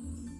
Alright,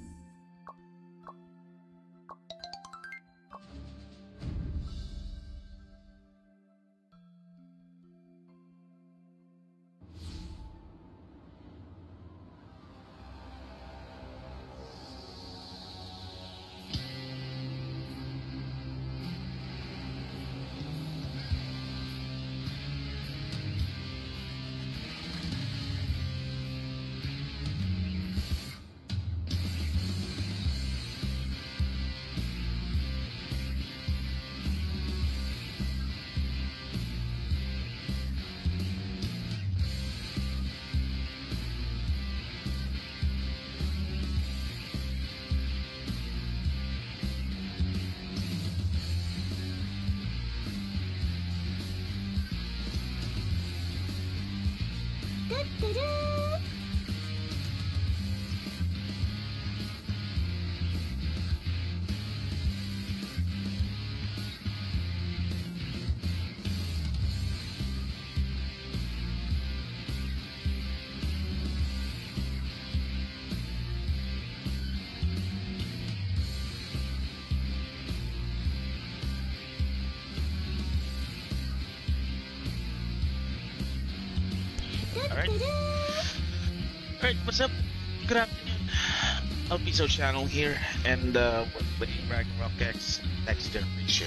Alpizo channel here, and uh, we're playing Ragnarok X Next Generation.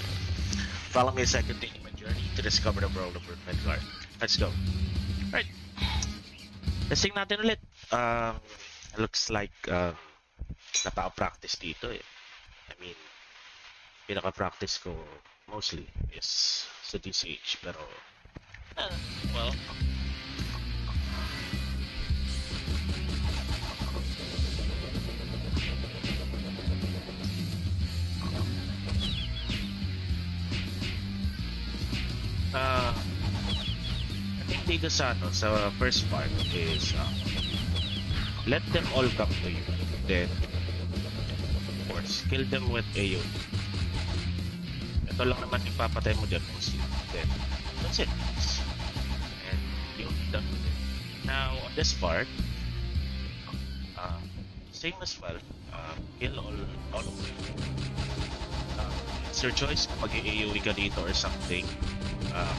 Follow me as I continue my journey to discover the world of Midgard. Let's go. Alright. Testing natin ulit. Um, looks like uh, napaka-practice dito eh. I mean, pinaka-practice ko mostly is sa DCH, pero uh, well, dito sa ano, sa first part is um, let them all come to you. Then, of course, kill them with AoE. Ito lang naman ipapatay mo dyan mostly. Then, that's it. And you'll be done with it. Now, on this part, uh, same as well, uh, kill all, all of them. Uh, it's your choice kung mag-AoE ka dito or something. Uh,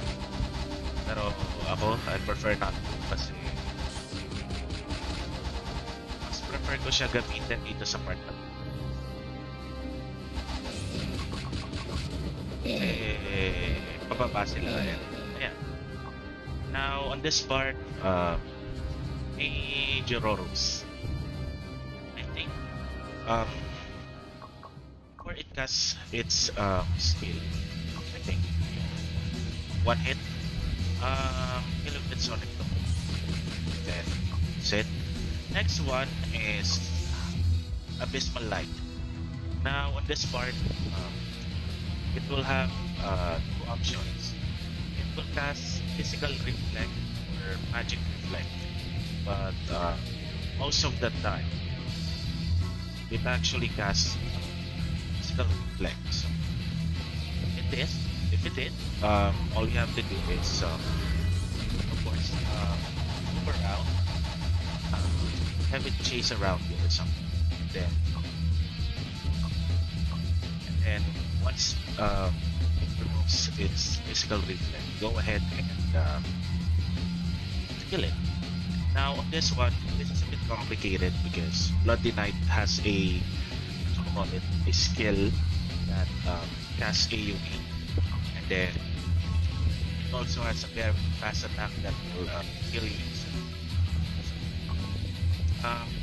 pero ako, I prefer not kasi mas prefer ko siya gamitin dito sa part na. Eh, pababa sila. Ayan. Ayan. Now, on this part, uh, may Jororos. I think, um, where it casts its um, skill, I think, one hit, its Sonic. Then, it. Next one is Abysmal Light. Now, on this part, um, it will have uh, two options. It will cast Physical Reflect or Magic Reflect. But uh, most of the time, it actually casts Physical Reflect. So, it is if it did, um, all you have to do is, um, around, have it chase around you or something. Then, and then once it removes its physical reflex, go ahead and um, kill it. Now on this one, this is a bit complicated because Bloody Knight has a, call it, a skill that um, casts AoE and then it also has a very fast attack that will uh, kill you. Um,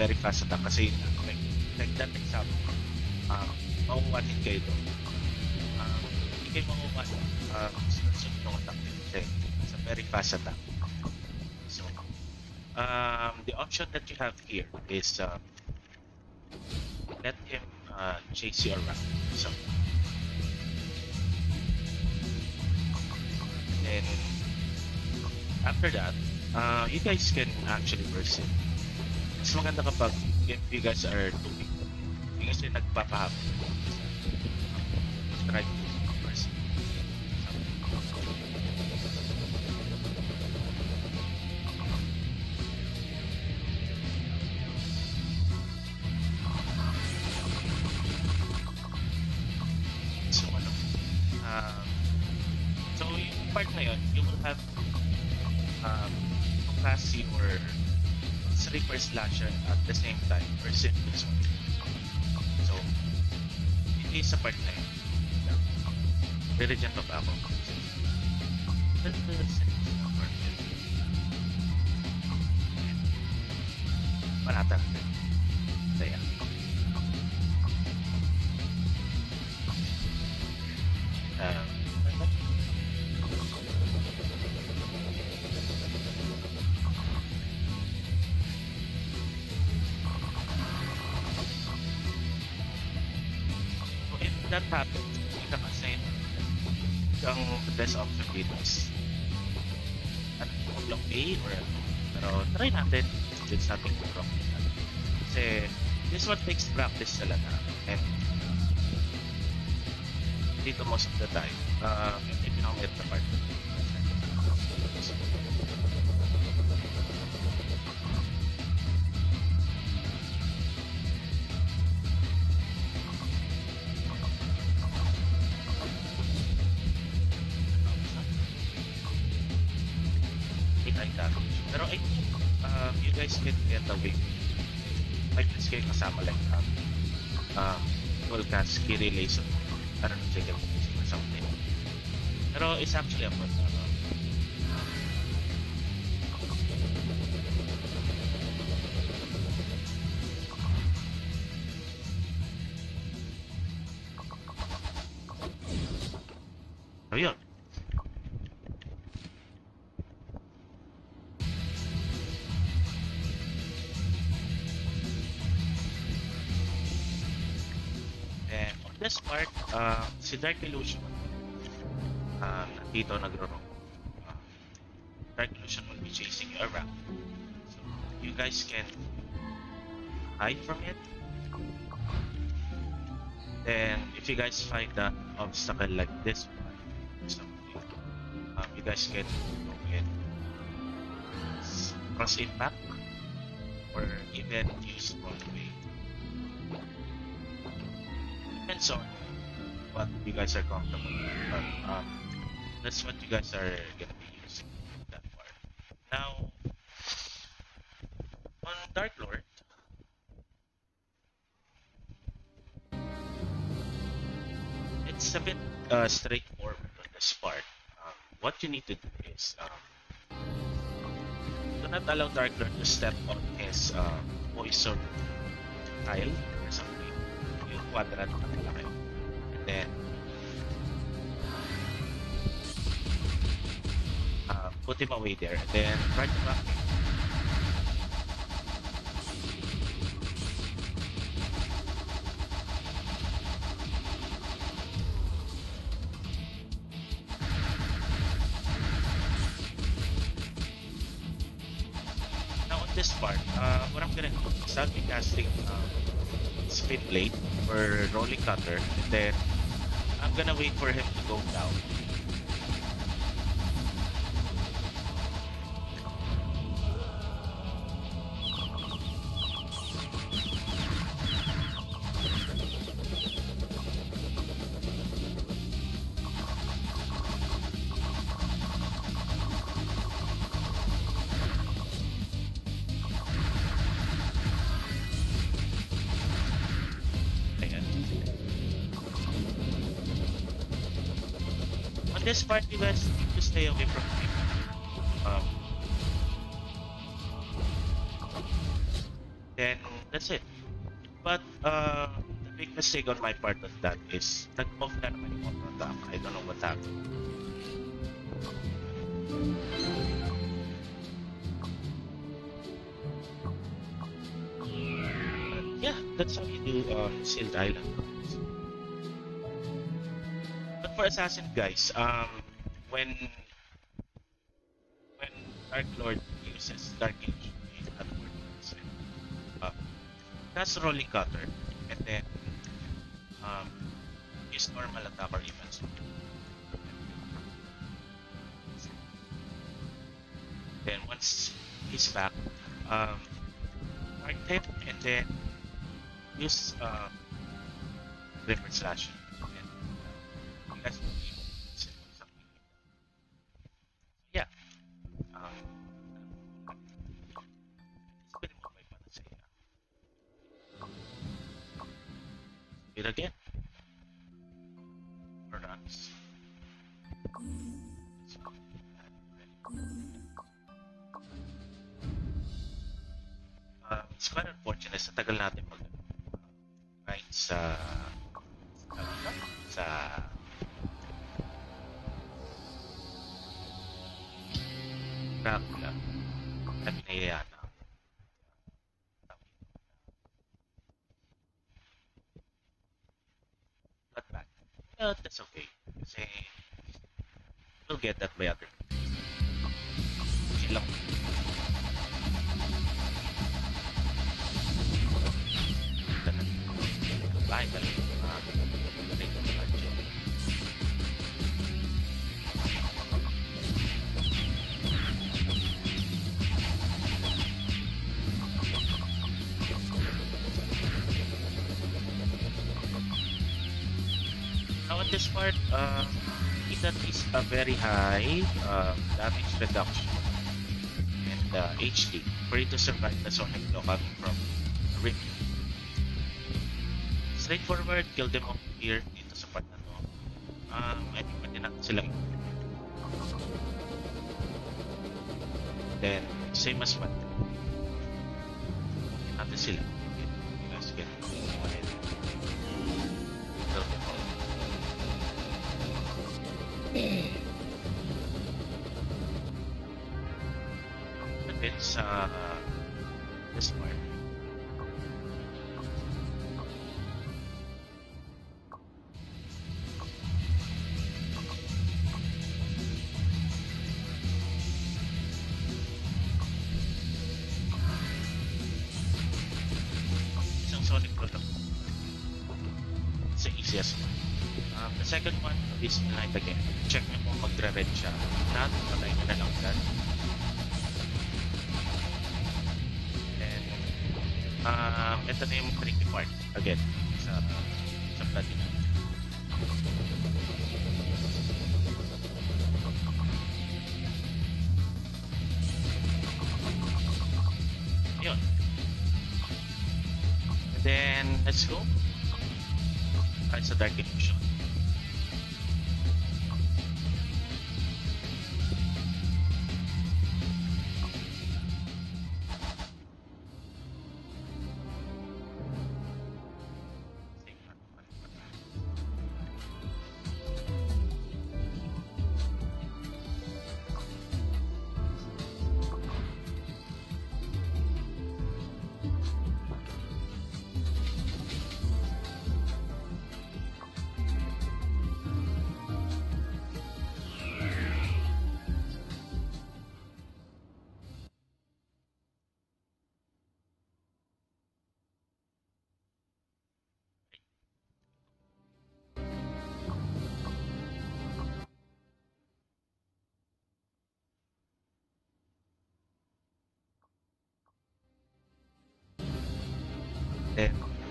very fast attack kasi okay, like that example, um, mauuwanin kayo doon. Um, hindi kayo mauuwan um, sunod ng attack din kasi it's a very fast attack. So, um, the option that you have here is um, let him uh, chase you around. So, and after that, uh, you guys can actually burst it. Mas maganda kapag if you guys are doing guys are nagpapahapon. That happens, ka kasi ang best option dito is ano, lang A or ano. Pero try natin. There's nothing wrong with that. Kasi this one takes practice talaga. And dito most of the time, uh, ko na part. Will cast Kiri Laser. I don't know, check it or something. Pero it's actually a fun Dark Illusion, uh, nandito nagro-roam. Uh, Dark Illusion will be chasing you around. So you guys can hide from it. Then if you guys find that obstacle like this one, um, you guys can go s- cross impact or even use runway. Depends on what you guys are comfortable with. But um, that's what you guys are gonna be using that part. Now on Dark Lord, it's a bit uh, straightforward on this part. Um, what you need to do is um, do not allow Dark Lord to step on his um, poison tile or something. Yung quadrant na malaki. Uh, put him away there. And then, try to him. Now on this part, uh, what I'm gonna do is I'll be casting um, Blade or Rolling Cutter, and then I'm gonna wait for him to go down. Mistake on my part of that is nag-off na naman yung auto attack. I don't know what happened. But yeah, that's how you do um, Sealed Island. But for Assassin guys, um, when when Dark Lord uses Dark Age. Uh, that's rolling cutter, and then um, his normal attack or defense. Then once he's back, um, mark him and then use um, Grimmer Slash. And, uh, Speed again. Or runs. Uh, it's quite unfortunate sa tagal natin mag right sa sa Dracula at Nayana. But that's okay. Kasi we'll get that by other Bahay talaga. This part, uh, at least a very high uh, damage reduction and uh, HD for you to survive the sonic blow coming from ring. Straightforward, kill them off here dito sa part na to. Um, I think pwede natin silang Then, same as what? Natin sila. But then sa this part,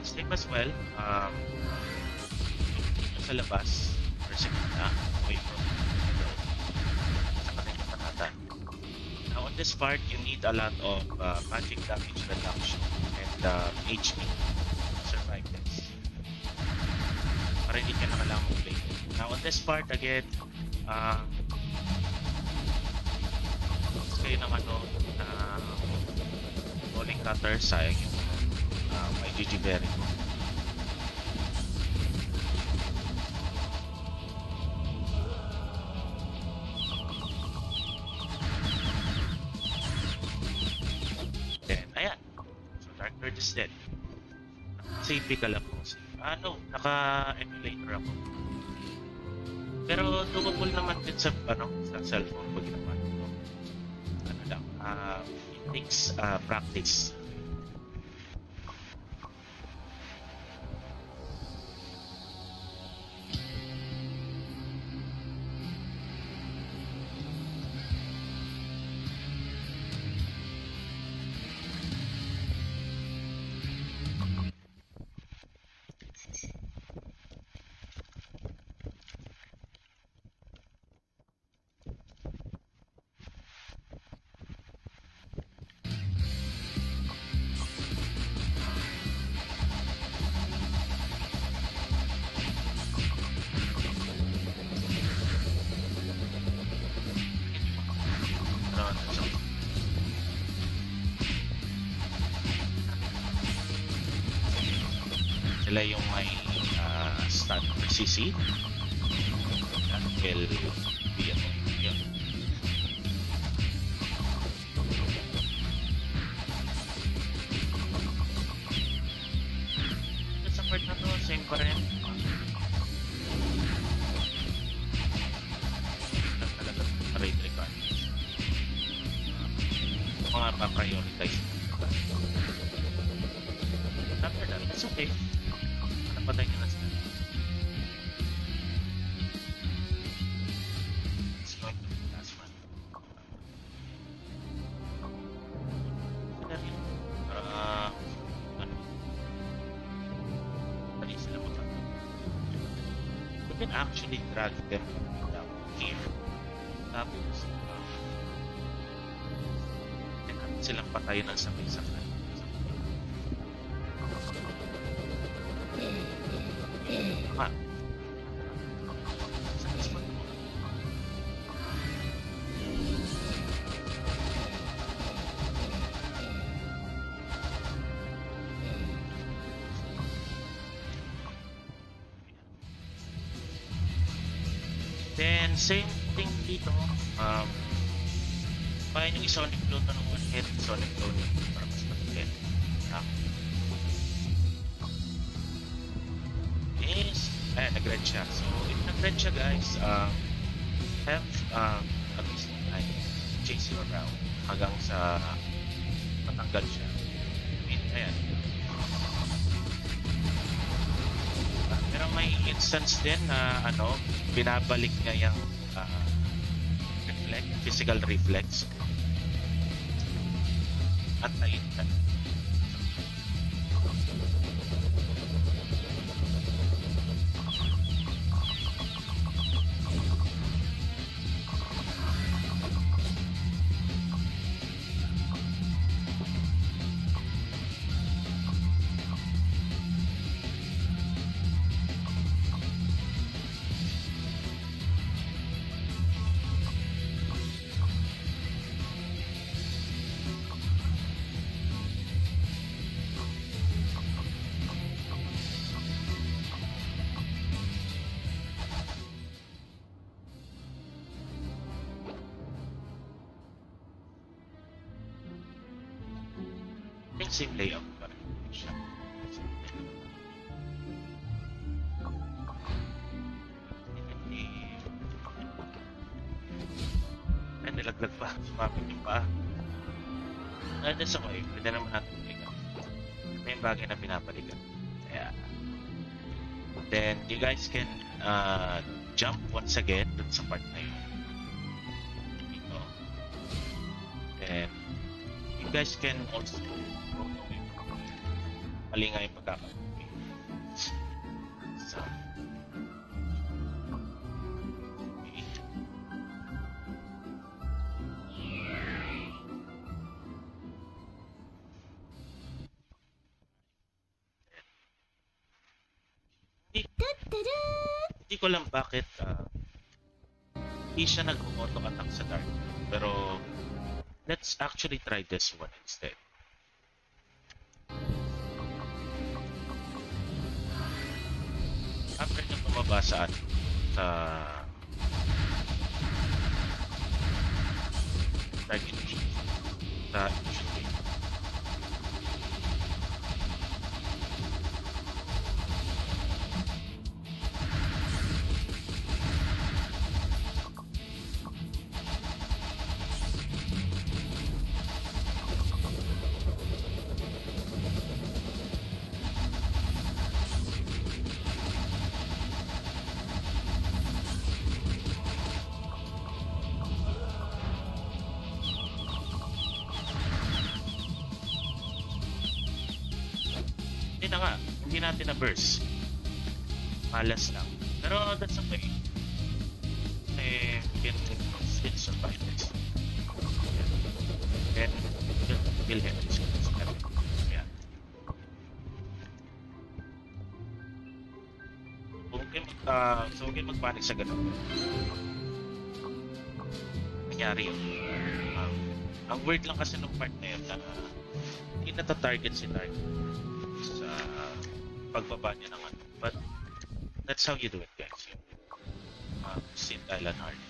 same as well, um, sa labas, or sa gitna, away from sa kanilang panatan. Now, on this part, you need a lot of uh, magic damage reduction and uh, HP survive this. Para hindi ka na kailangan mag-play. Now, on this part, again, uh, kayo ng ano, na rolling cutter, sayang Berry ko. Then, ayan. So, Dark Bird is dead. Typical ako. Ano, naka-emulator ako. Pero doable naman din sa, ano, sa cellphone pag ginawa nito. Ano lang, ah, it takes ah, practice. see? Same thing dito. Um, kaya nyo i-sonic flow to ng one hit, sonic flow nyo para mas matipid. Um, is, ayan, nag-red siya. So, if nag-red siya guys, um, have, um, at least time, chase you around hanggang sa matanggal siya. I mean, ayan. Ah, pero may instance din na ano, binabalik niya yung ah, reflex, physical reflex. Once again dun sa part na yun. Dito. Then, you guys can also actually try this one instead. After nyo tumaba sa sa target sa burst. Malas lang. Pero that's okay. Eh, we can still survive this. And we'll have this. Yeah. Kayo mag, ah, so kayo magpanik sa ganun. Nangyari yun. Um, ang weird lang kasi nung part na yun na hindi nata-target si target pagbaba niya ng ano. But that's how you do it, guys. Yung, uh, St. Island Hard.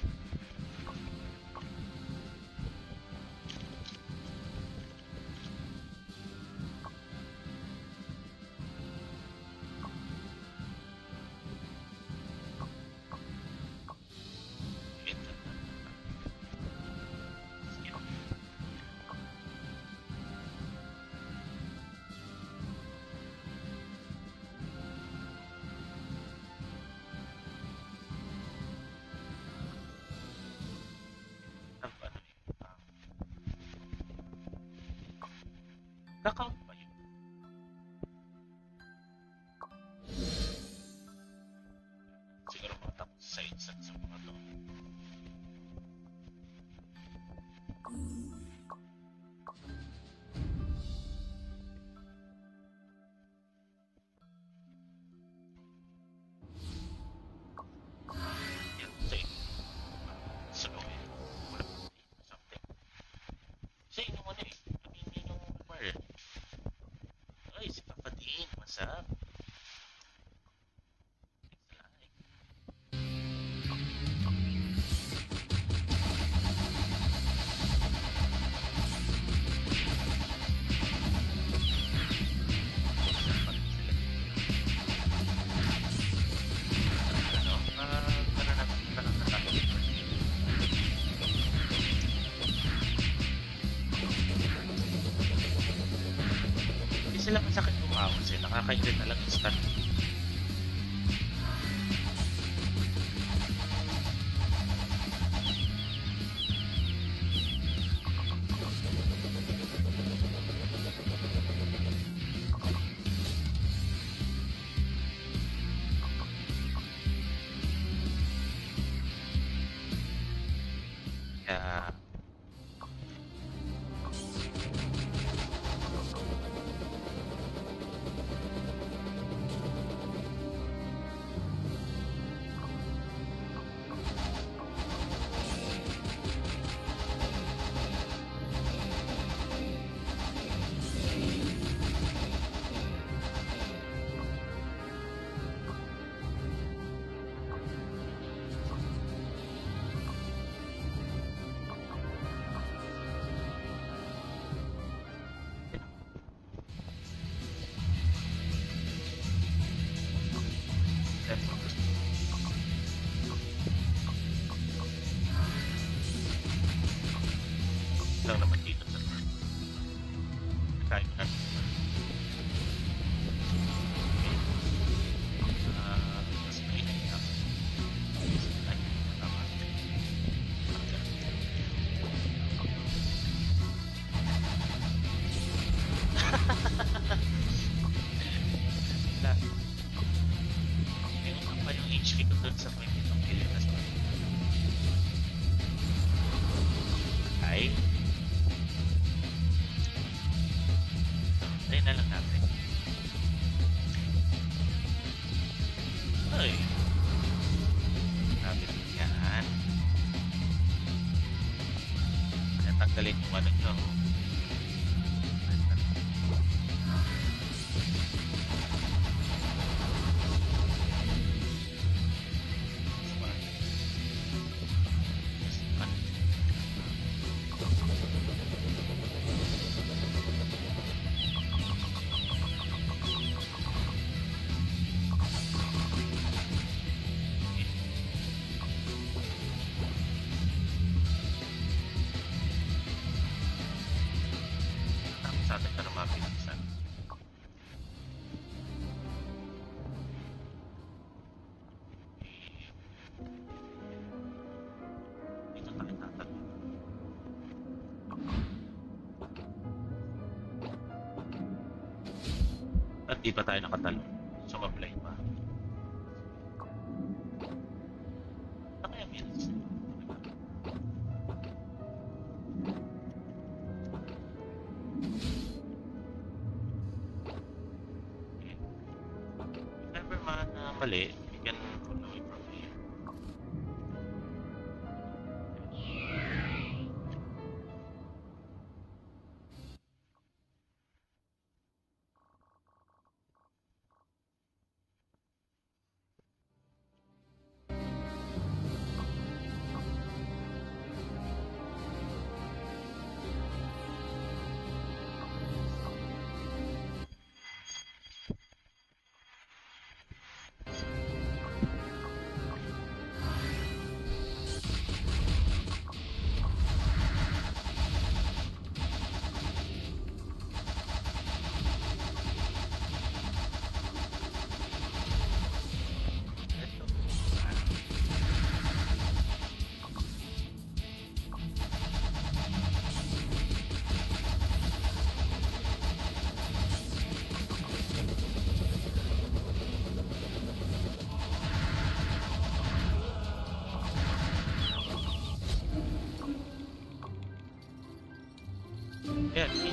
Tayo nakatalo. Sumablay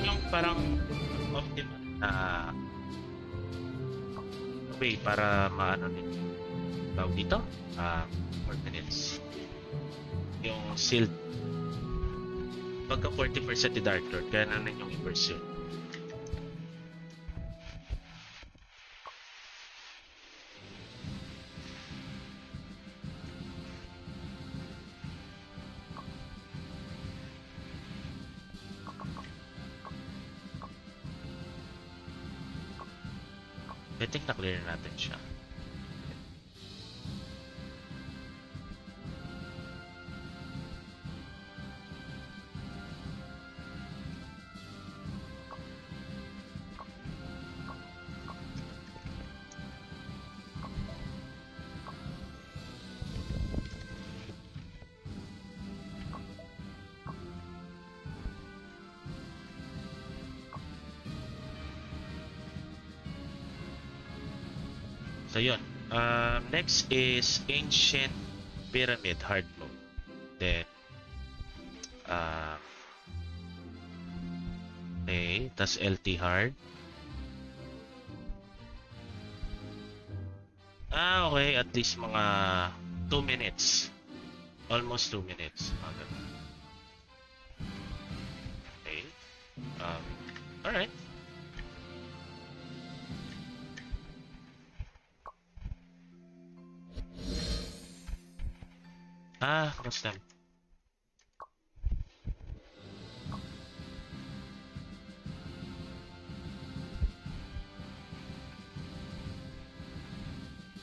yung parang optimal na way para maano din. Tawag dito? 4 minutes. Yung sealed pagka 40% ni Dark Lord, kaya na yung immersion. I think na-clear next is Ancient Pyramid Hard Mode. Then, uh, okay, tas LT Hard. Ah, okay, at least mga 2 minutes. Almost 2 minutes. Okay. Um, alright. Ah, cross them.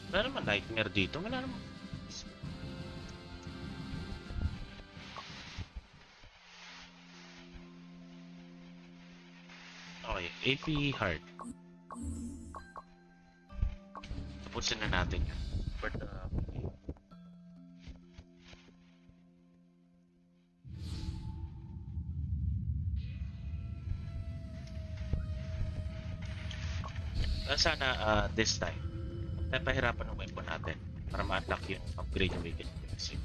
Wala naman nightmare dito. Wala naman. Okay, AP hard. Tapusin na natin yan. Sana ah, this time, tayo pahirapan ng weapon natin para ma-unlock yung upgrade awaken kasi.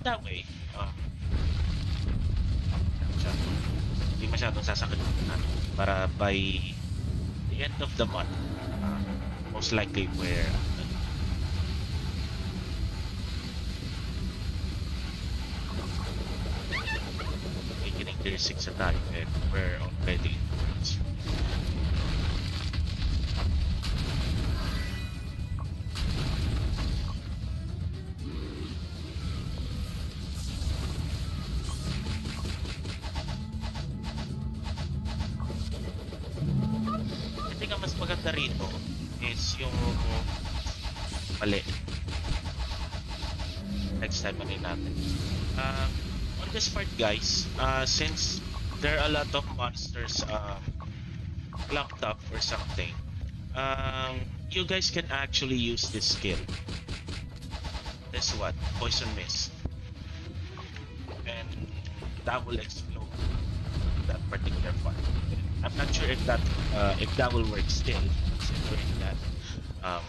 That way, um, hindi masyadong sasakit natin para by the end of the month, ah, most likely we're awakening tier 6 na tayo and we're already Uh, since there are a lot of monsters uh, locked up or something, um, you guys can actually use this skill. This what? Poison Mist. And that will explode that particular part. I'm not sure if that uh, if that will work still, considering that um,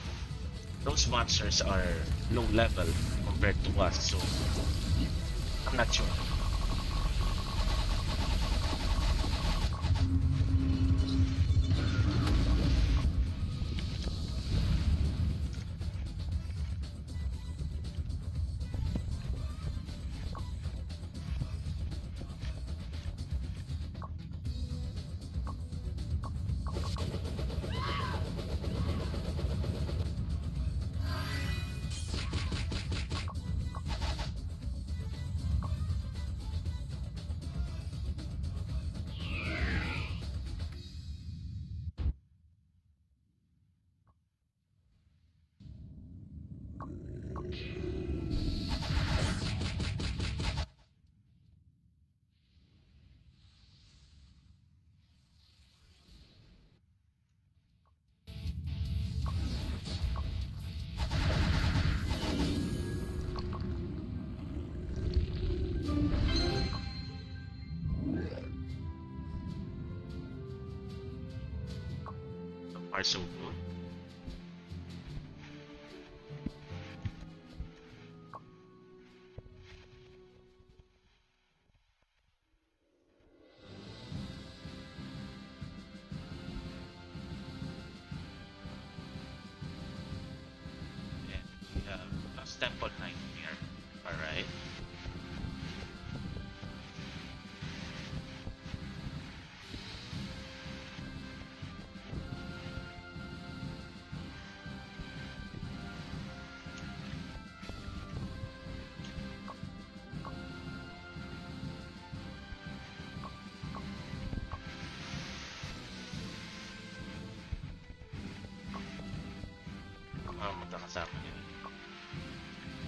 those monsters are low level compared to us, so I'm not sure.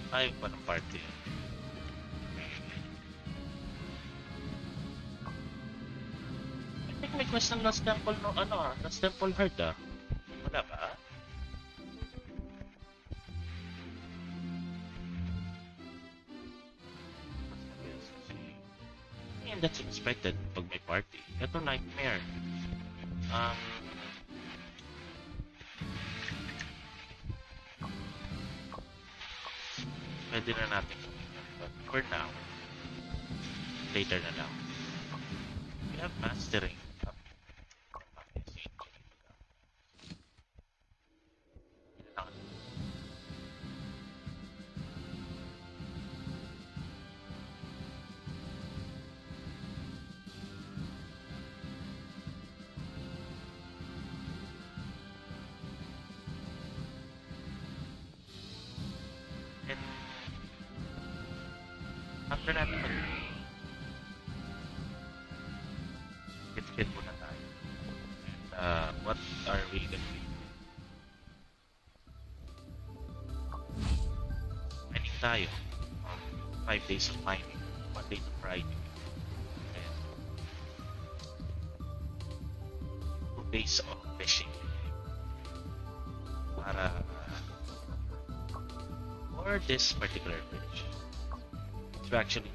Ayaw pa ng party. I think may quest ng Last Temple no, ano ah, Last Temple Heart ah. days climbing, one day of riding, and two days of fishing. Para uh, for this particular bridge. To actually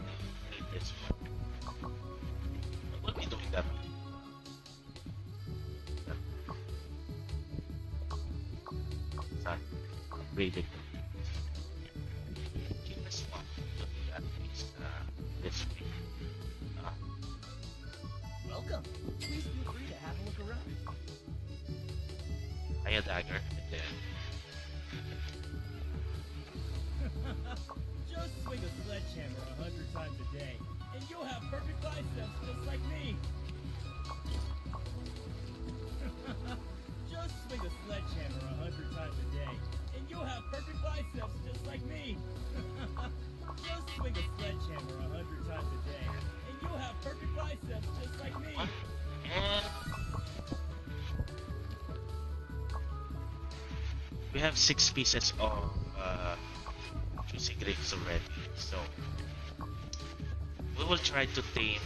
have six pieces of uh, juicy grapes already, so we will try to tame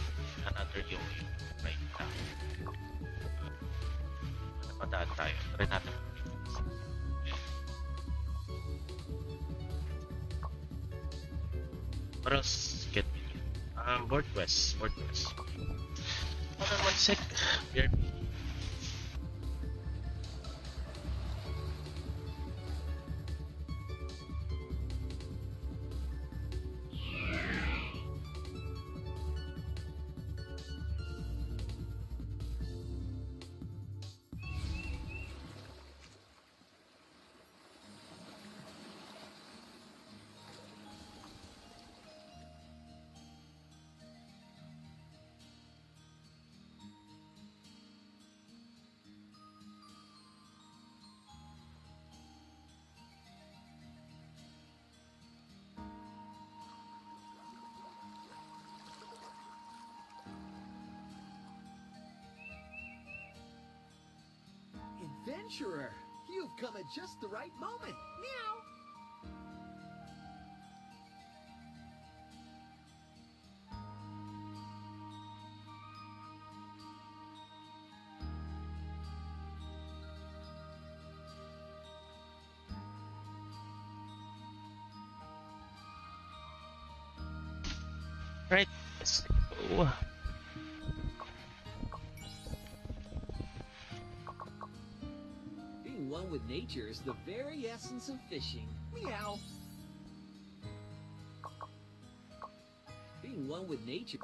adventurer. You've come at just the right moment. Meow. Right, let's go. With nature is the very essence of fishing. Meow. Being one with nature.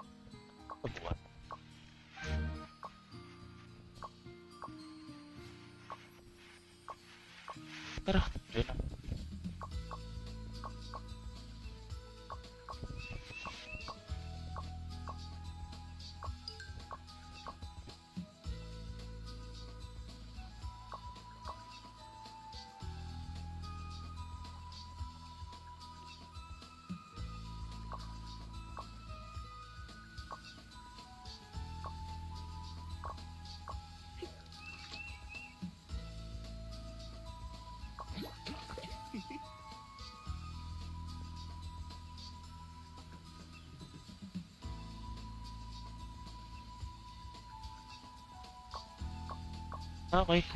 Okay, 89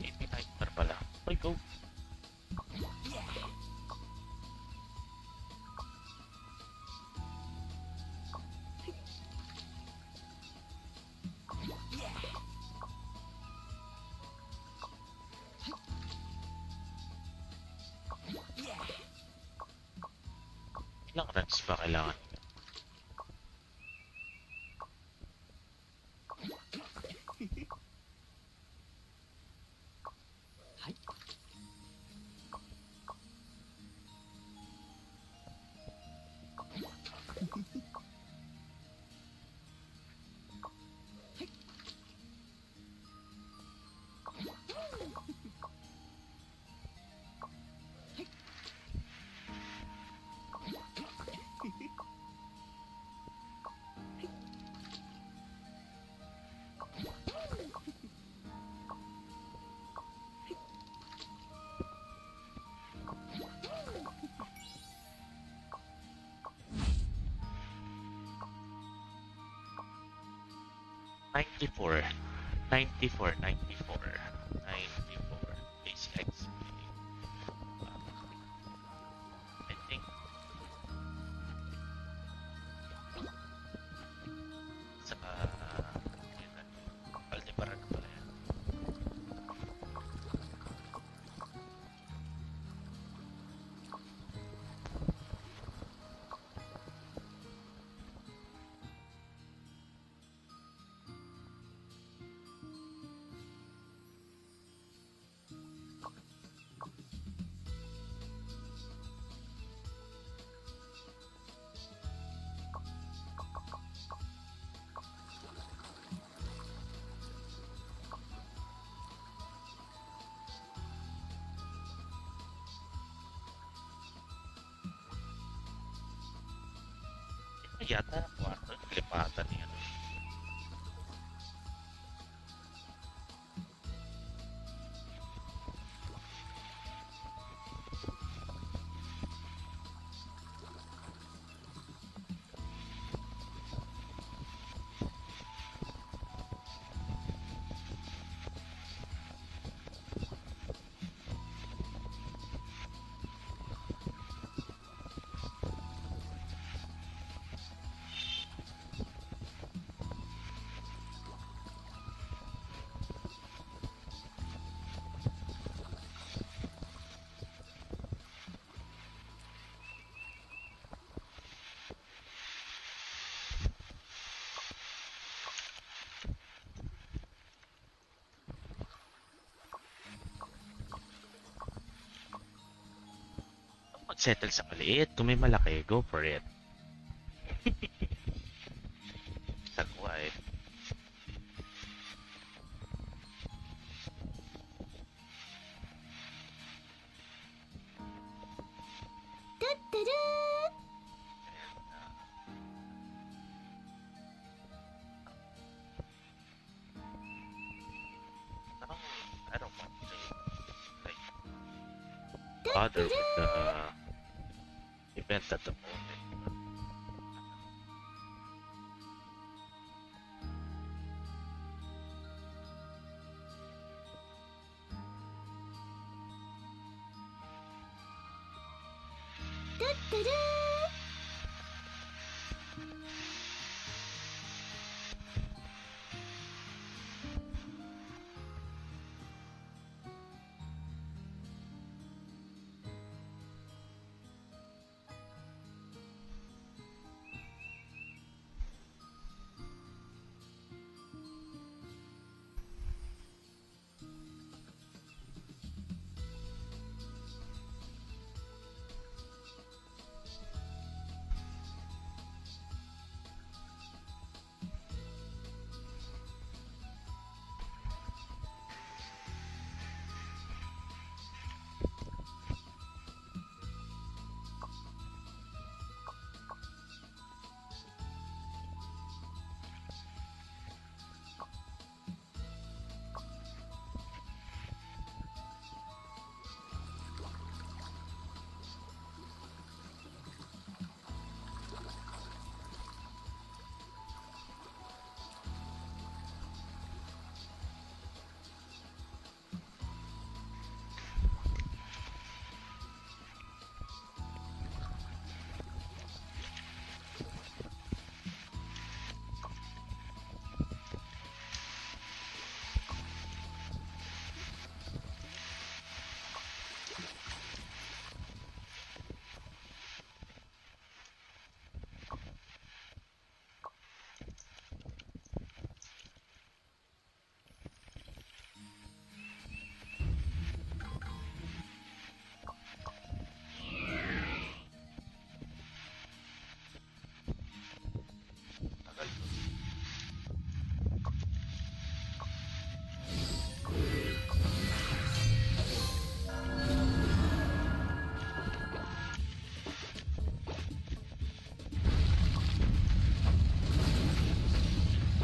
94. 94, 94, 94. Basic settle sa maliit. Kung may malaki, go for it. Sagwa eh. bother with the event at the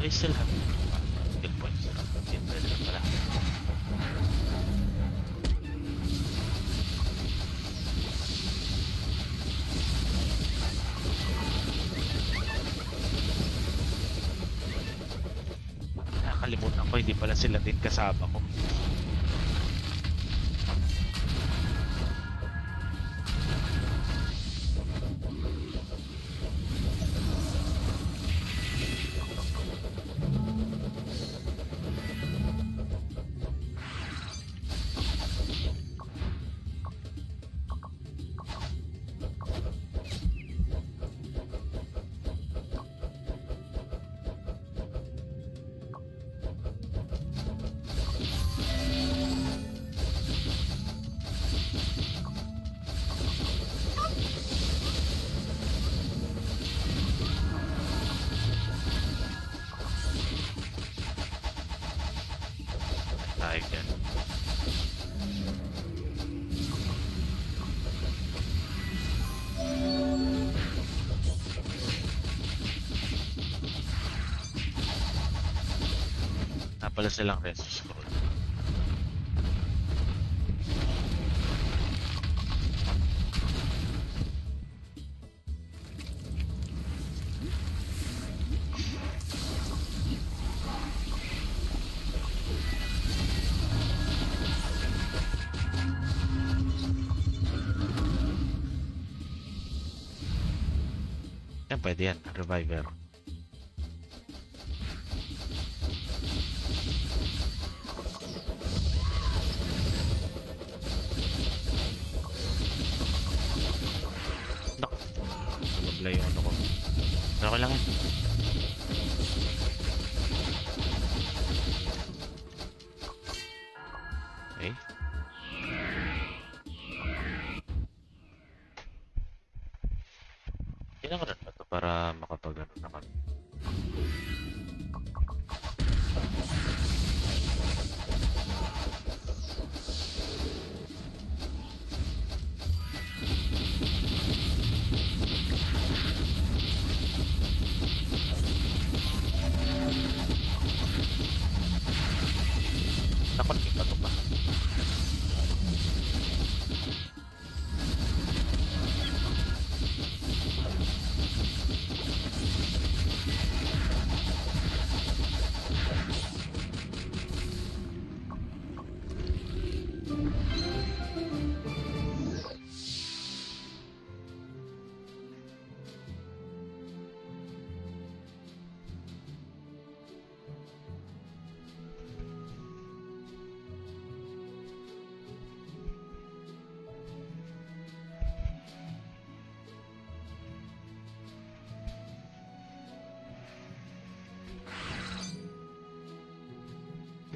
I still have pala silang resus call. Yan, pwede yan. Reviver.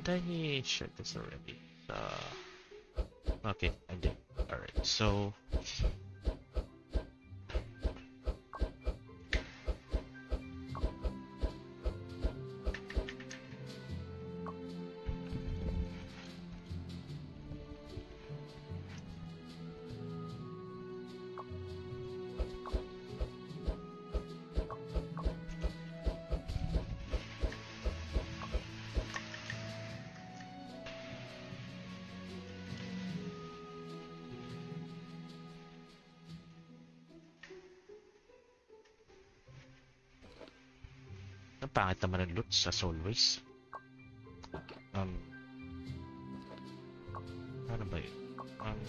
I share this already? Uh, okay, I did. Alright, so... pangit naman ng loot as always. Um, ano ba yun? Um,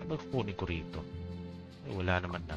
ano ba kukunin ko rito? Ay, wala naman na.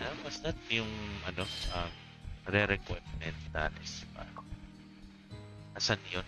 Ah, was that yung ano, um, re-requirement status pa? Asan yun?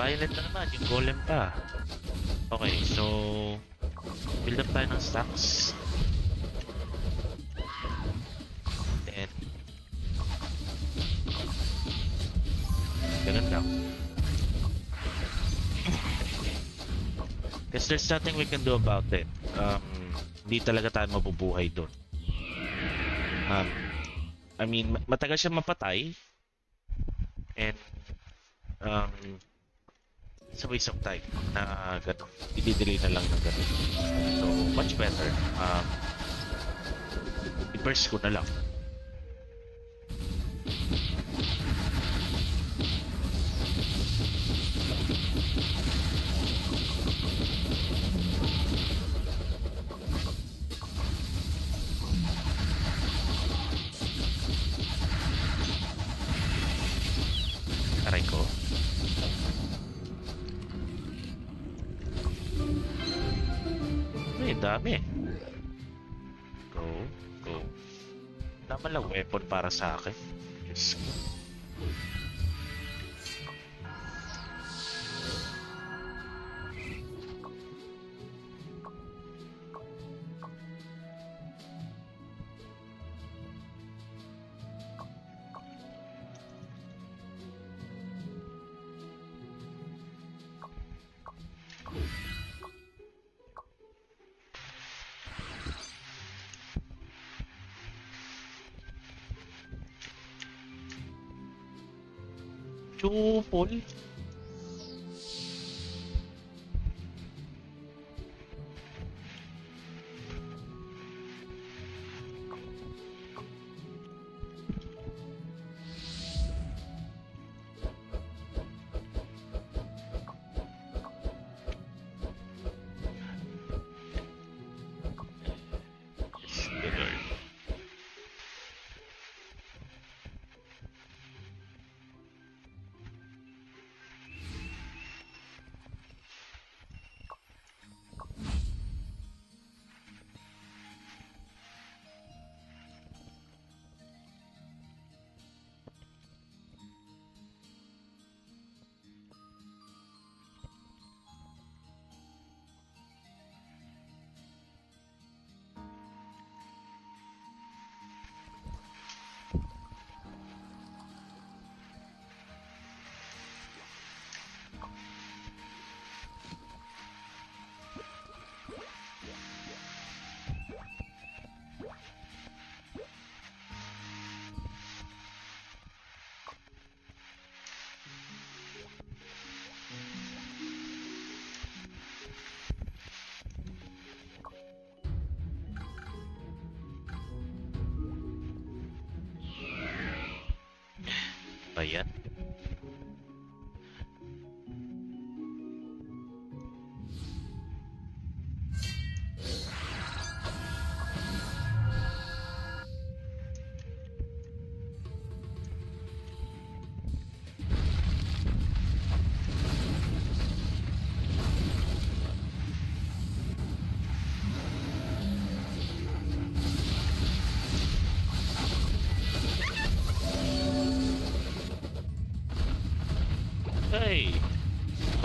Violet na naman, yung golem pa. Okay, so... Build up tayo ng stacks. Then... Ganun lang. Because there's nothing we can do about it. Um, hindi talaga tayo mabubuhay doon. Um, I mean, matagal siya mapatay. Waste of time na gano'n. I-delay na lang ng gano'n. So, much better. Um, i-burst ko na lang. Naman lang weapon para sa akin. Diyos. Chupol. Yes,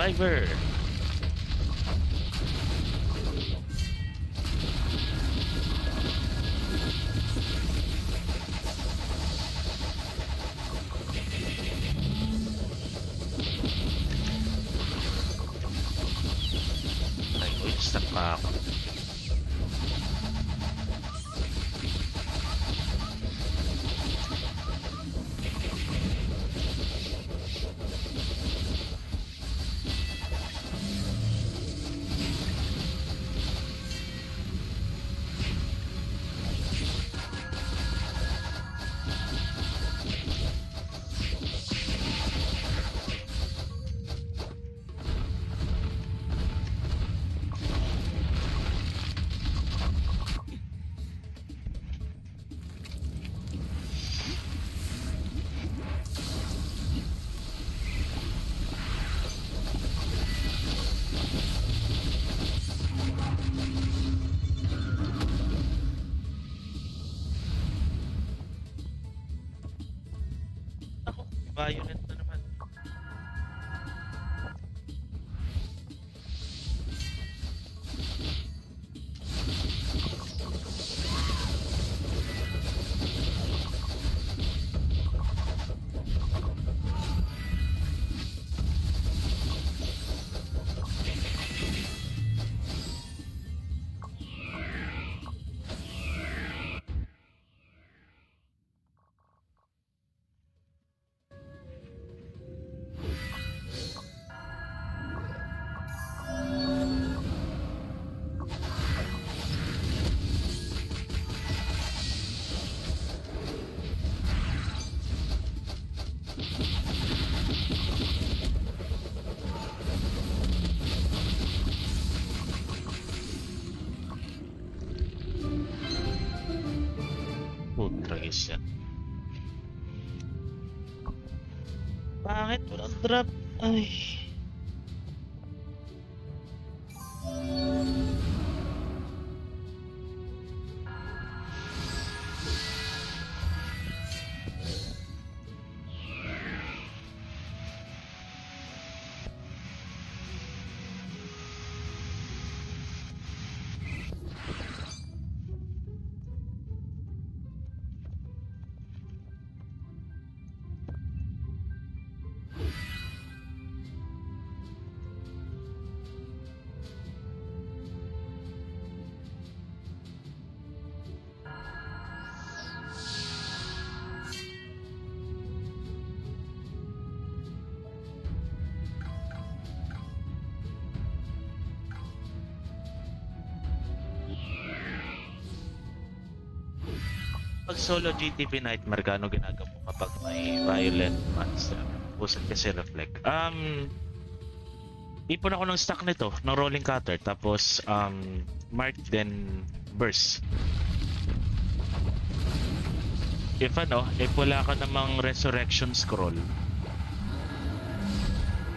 Blackbird. Bakit Pag solo GTV Nightmare, gaano ginagawa mo kapag may violent monster? Pusan kasi reflect. Um, ipon ako ng stock nito, ng rolling cutter, tapos um, mark then burst. If ano, if wala ka namang resurrection scroll,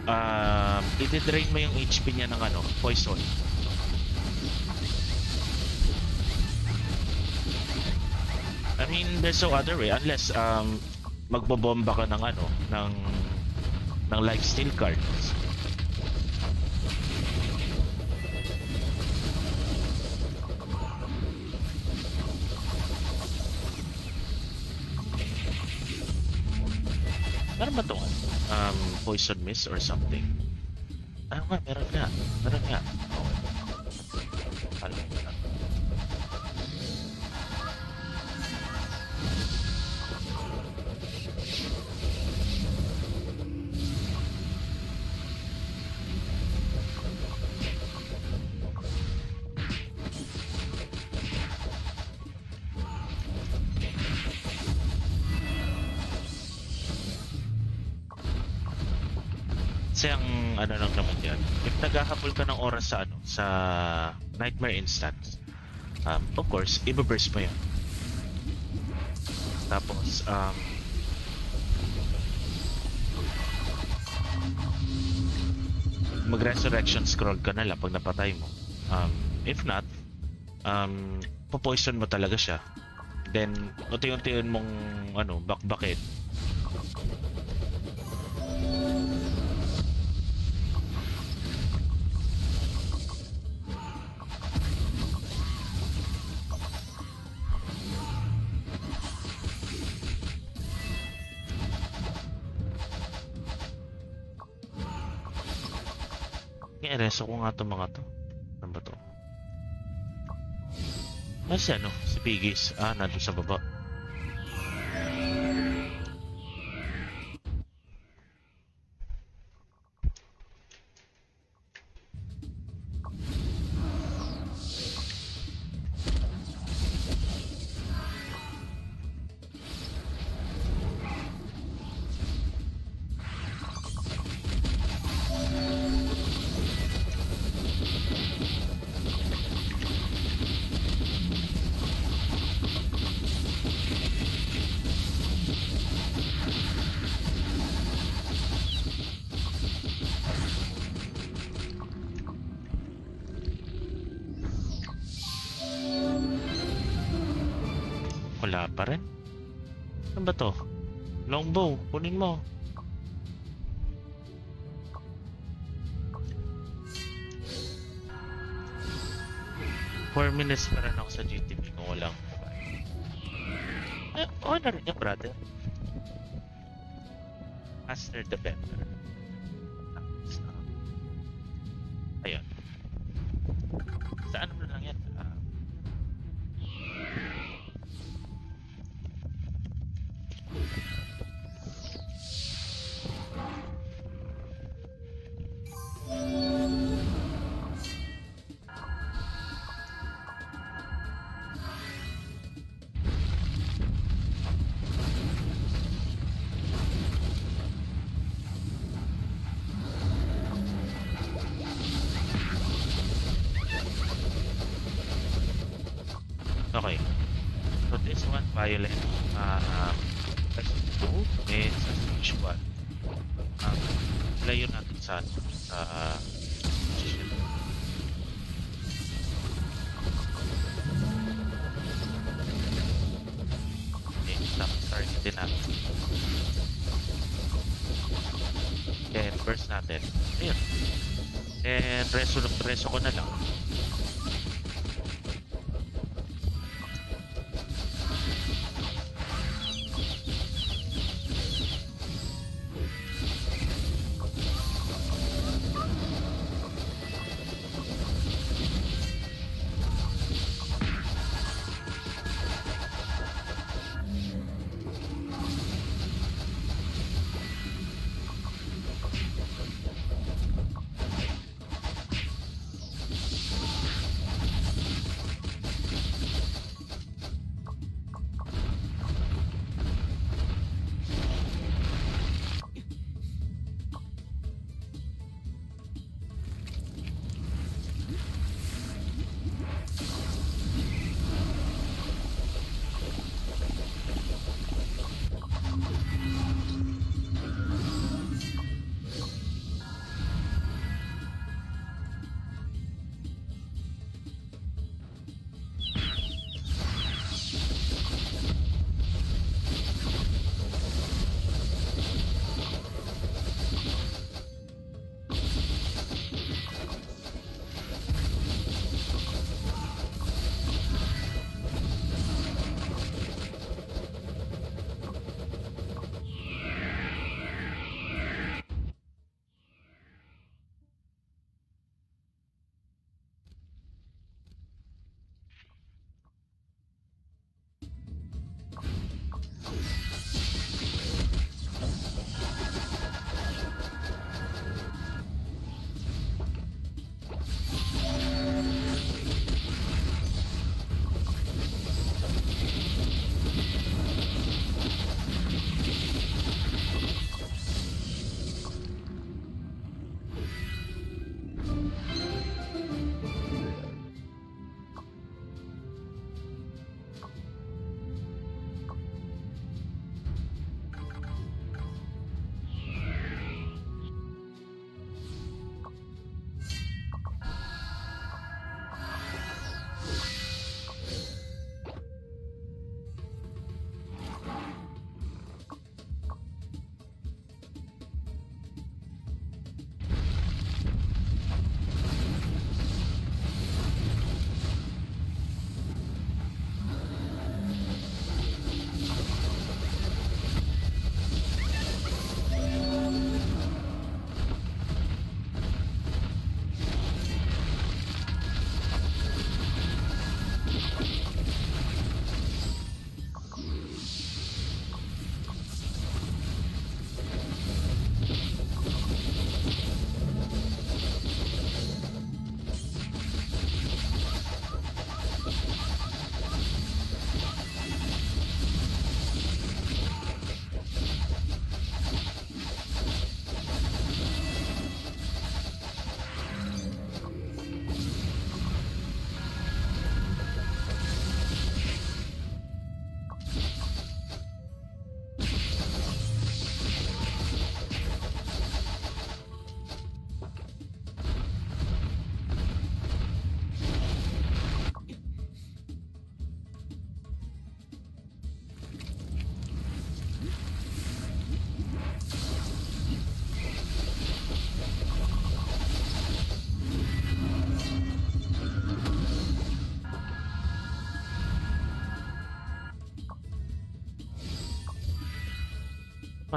um, iti-drain mo yung HP niya ng ano, poison. Mean, there's no other way unless um magbobomba ka ng ano, ng ng lifesteal cards. Meron ba itong um, poison mist or something? Ah nga, meron nga. Meron nga. Ng oras sa ano, sa Nightmare Instance, um, of course, ibaburst mo yun. Tapos, um, mag-resurrection scroll ka na lang pag napatay mo. Um, if not, um, po-poison mo talaga siya. Then, unti-untiin mong, ano, bakbakin. Ko nga to mga to. Ano ba to? Ah, si ano? Si Piggies. Ah, nandun sa baba. 4 minutes pa rin ako sa GTP kung walang eh, oh, na rin yung brother. Faster the better ayun saan mo lang yan uh,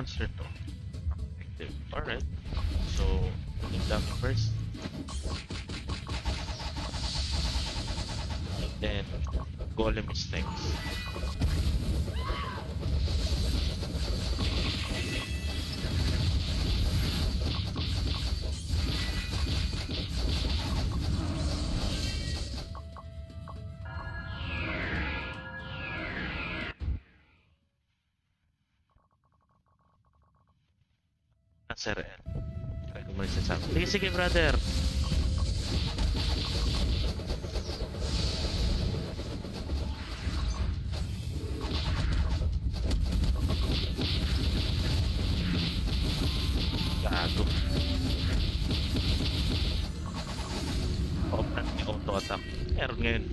monster sir. Rekomendasi satu. Siki sige brother. Auto ngayon.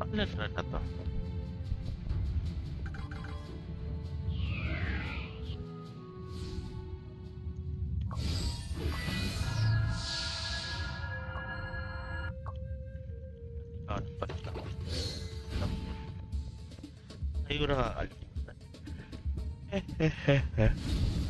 Ano na? cultura.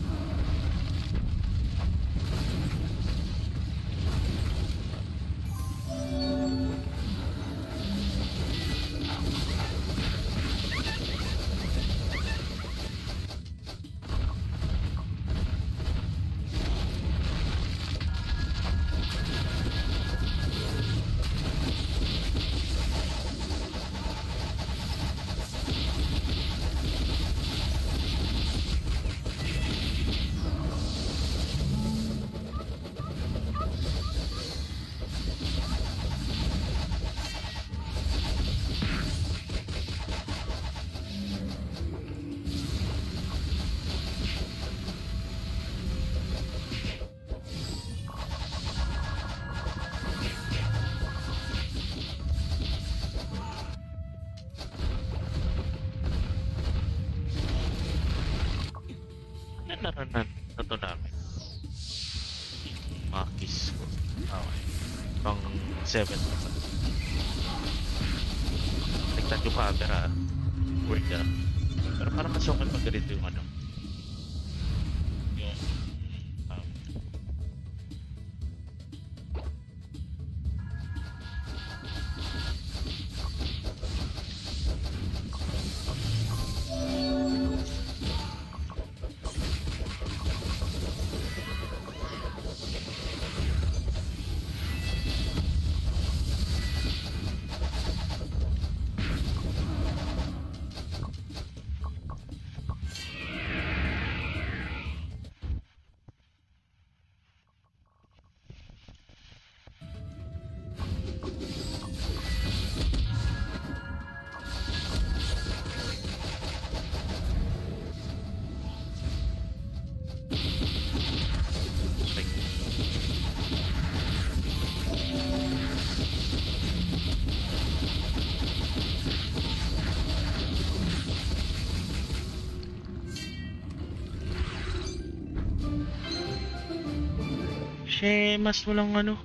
mas walang ano.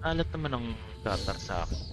Alat naman ang gutter sa akin.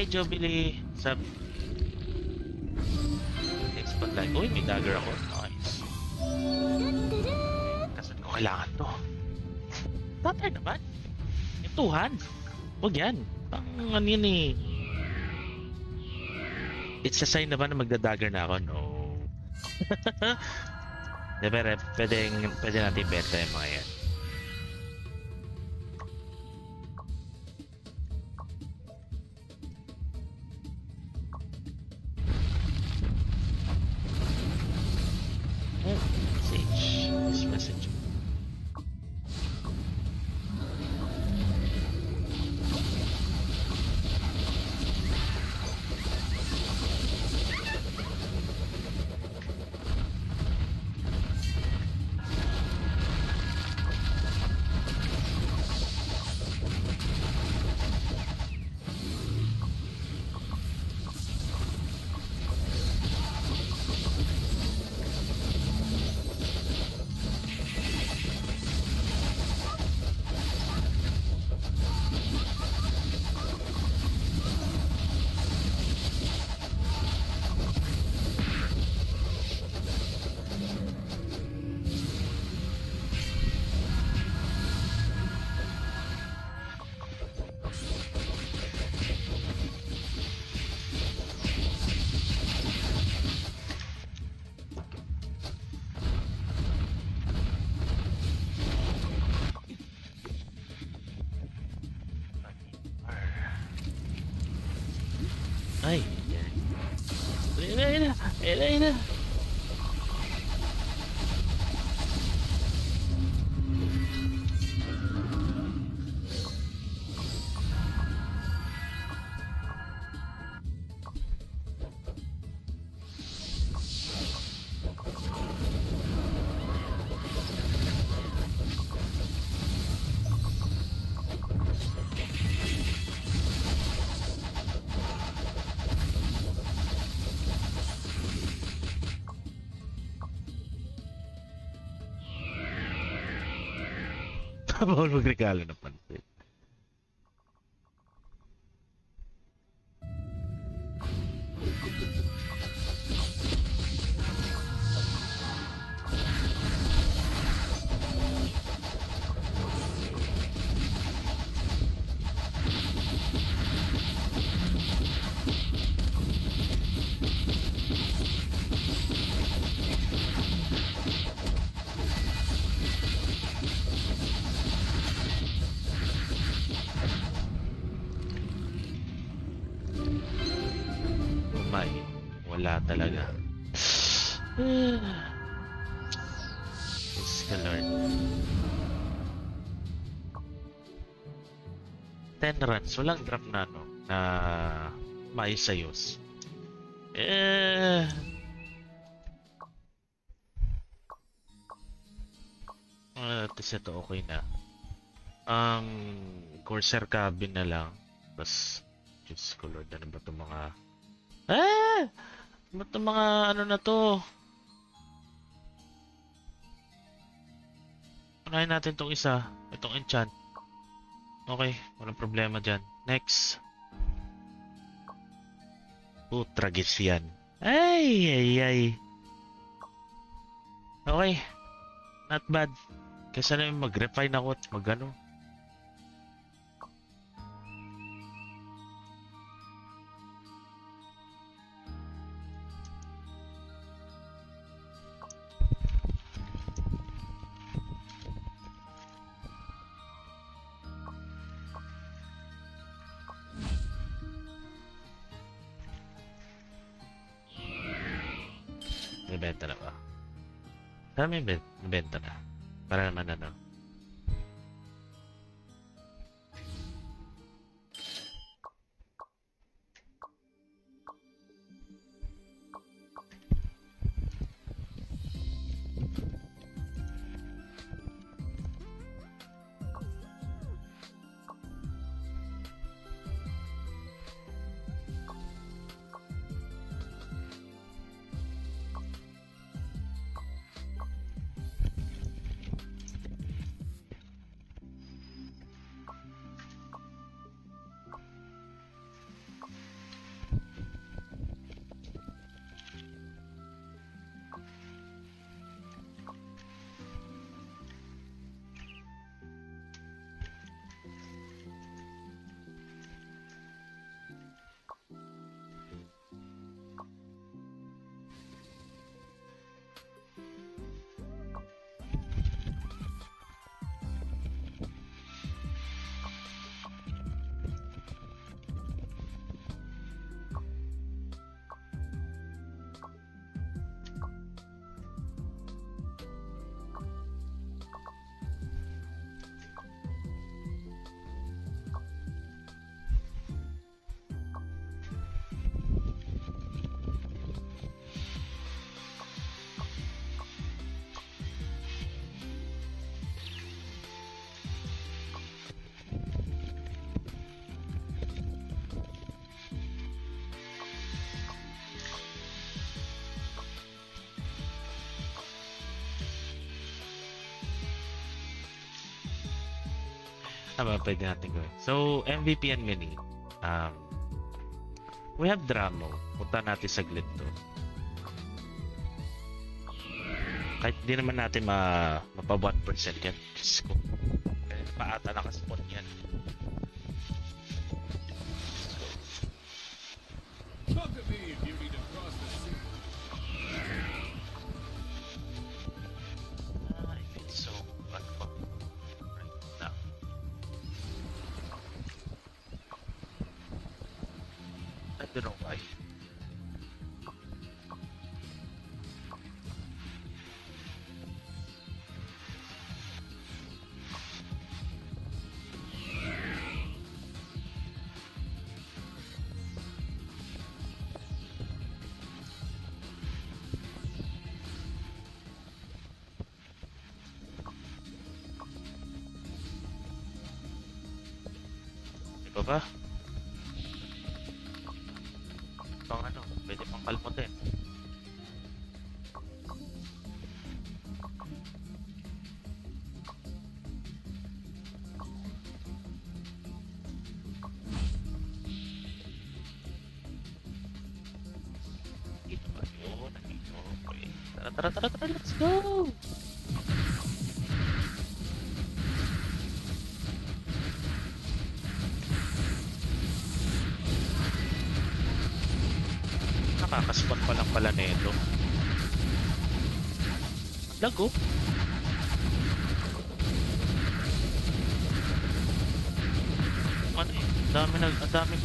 Hey, Jubilee! Sub. Next spotlight. Uy, may dagger ako. Nice. Kasan ko kailangan to? Tatay naman. Hands. Huwag yan. Pang ano yun eh. It's a sign naman na magda-dagger na ako. No. Pero pwede, pwede natin benta yung mga yan. vamos brincar, rapaz. 10 runs. Walang drop na no na maisayos. Eh... Least ito okay na. Ang Corsair cabin na lang. Tapos, Diyos ko Lord, ano ba itong mga... Ah! Ano ba itong mga ano na to? Unahin natin itong isa. Itong enchant. Okay, walang problema dyan. Next. Oh, tragis yan. Ay, ay, ay. Okay. Not bad. Kaysa na mag-refine ako at mag-ano. Sana may ben- may benta na. Para naman ano. Tama, pwede natin gawin. So, MVP and mini. Um, we have Dramo. Punta natin saglit to. Kahit di naman natin ma mapa 1% yan. Diyos ko. Kaya paata nakaspot yan.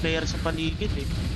Player sa paligid eh.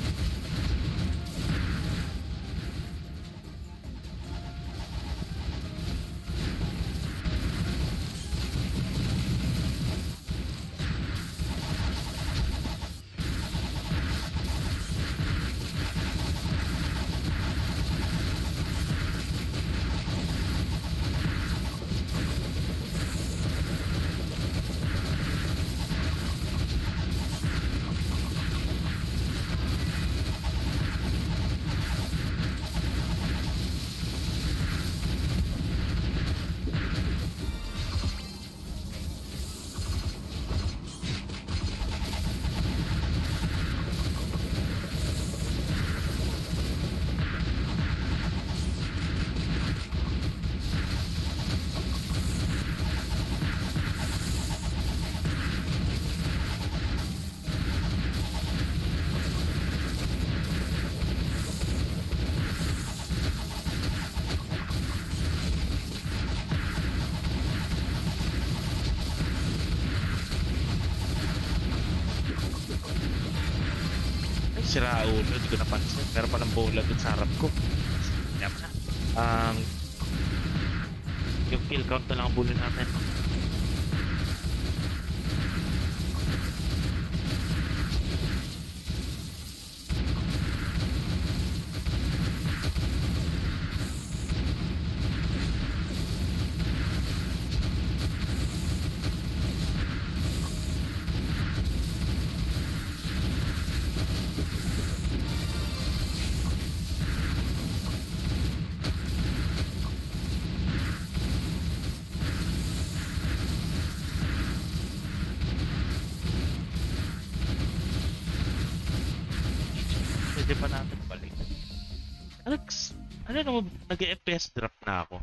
Sira ulo, hindi ko napansin. Pero palang bola dun sa harap ko. Kaya na. Um, yung kill count na lang ang bully natin. Drop na ako.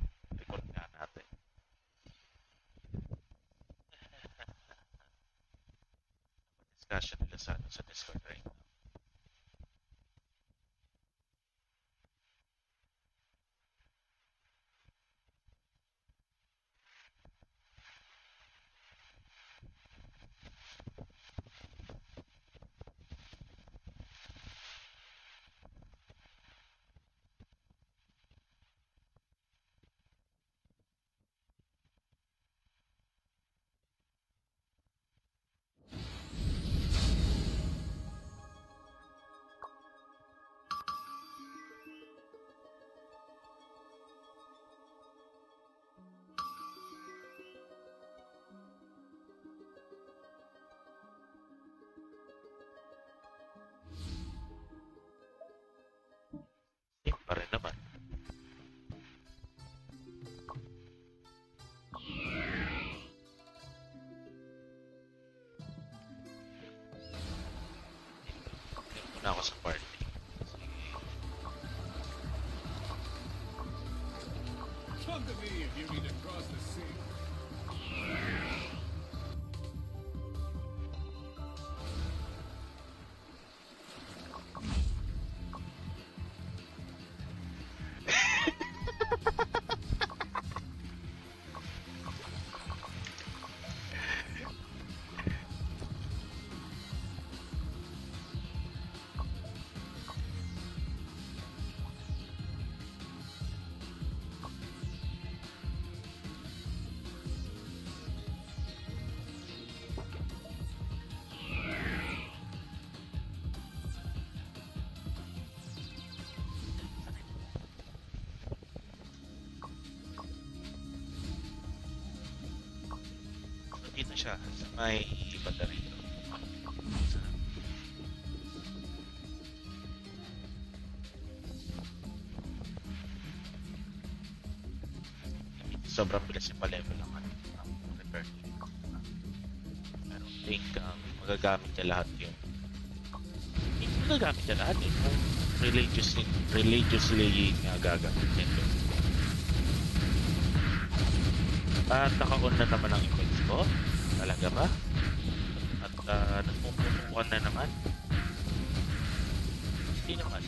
Muna ako sa party. Come to me if you need to cross the sea. Siya sa may rito. Sobrang bilis yung pa-level ng ano, ng repair kit. I don't think um, magagamit niya lahat yun. Hindi magagamit niya lahat yun. Kung religiously, religiously nga gagamit niya yun. At naka-on na naman ang effects ko. Talaga ba? At uh, nagpupunuan na naman. Hindi naman.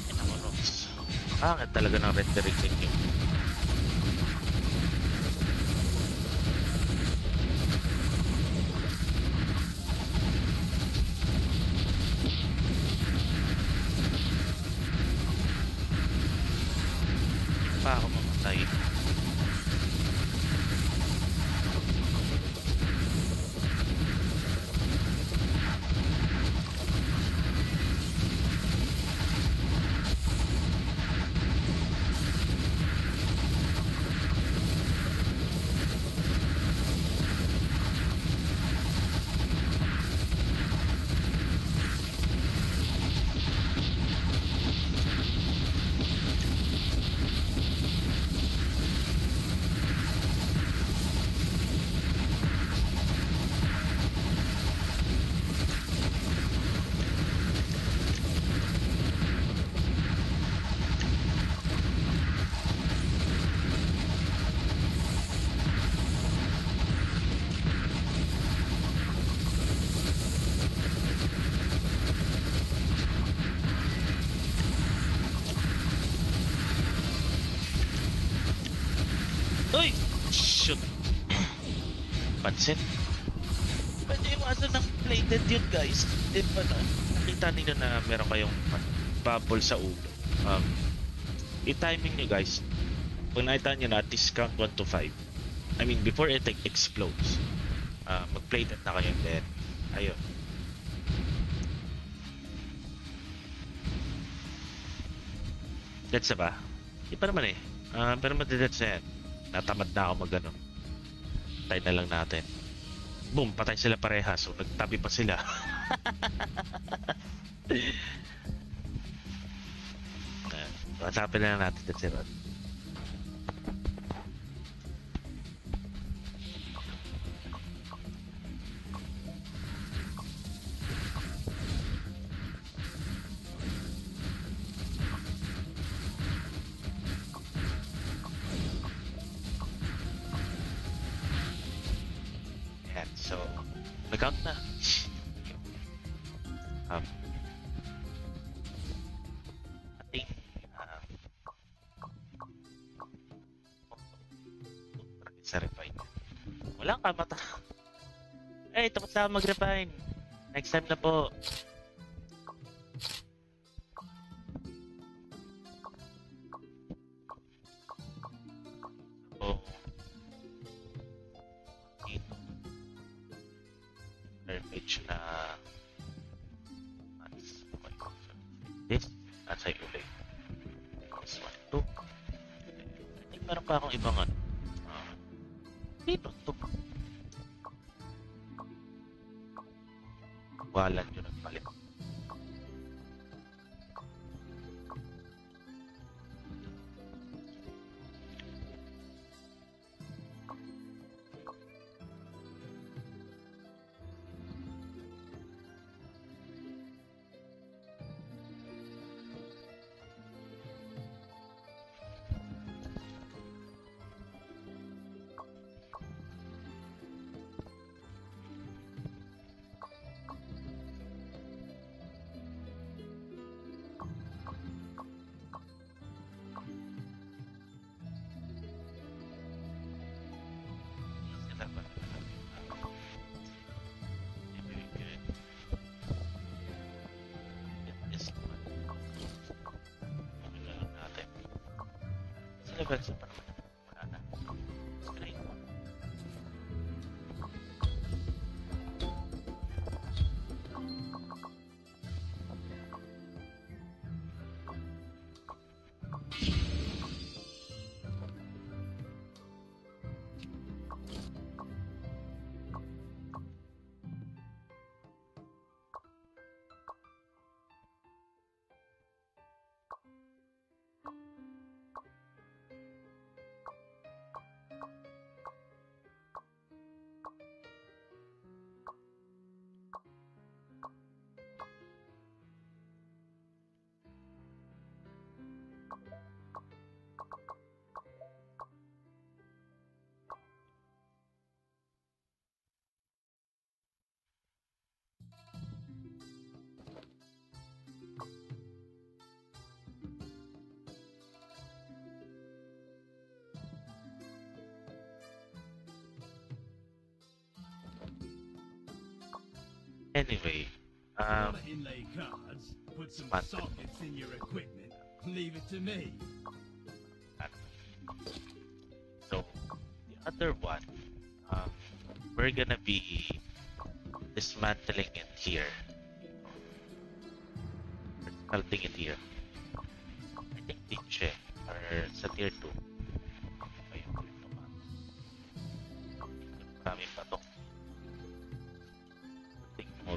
Ay naman, Rox. Pangit talaga ng rendering bubble sa ulo. Um, i-timing nyo guys. Kung nakita nyo na, discount 1 to 5. I mean, before it explodes. Uh, mag-plated na kayo then. Ayun. That's ba? Di pa naman eh. Ah, pero madidets na yan. Natamad na ako mag ano. Patay na lang natin. Boom, patay sila pareha. So, nagtabi pa sila. Matapin na lang natin si Rod. Mag-refine. Next time na po. Anyway, um, inlay cards, put some sockets in your equipment. Leave it to me. So, the other one, um, we're gonna be dismantling it here. Dismantling it here. I think Dinche, or sa tier 2.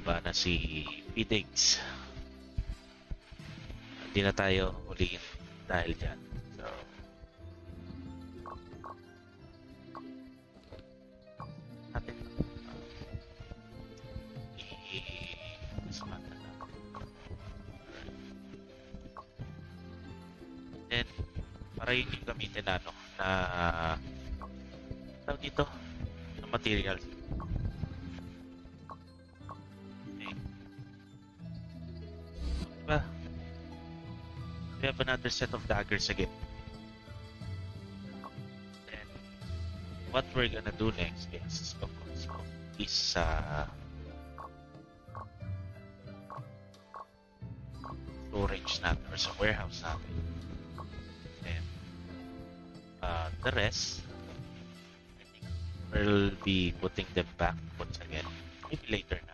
Tingnan mo ba na si Pidex? Hindi na tayo huliin dahil dyan. set of daggers again. And what we're gonna do next is, of course, is uh, storage natin or sa warehouse natin. And uh, the rest, we'll be putting them back once again, maybe later na.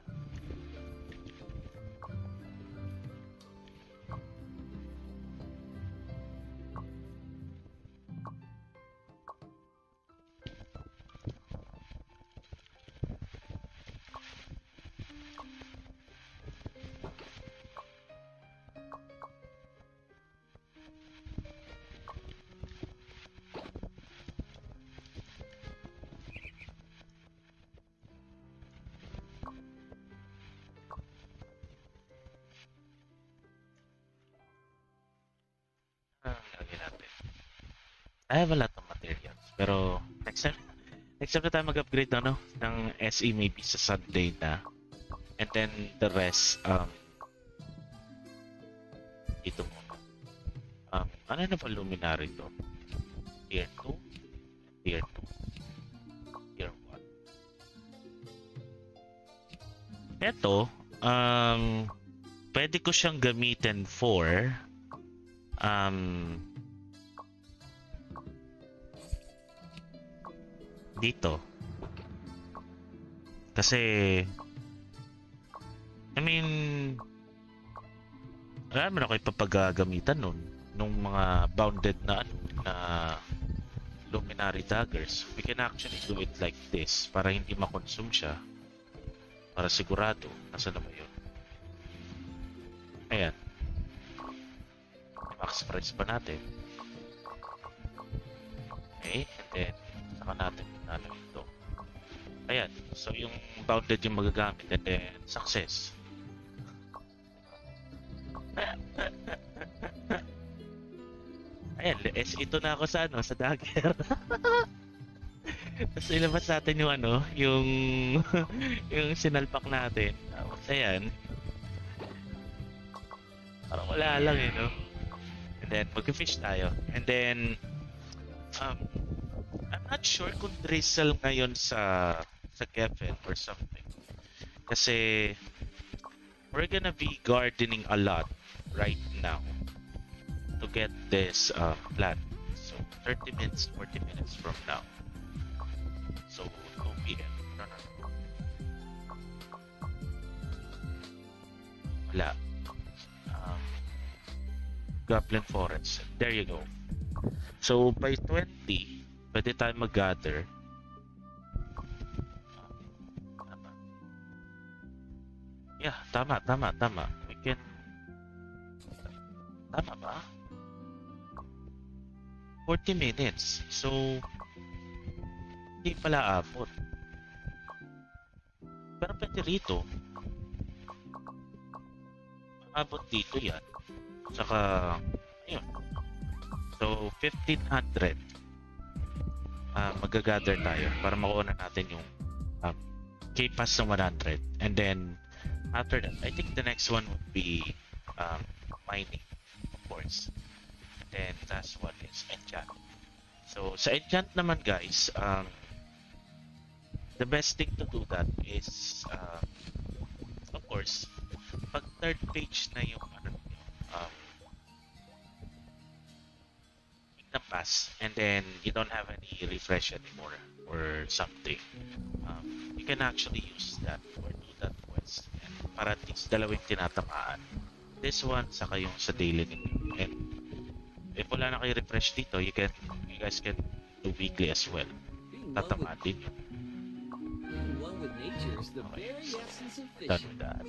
Time na tayo mag-upgrade ano, ng SE maybe sa Sunday na. And then, the rest, um, dito muna. Um, ano na ba luminary to? Tier 2? Tier 2? Tier 1? Ito, um, pwede ko siyang gamitin for um, dito. Kasi, I mean, wala naman ako ipapagagamitan nun. Nung mga bounded na, ano, na luminary daggers. We can actually do it like this para hindi makonsume siya. Para sigurado. Nasa na yun? Ayan. Max price pa natin. So yung bounded yung magagamit and then success. Ayan, es ito na ako sa ano, sa dagger. Tapos ilabas natin yung ano, yung yung sinalpak natin. Tapos ayan. Parang wala lang eh, no? And then mag-fish tayo. And then um I'm not sure kung drizzle ngayon sa sa Geffen or something. Kasi we're gonna be gardening a lot right now to get this uh, plant. So 30 minutes, 40 minutes from now. So 2 p.m. No, no, no. Wala. Um, Goblin Forest. There you go. So by 20, by pwede tayo mag-gather. Tama, tama, tama. We can... Tama ba? 40 minutes. So, hindi pala abot. Pero pwede rito. Abot dito yan. Saka, ayun. So, 1500. Uh, magagather tayo para makuha na natin yung um, K-Pass ng 100. And then, after that, I think the next one would be um, mining, of course. And then, last one is enchant. So, sa enchant naman guys, um, the best thing to do that is, um, of course, pag third page na yung ano, um, na pass and then you don't have any refresh anymore or something um, you can actually use that or do that quest and para at least dalawang tinatamaan this one saka yung sa daily ninyo and if wala na kayo refresh dito you can you guys can do weekly as well. Tatamaan din. yun Okay. done with that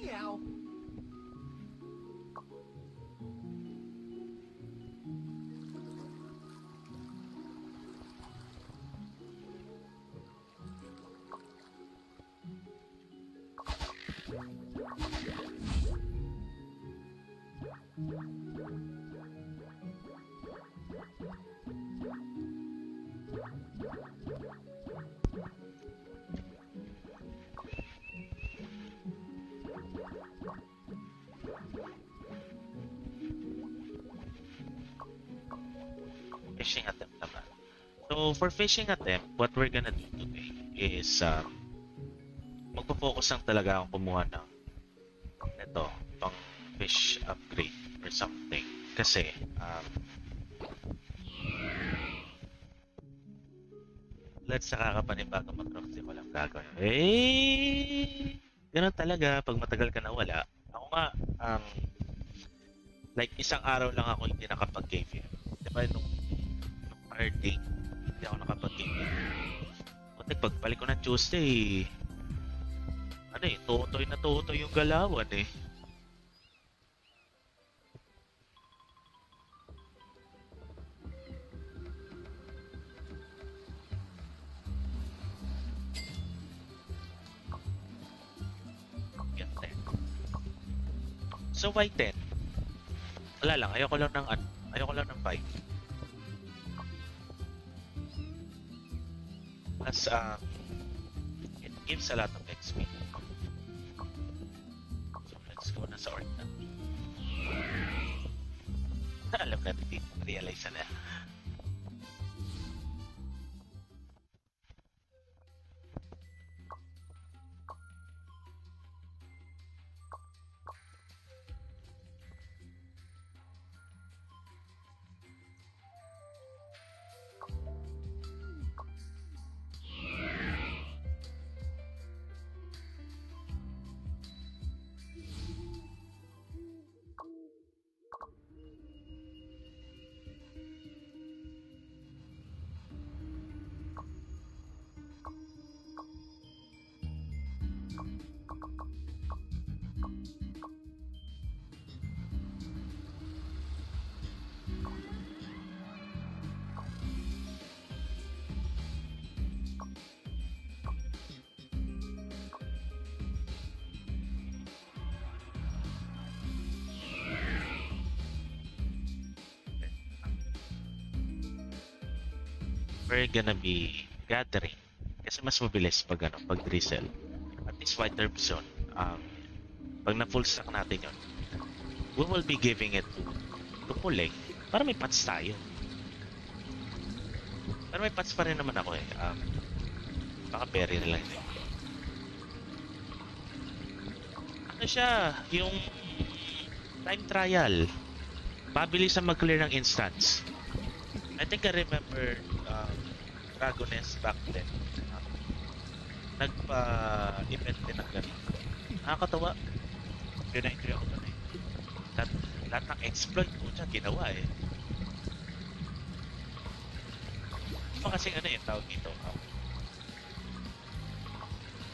for fishing attempt, what we're gonna do today is um, magpo-focus lang talaga akong kumuha ng ito, pang fish upgrade or something. Kasi, um, let's sa kakapanibago mag-proxy ko lang gagawin. Eh, ganun talaga pag matagal ka na wala. Ako nga, um, like isang araw lang ako hindi nakapag-game yun. Diba nung, nung yun. Kunti, pagbalik ko ng Tuesday, ano eh, tutoy na tutoy yung galawan eh. Yan, 10. So why 10? Wala lang, ayoko lang ng ano, it we're gonna be gathering kasi mas mabilis pag ano, pag drizzle. At this white herb zone, um, pag na full stack natin yun, we will be giving it to, to Puling para may pats tayo. Pero may pats pa rin naman ako eh. Um, baka berry na lang yun. Ano siya? Yung time trial. Mabilis ang mag-clear ng instance. I think I remember Dragoness back then. Nagpa-event din ng ganito. Nakakatawa. Yun na enjoy ako doon eh. Lahat, lahat ng exploit ko dyan ginawa eh. Ano ba kasing ano yung tawag dito? Um,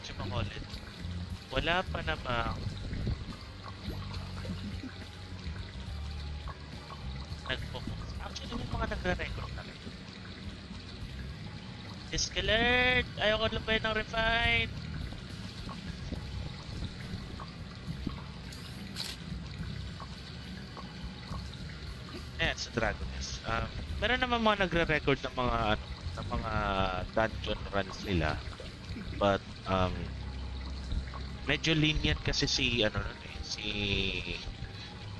Chumakolit. Wala pa namang nag-focus. Actually, may mga nagre-record rin. Discalert! Ayoko lupain ng refine! Ayan, sa Dragoness. Um, meron naman mga nagre-record ng mga ano, ng mga dungeon runs nila. But um medyo lenient kasi si ano nun eh, si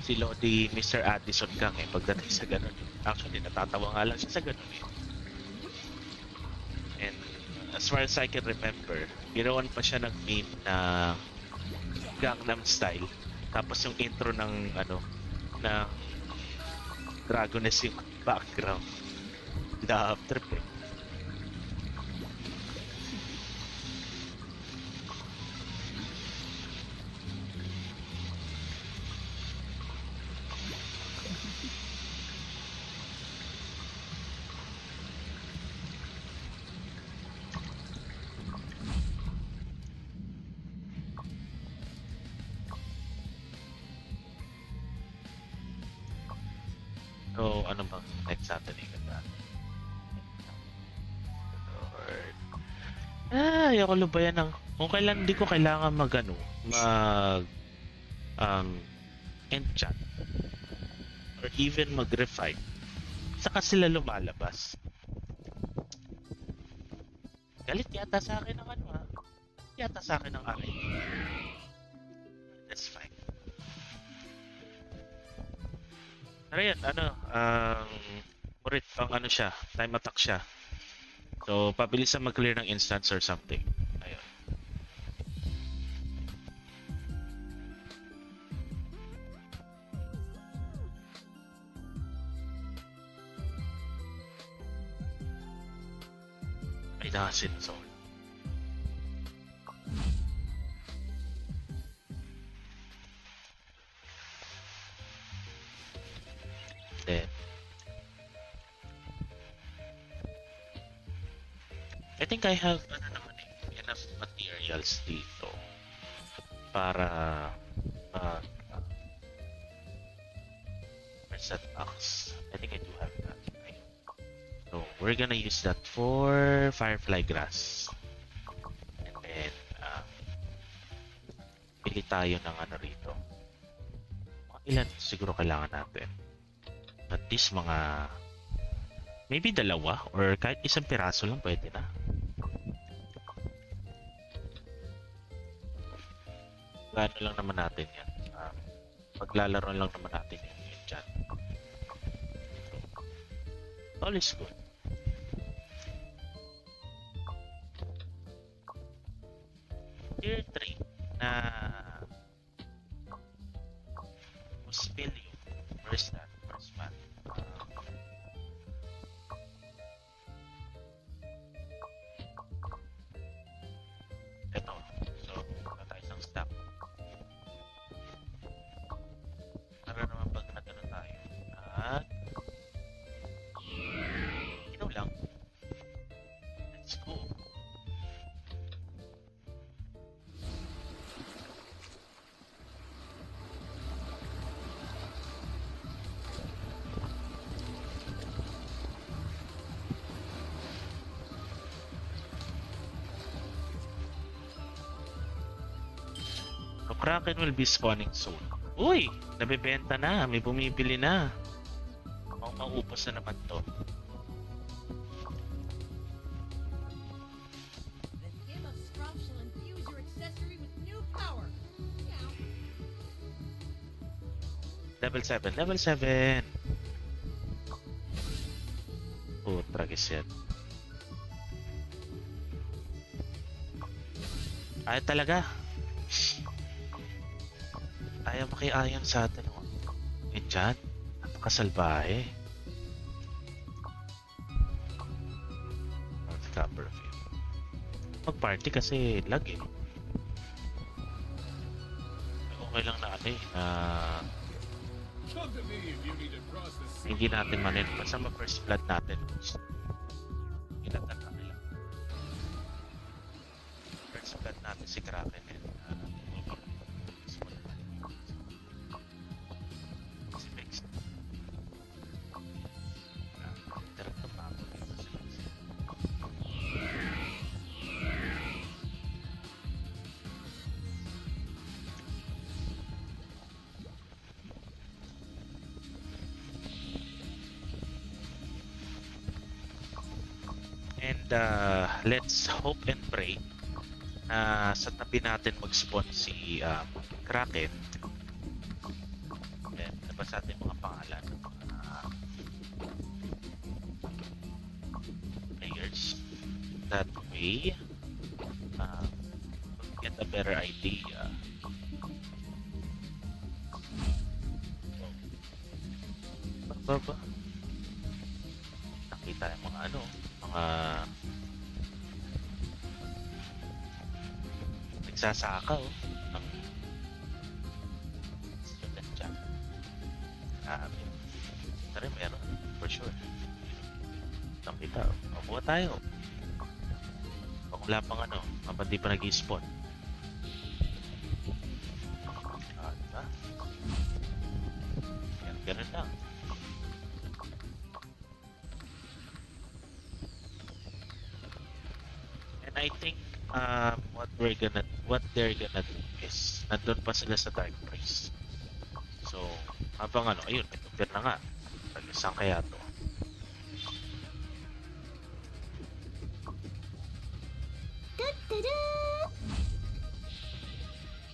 si Lodi Mr. Addison Gang eh pagdating sa ganun. Actually natatawa nga lang siya sa ganun eh. And as far as I can remember, ginawan pa siya ng meme na Gangnam Style. Tapos yung intro ng ano na Dragoness yung background. Love trip Ah, ayoko lubayan ng... Kung kailan, hindi ko kailangan mag, ano, mag... Um, enchant. Or even mag-refine. Saka sila lumalabas. Galit yata sa akin ng ano ha. Yata sa akin ng akin. That's fine. Pero yan, ano, um, Murit, pang ano siya, time attack siya. So, pabilis na mag-clear ng instance or something. Ayun. Why does it so? Then, I think I have we're gonna use that for firefly grass. And then uh, pili tayo ng ano rito. Ilan siguro kailangan natin? At least mga maybe dalawa or kahit isang piraso lang pwede na. Gaano lang naman natin yan. Uh, paglalaro lang naman natin yan, yun dyan. All is good. Kraken will be spawning soon. Uy! Nabebenta na. May bumibili na. Mukhang maubos na naman to. Level 7. Level 7. Oh, tragis yan. Ay talaga. Makiayon sa atin. Oh. Eh, dyan. Napakasalbahe. North Copperfield. Mag-party kasi lag eh. Okay lang na ano eh. Na hindi natin manin. Basta ma-first blood natin. Nagsasaka oh ng student job. Grabe. Ito rin meron, for sure. Nakita, oh. Mabuha tayo. Kung wala pang ano, kapag di pa nag-spawn. They're gonna do is nandun pa sila sa Dark Priest. So, habang ano, ayun, nag na nga. Saan kaya to?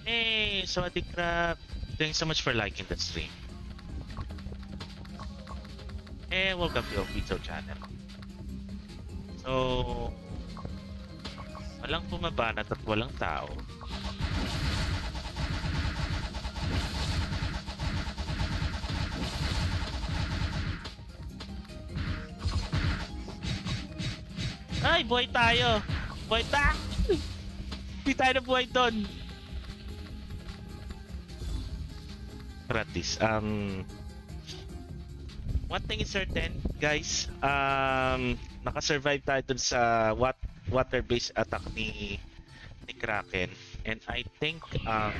Hey, Swati Crap! Thanks so much for liking the stream. Hey, welcome to your Vito channel. So, walang bumabanat at walang tao. Ay, buhay tayo. Buhay ta! Hindi tayo na buhay doon. Practice. Um, one thing is certain, guys. Um, nakasurvive tayo dun sa wat water-based attack ni ni Kraken. And I think um,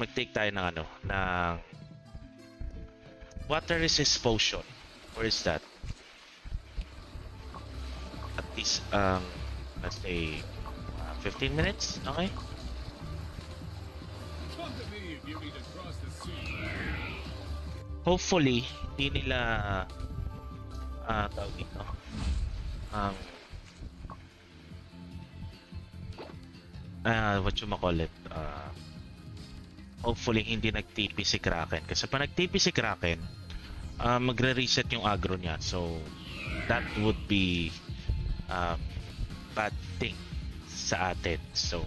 mag-take tayo ng ano, ng water resist potion. Where is that? Least, um, let's say, uh, 15 minutes? Okay? Hopefully, hindi nila, ah, tawag dito, um, ah, what you call it, ah, hopefully hindi nag-TP si Kraken. Kasi pa nag-TP si Kraken, ah, magre-reset yung aggro niya. So, that would be um, bad thing sa atin. So,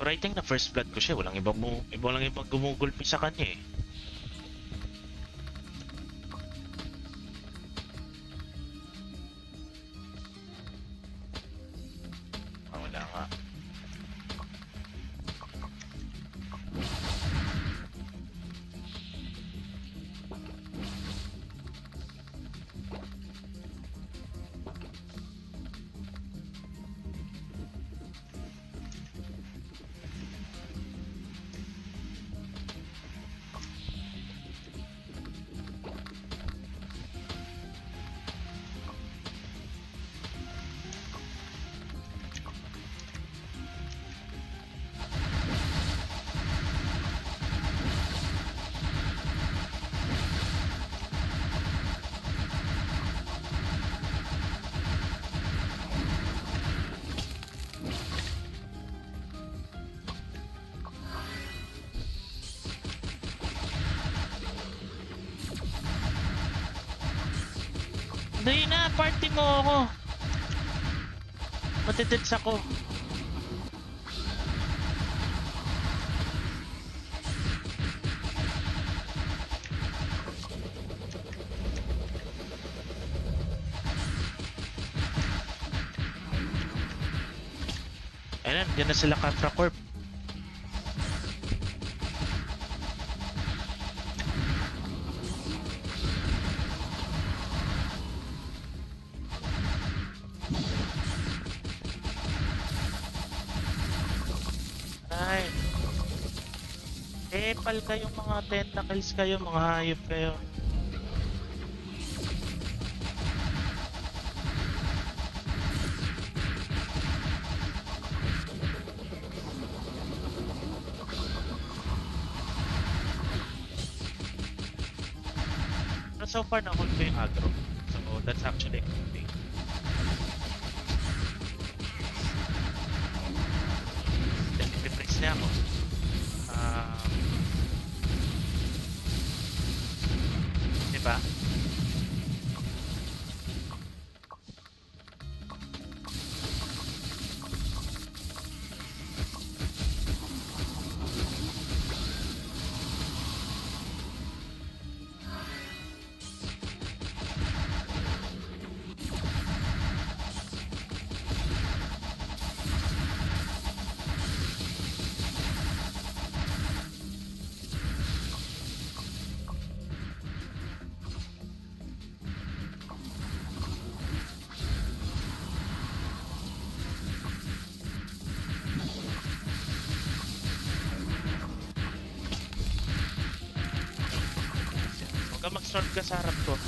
pero I think na first blood ko siya. Walang ibang, walang ibang gumugulpi sa kanya eh. Matitits ako. Ayan, dyan na sila Contra Corp. Epal kayo mga tentacles kayo, mga hayop kayo. So far na-hold Huwag ka sa harap ko.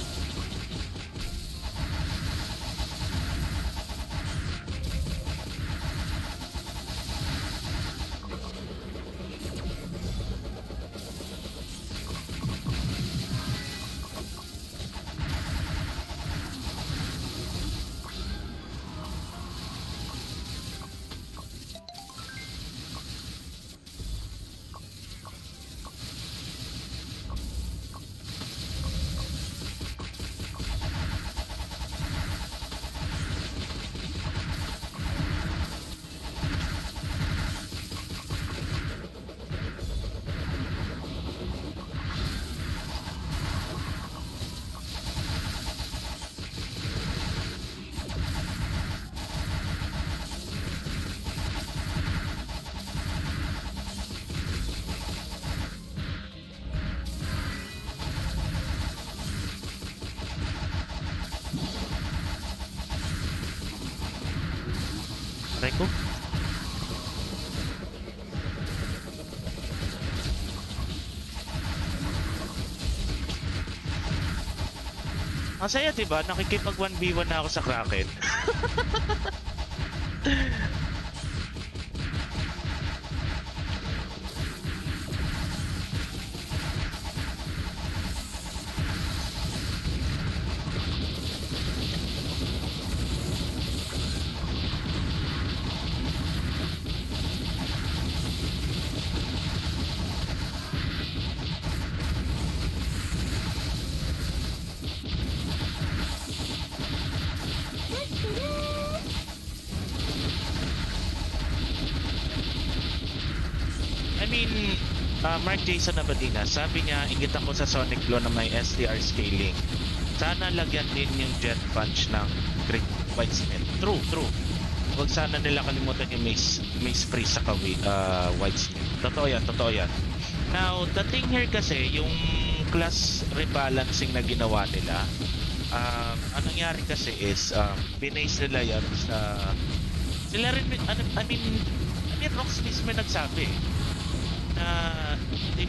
Masaya, diba? Nakikipag 1v1 na ako sa Kraken. Jason Abadina, sabi niya, ingit ako sa Sonic Glow na may SDR scaling. Sana lagyan din yung Jet Punch ng Great Whitesmith. True, true. Huwag sana nila kalimutan yung Mace, Mace Priest sa kawi, uh, Whitesmith. Totoo yan, totoo yan. Now, the thing here kasi, yung class rebalancing na ginawa nila, um, anong nangyari kasi is, um, binase nila yan sa... Sila rin, ano, I mean, I mean, Rox mismo nagsabi eh,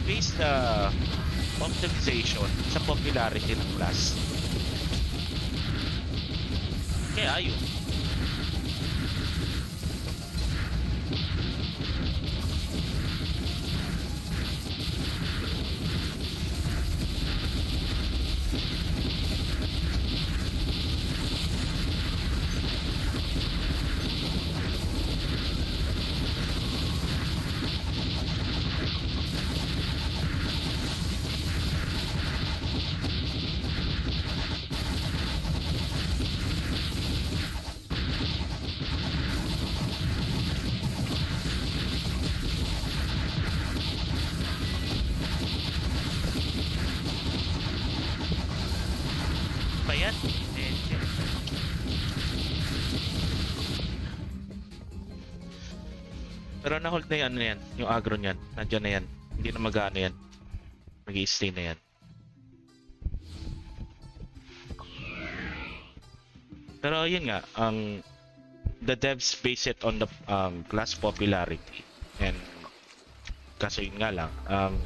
they base the optimization sa popularity ng class. Kaya ayun. Na-hold na yan, ano yan, yung agro niyan. Nandiyan na yan. Hindi na mag-ano yan. mag stay na yan. Pero yun nga, ang the devs base it on the um, class popularity. And kaso yun nga lang, um,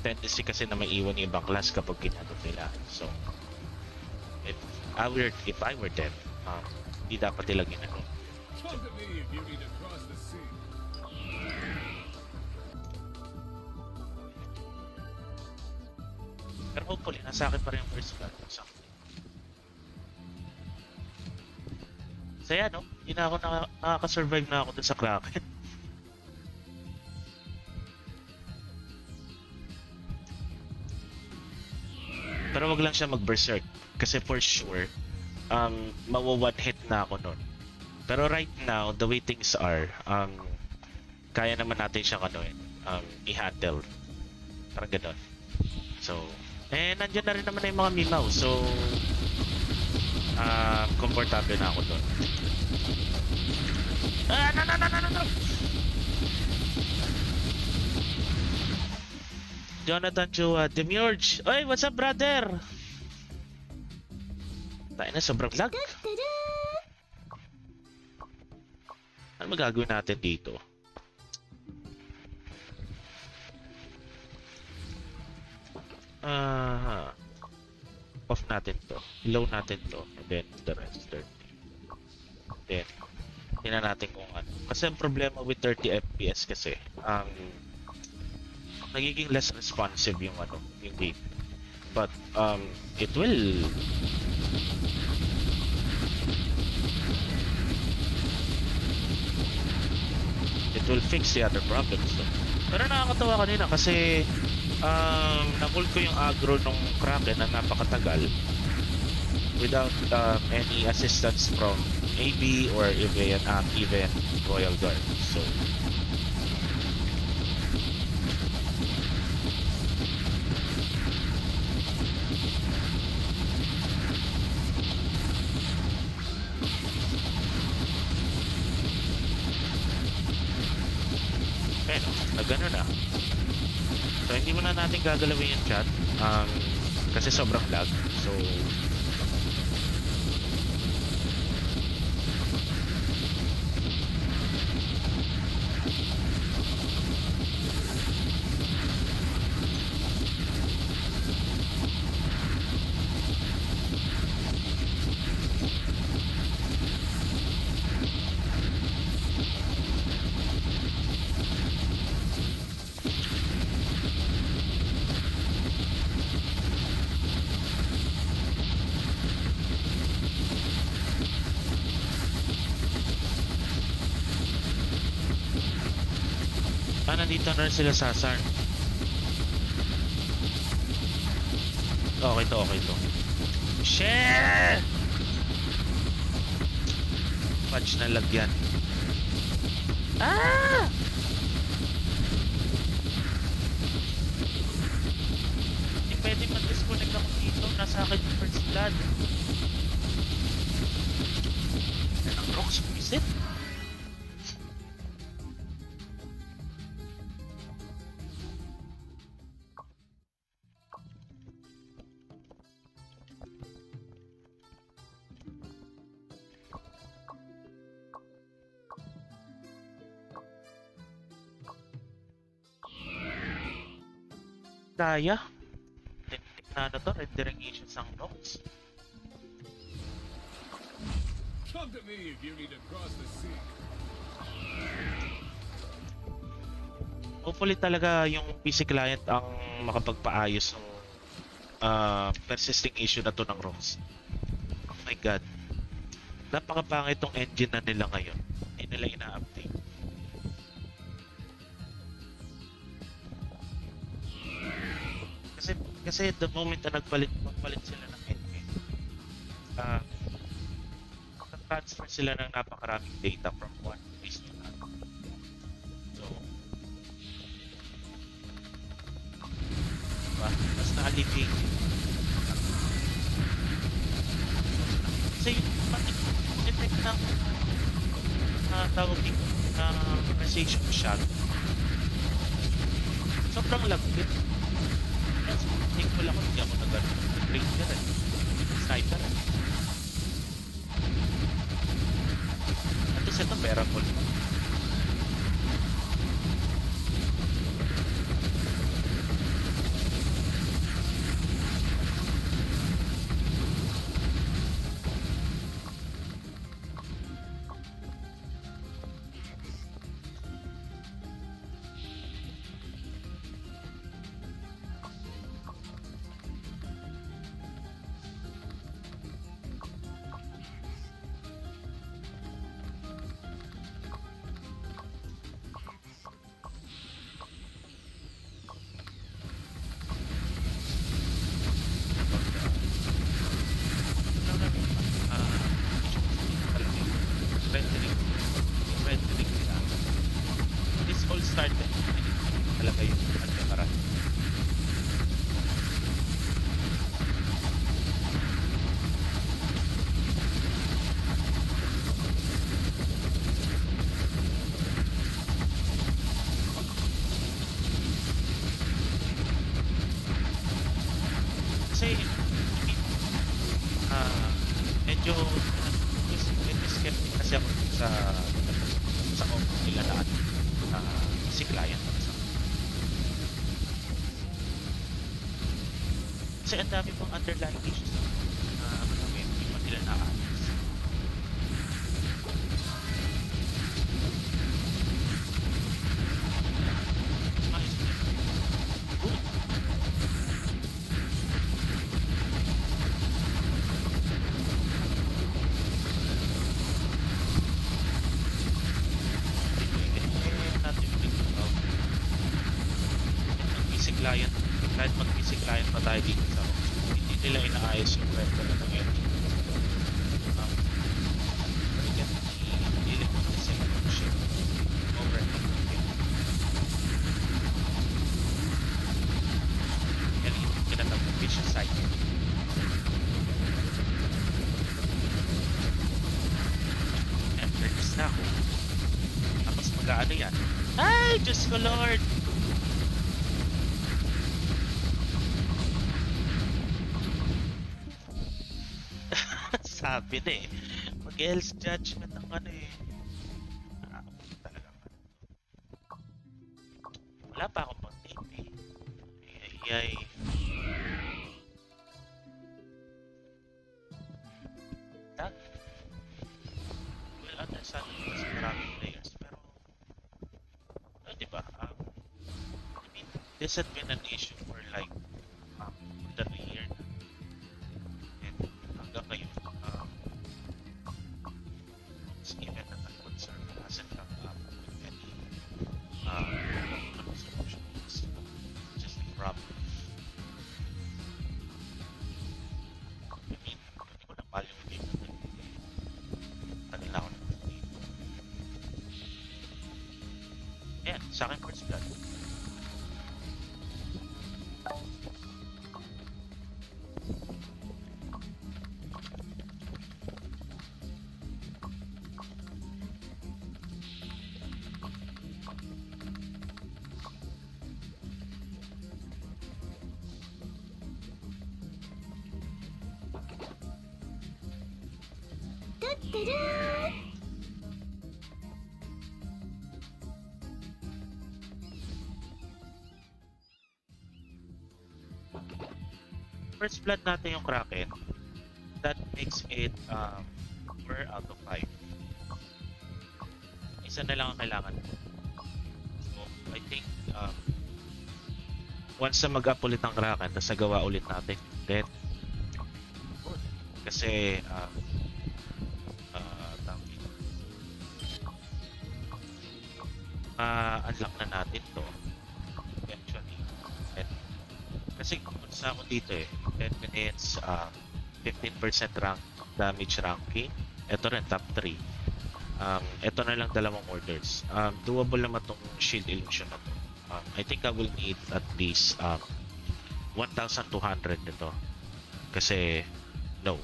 tendency kasi na maiwan yung ibang class kapag ginanong nila. So, if I were, if I were them, um, di dapat nila ginanong. Saya no? Hindi na ako naka- nakaka-survive na ako dun sa Kraken. Pero wag lang siya mag-berserk. Kasi for sure, um, mawa one hit na ako nun. Pero right now, the way things are, um, kaya naman natin siyang ano eh, um, i-handle. Parang ganun. So, eh, nandyan na rin naman na yung mga Mimaw. So, ah, komportable na ako doon. Ah, no, no, no, no, no! Jonathan Chua, Demiurge! Oy, what's up, brother? Tayo na, sobrang lag. Ano magagawin natin dito? Ah, off natin to. Low natin to. And then the rest 30. Then, tingnan natin kung ano. Kasi ang problema with 30 FPS kasi, um, nagiging less responsive yung ano, yung game. But, um, it will it will fix the other problems though. Pero nakakatawa kanina kasi um, na-hold ko yung aggro nung Kraken na napakatagal without um, any assistance from AB or even, um, even Royal Guard. So, natin gagalawin yung chat. Um, kasi sobrang lag. So, natin sila sasar. Okay to okay to. Shit! Patch na lagyan. Ah! Usually talaga yung PC client ang makapagpaayos ng uh, persisting issue na to ng ROS. Oh my god. Napakapangit tong engine na nila ngayon. Hindi nila ina-update. Kasi, kasi the moment na nagpalit, magpalit sila ng engine, ah, uh, transfer sila ng napakaraming data from one diba? Tapos nakalibig. Kasi yung effect ng uh, tawag dito na uh, compensation shot sobrang lagkit. Yes, thankful ako hindi ako nag range na rin. Sniper rin at least ito pera ko que es First blood natin yung Kraken. That makes it um, 4 out of 5. Isa na lang ang kailangan. So, I think um, once na mag-up ulit ang Kraken, tapos nagawa ulit natin, then. Kasi um, uh, ma-unlock na natin to eventually. And, kasi kung sa ako dito eh, 10 minutes, um, 15% rank damage ranking. Ito rin, top 3. Um, ito na lang dalawang orders. Um, doable naman tong shield illusion na to. Um, I think I will need at least um, 1,200 nito. Kasi, no.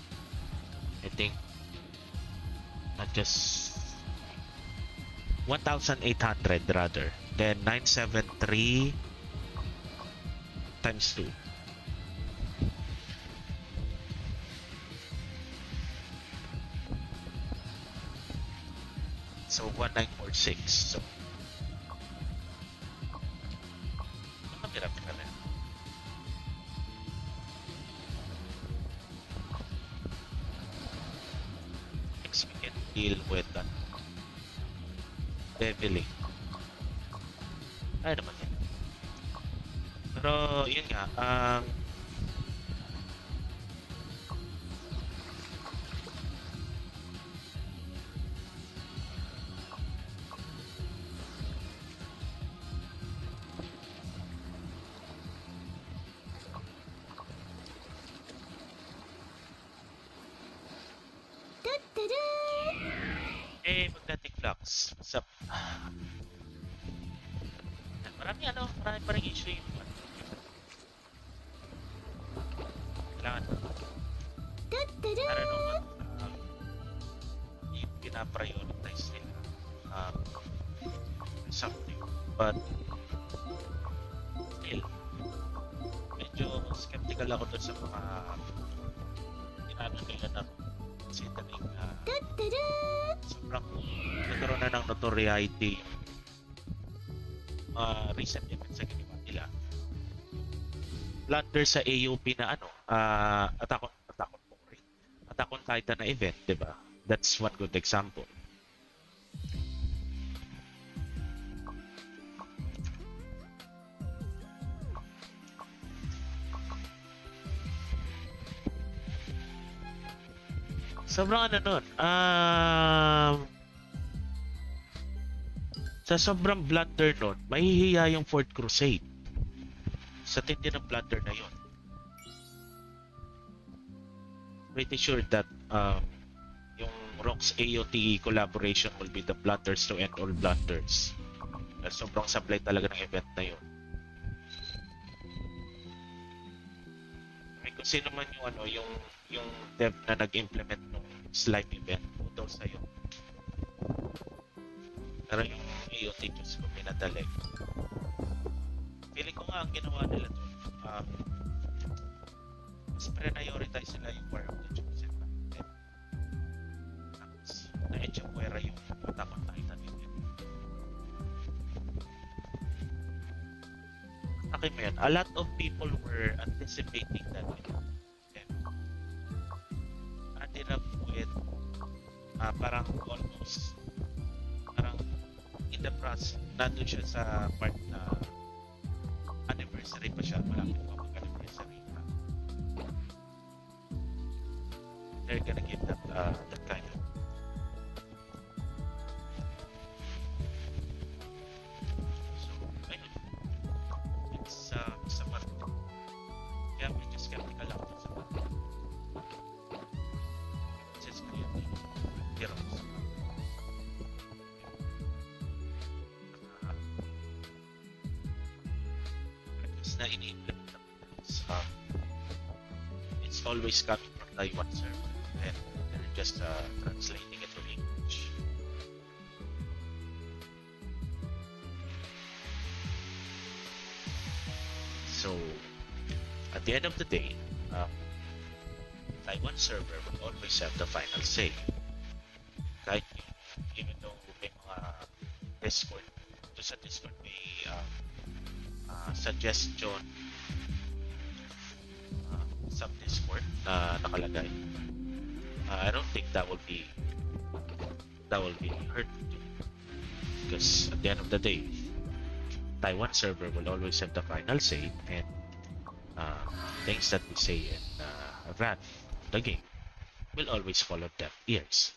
I think, not just 1,800 rather. Then 973 times 2. So 1946. So Mahirap ka na. Next we can deal with that. Deviling. Ay naman yan. Pero yun nga, um, notoriety uh, recent events na ginawa nila. Blunder sa AUP na ano, uh, Attack on, Attack on, Attack on Titan na event, di ba? That's one good example. Sobrang ano nun, um, sa sobrang blunder nun, mahihiya yung Fourth Crusade. Sa tindi ng blunder na yon. Pretty sure that um, yung Rox AOTE collaboration will be the blunders to end all blunders. Sobrang sablay talaga ng event na. Ay, kung sino man yung ano, yung yung dev na nag-implement ng slime event, kudos sa'yo. Pero yung AOT Diyos ko, pinadalig. Feeling ko nga ang ginawa nila to, um, mas prioritize nila yung War of the Chosen. Then, tapos, na-echapuera yung Attack on Titan event. Akin mo yan, a lot of people were anticipating that event. Then, ended up with ah, parang almost in the process nandun siya sa part na anniversary pa siya. Malapit pa mag anniversary na they're gonna give that uh, that kind of always coming from Taiwan server and they're just uh, translating it to English. So, at the end of the day, um, Taiwan server will always have the final say. Even though may mga Discord, to sa Discord may um, uh, suggestion sa Discord na nakalagay. Uh, I don't think that will be that will be hurt because at the end of the day, Taiwan server will always have the final say and uh, things that we say in uh, RAN, the game, will always follow deaf ears.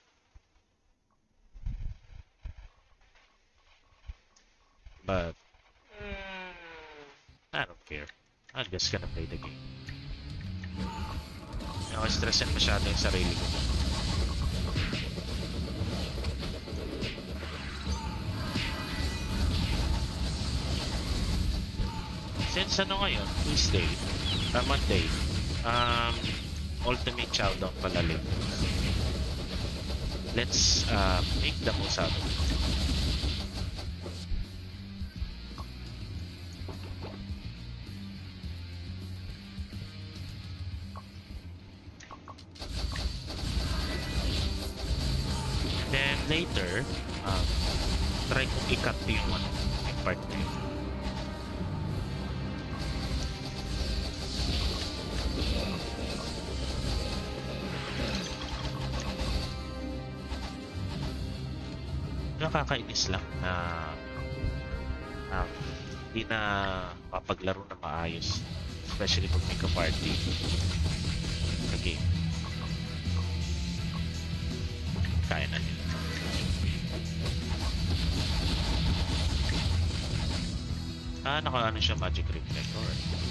But I don't care. I'm just gonna play the game. Hindi ako stressin masyado yung sarili ko. Since ano ngayon, Tuesday, uh, Monday, um, Ultimate Showdown pala late. Let's uh, make the most out of it. Later, um, try kong i-cut yung ano, yung part na yun. Nakakainis lang na um, hindi na mapaglaro na maayos. Especially pag may ka-party game. Kaya na nila. Ah, naka ano siya, magic reflector.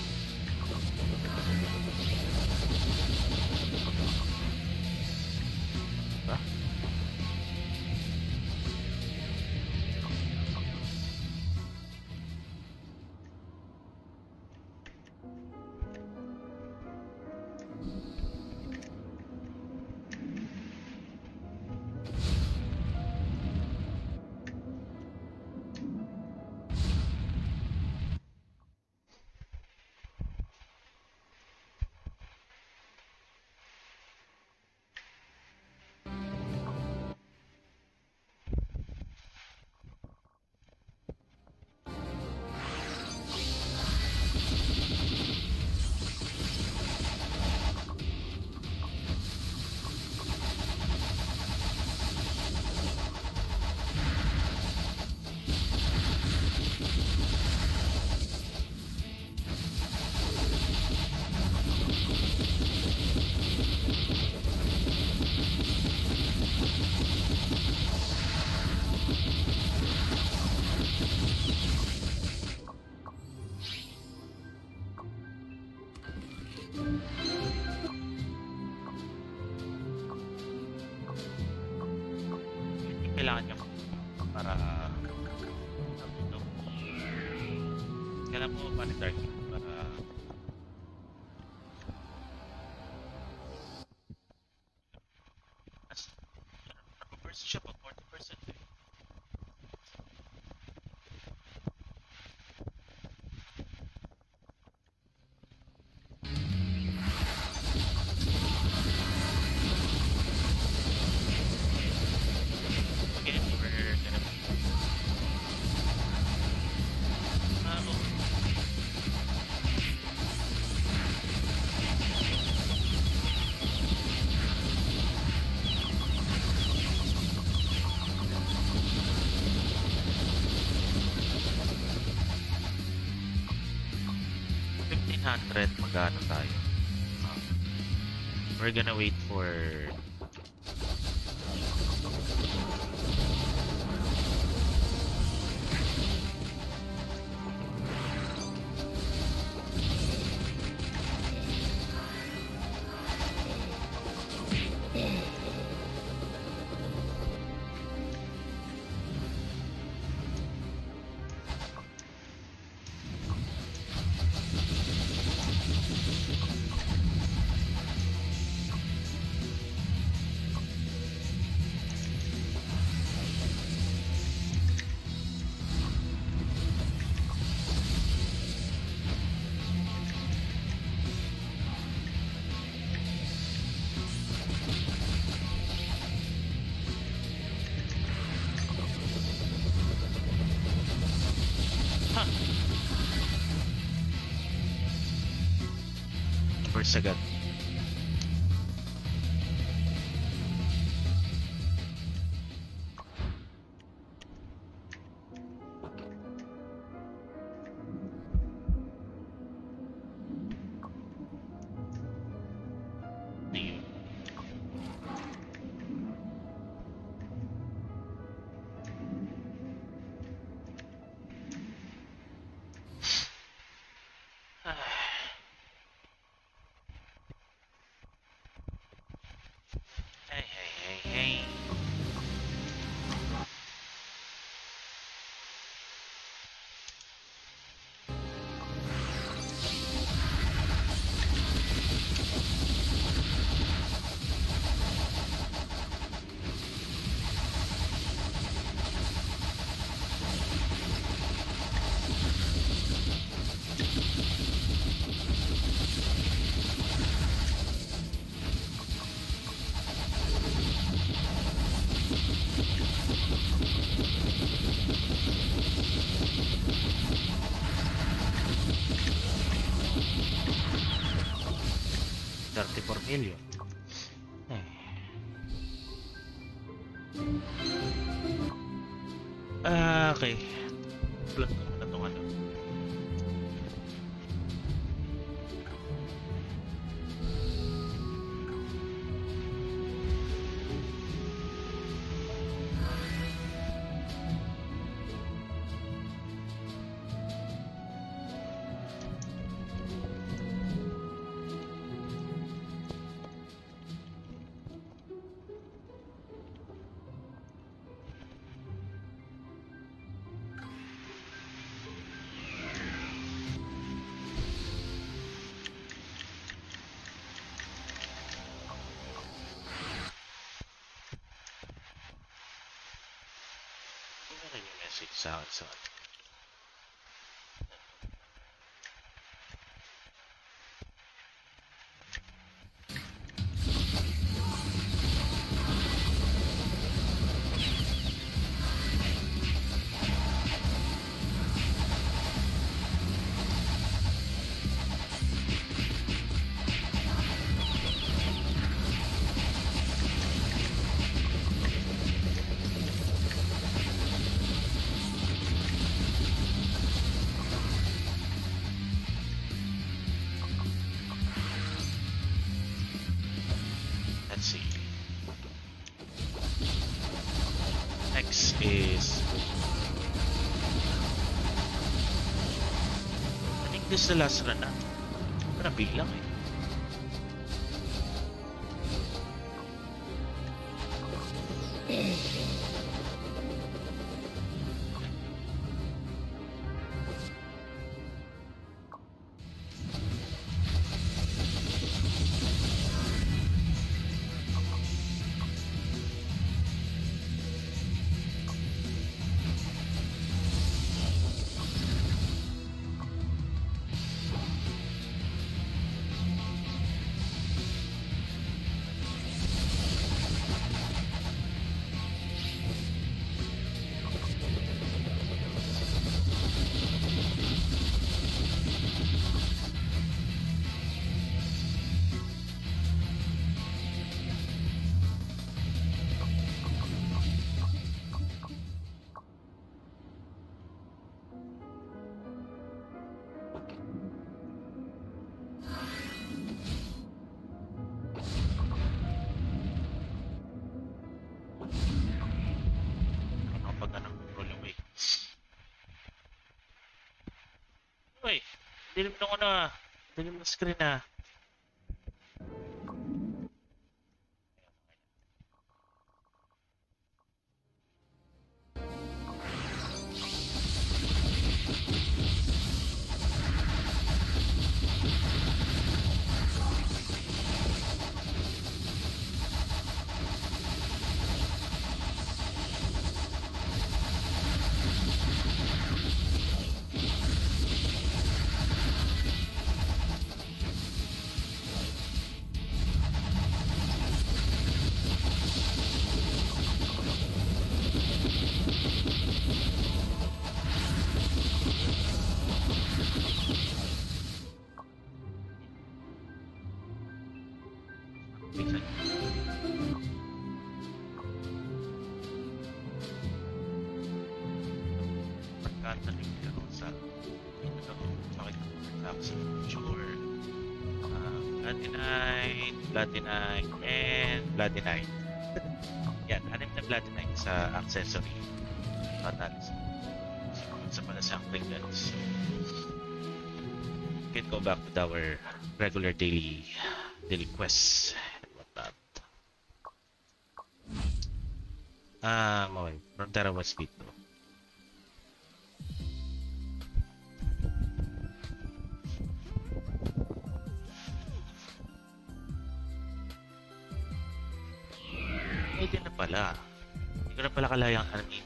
We're gonna wait for hours Ano na yung message is the last run na. Parang bilang ano ah. Dilim screen ah. Back to our regular daily daily quests and whatnot. Ah, okay. Frontera West dito. Pwede na pala. Hindi ko na pala kailangan, I mean,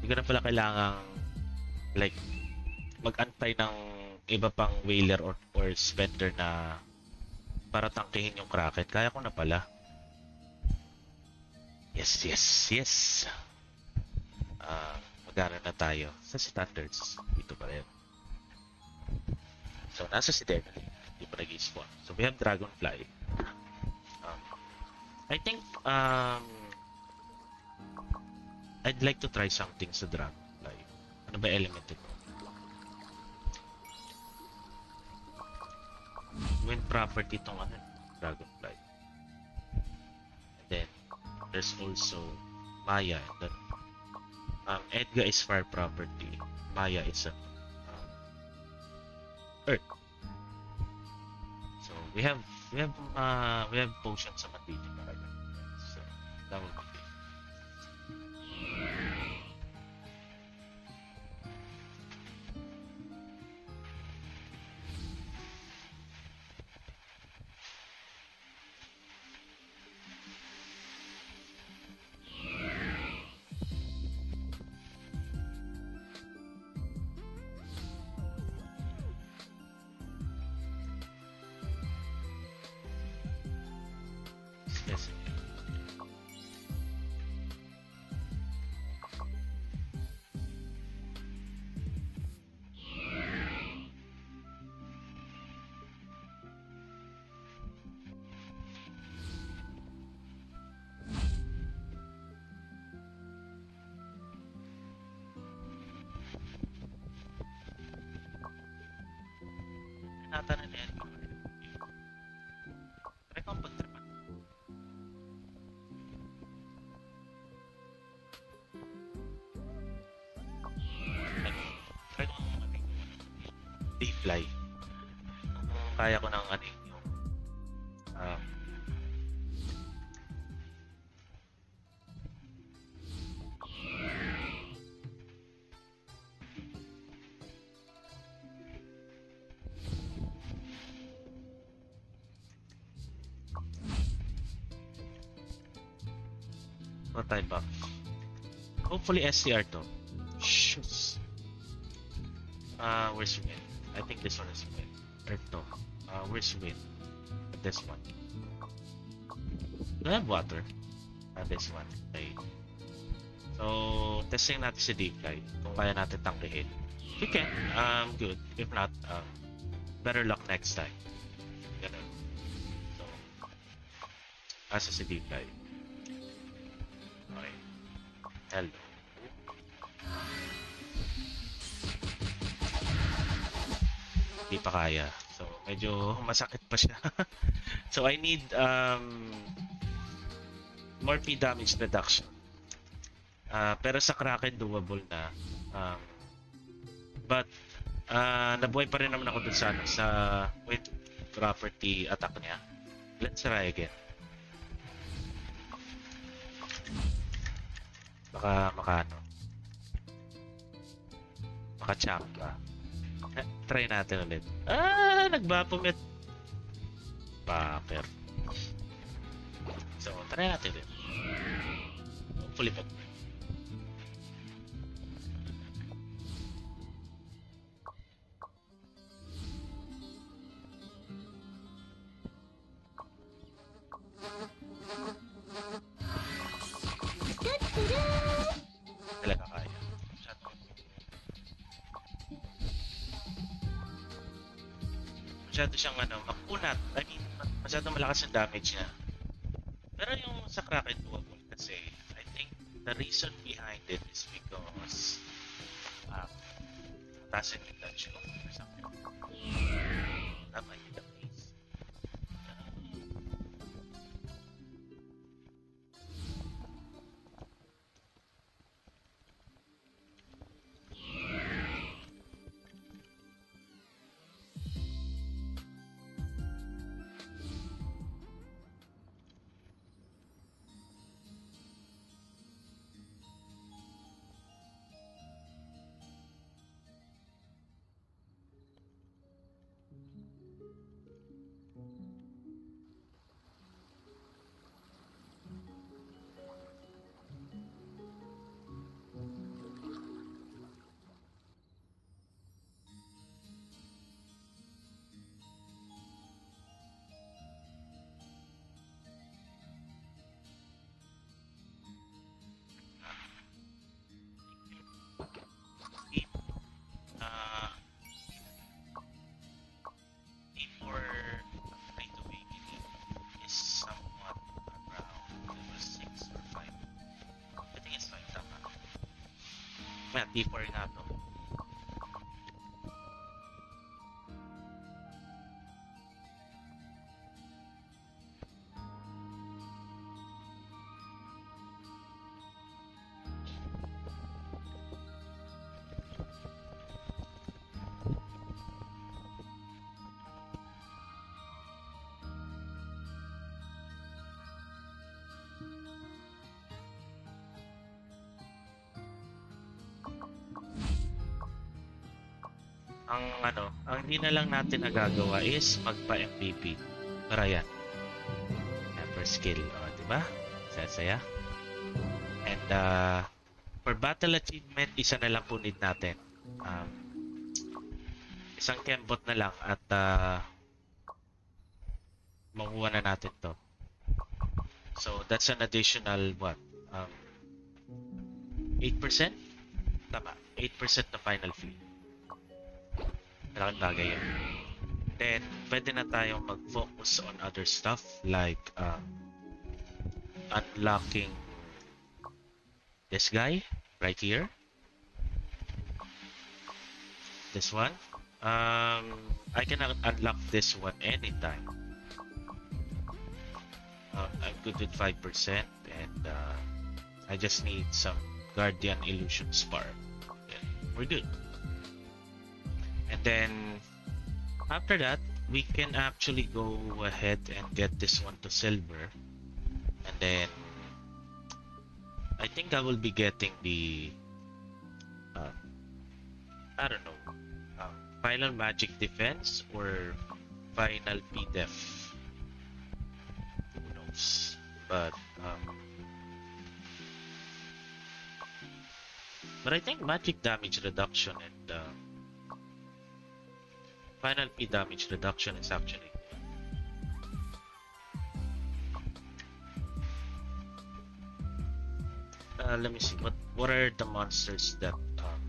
hindi ko na pala kailangan, like, mag-antay ng iba pang whaler or, or spender na para tangkihin yung Kraken. Kaya ko na pala. Yes, yes, yes. Ah, magana na tayo sa standards. Dito pa rin. So, nasa si Denali. Hindi pa nag-spawn. So, we have Dragonfly. Um, I think, um, I'd like to try something sa Dragonfly. Ano ba element Wind property itong ano, Dragonfly. And then, there's also Maya. Then, um, is fire property. Maya is a um, Earth. So we have we have uh we have potions sa Matiti So that would hopefully SCR to Shoots. Uh, where's win? I think this one is win. Or no. Uh, where's win? This one. Do I have water? Uh, this one. Okay. So, testing natin si Deep Fly. Kung kaya natin tangkihin. If we can, um, good. If not, um, better luck next time. Ganun. So, asa si Deep Fly. Okay. Hello. Hindi pa kaya. So, medyo masakit pa siya. so, I need um, more P damage reduction. Ah, pero sa Kraken, doable na. Um, but, ah nabuhay pa rin naman ako dun sa, ano, sa wind property attack niya. Let's try again. Baka makano. Maka-champ ka. Eh, try natin ulit. Ah, nagbapomit. Backer. So, try natin ulit. Hopefully, pag siyang ano, makunat. I mean, ma- masyado malakas ang damage niya. Pero yung sa Kraken doable kasi, I think the reason behind it is because uh, doesn't touch you or something. That ang ano, ang hindi na lang natin nagagawa is magpa-MVP. Pero yan. Per skill. O, di ba? Saya-saya. And, uh, for battle achievement, isa na lang po natin. Um, isang kembot na lang at uh, makuha na natin to. So, that's an additional, what? Um, 8%? Tama. 8% na final fee. Malaking bagay. Then, pwede na mag-focus on other stuff like uh, unlocking this guy right here. This one. Um, I can unlock this one anytime. Uh, I'm good with 5% and uh, I just need some Guardian Illusion Spark. We're good. Then after that, we can actually go ahead and get this one to silver. And then I think I will be getting the uh, I don't know uh, final magic defense or final PDEF. Who knows? But um, but I think magic damage reduction and final P damage reduction is actually uh, let me see what what are the monsters that um,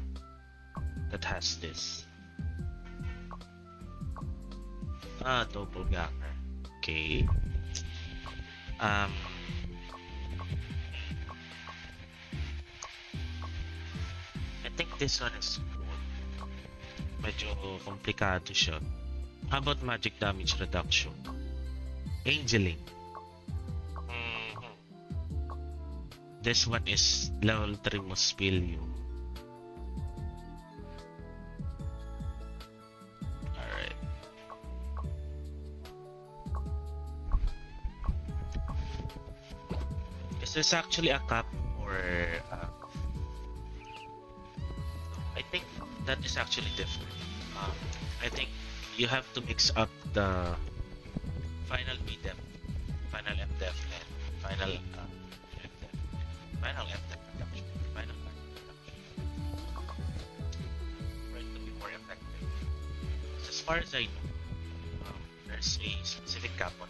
that has this? Ah doppelganger okay. Um I think this one is medyo komplikado siya. How about magic damage reduction? Angeling. Mhm. This one is level 3 mo spill yung Alright. Because there's actually a cap or that is actually different. Um, I think you have to mix up the final MDEF, final MDEF, and final uh, MDEF, final MDEF reduction, final MDEF reduction, it to be more effective. As far as I know, um, there's a specific cap on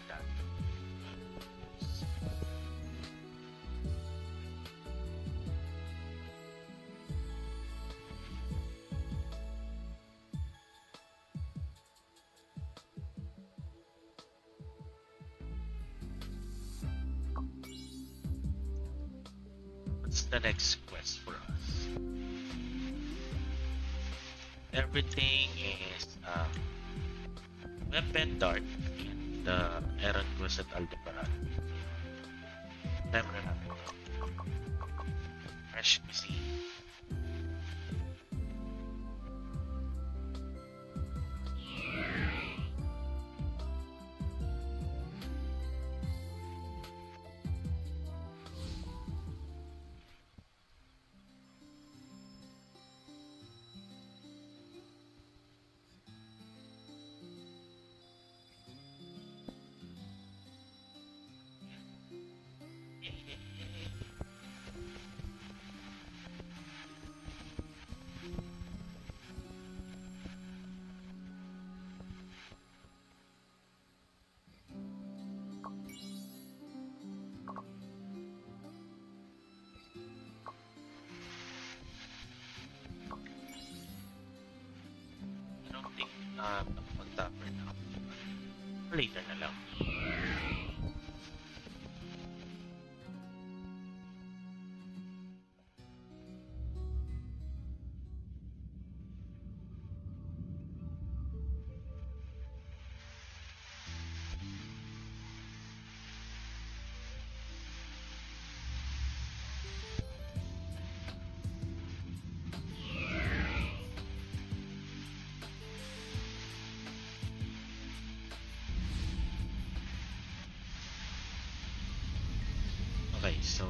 so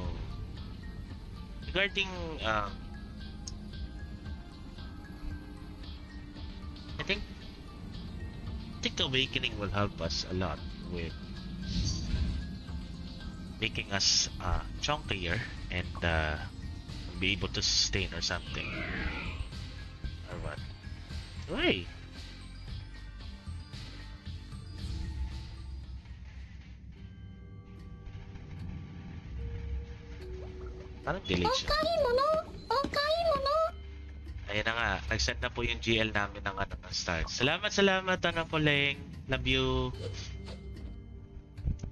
regarding um I think I think awakening will help us a lot with making us uh, chunkier and uh, be able to sustain or something. Or what? Hey! Parang delete siya. Ayun na nga, nag-send na po yung GL namin ng ano ng start. Salamat, salamat, ano po, Leng. Love you.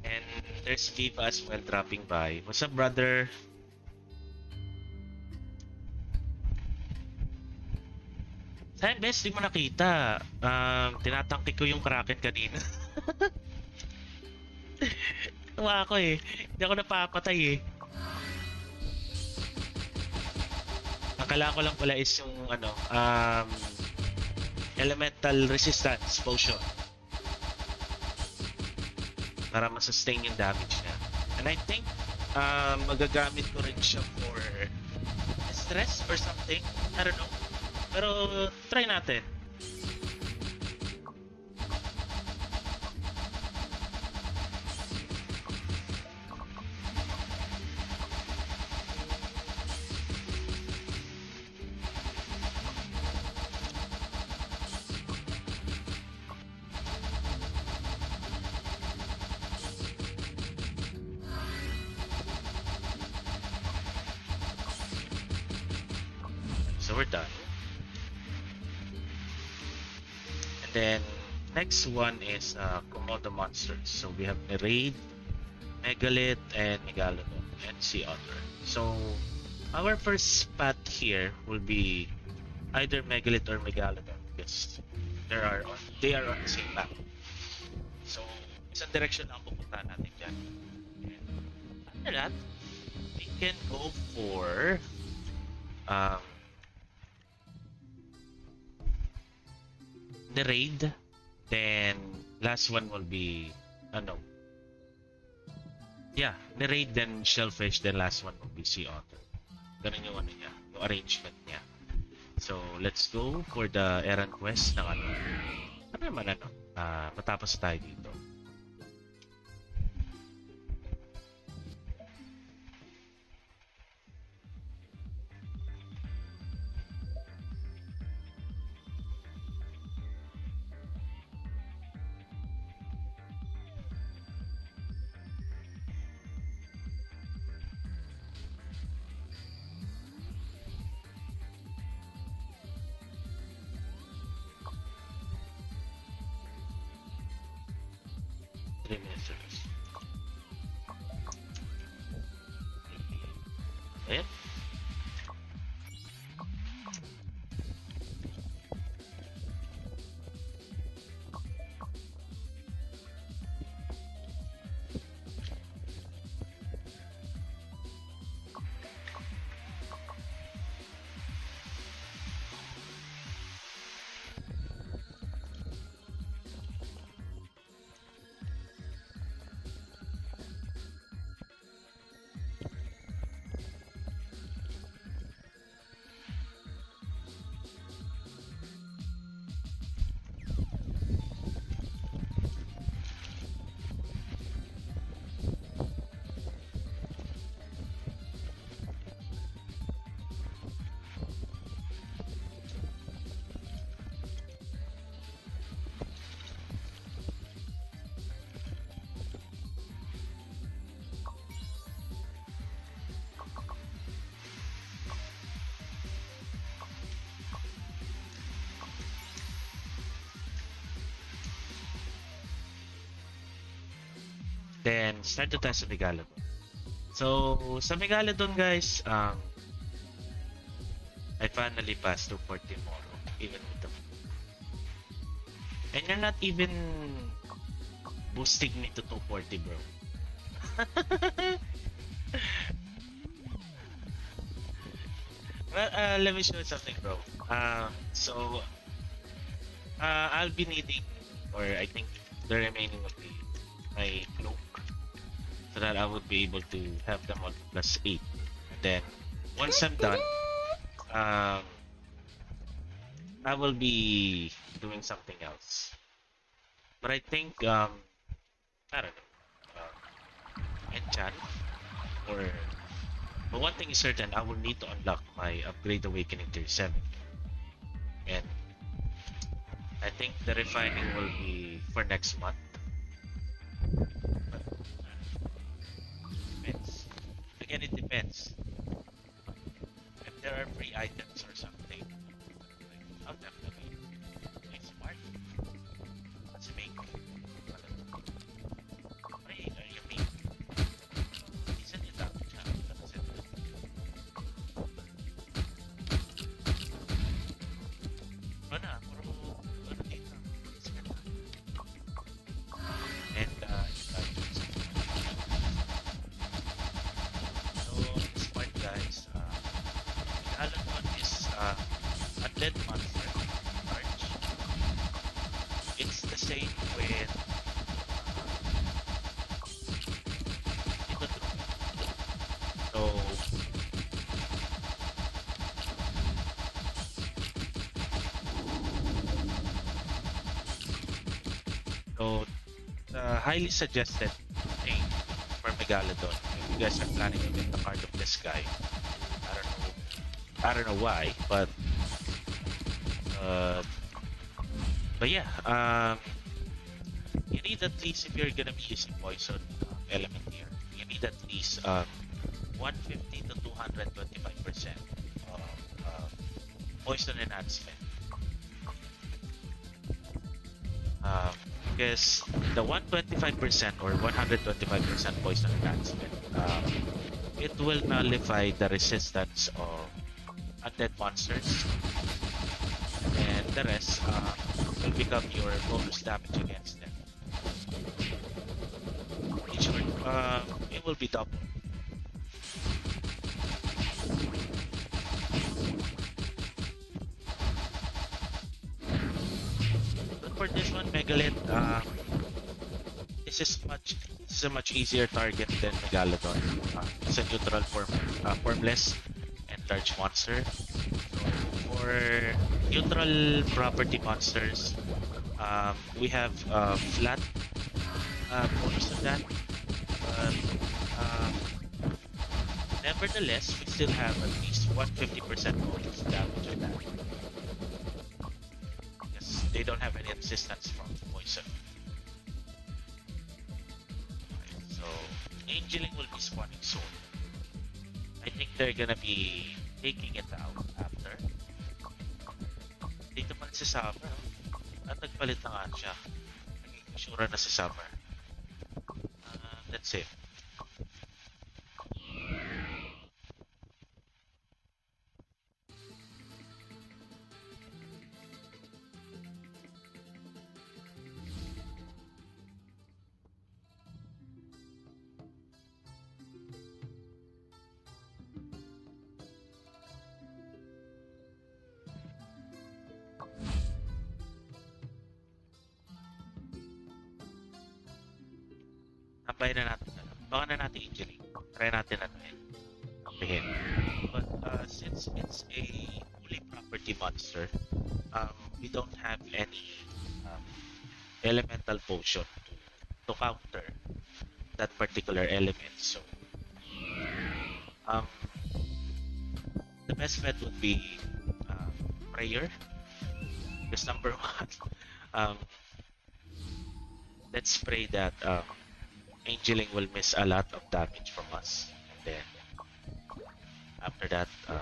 And there's Viva as well dropping by. What's up, brother? Sayang, best, di mo nakita. Um, tinatangki ko yung Kraken kanina. Tuwa ako eh. Hindi ako napapatay eh. Kailangan ko lang pala is yung ano, um, elemental resistance potion. Para masustain yung damage niya. And I think um, magagamit ko rin siya for stress or something. I don't know. Pero try natin. One is uh, Komodo monsters. So we have Raid, Megalith, and Megalodon, and Sea Otter. So our first spot here will be either Megalith or Megalodon because there are on, they are on the same map. So isang direction lang pupunta natin dyan. And after that, we can go for um, the raid then last one will be ano yeah the raid then shellfish then last one will be sea otter. Ganun yung ano niya yung arrangement niya. So let's go for the errand quest ng ano. Ano naman ano? Ah matapos tayo dito start to tayo sa Megalodon. So, sa Megalodon guys, um, I finally passed 240 tomorrow, even with the And you're not even boosting me to 240, bro. well, uh, let me show you something, bro. Uh, so, uh, I'll be needing, or I think the remaining will be my so that I would be able to have them on plus 8. And then, once I'm done, um, I will be doing something else. But I think, um, I don't know, uh, enchant or. But one thing is certain, I will need to unlock my upgrade awakening tier 7. And I think the refining will be for next month. Highly suggested thing for Megalodon, if you guys are planning to get the card of this guy, I don't know, I don't know why, but, uh, but yeah, um, you need at least if you're gonna be using poison uh, element here, you need at least um, 150 to 225 percent of uh, poison enhancement. Um, because the 125% or 125% poison enhancement, um, it will nullify the resistance of undead monsters, and the rest uh, will become your bonus damage against them. Um, it will be double. A much easier target than Megalodon. Uh, it's a neutral form, uh, formless and large monster. So for neutral property monsters, um, we have uh, flat uh, on that. But um, nevertheless, we still have at least 150% bonus damage that. They don't have any resistance they're gonna be taking it out after. Dito pa si Summer. oh. At nagpalit na nga siya. Naging sure na si Summer. Potion to, to counter that particular element. So, um, the best bet would be um, prayer. Because number one, um, let's pray that um, Angeling will miss a lot of damage from us. And then, after that, uh,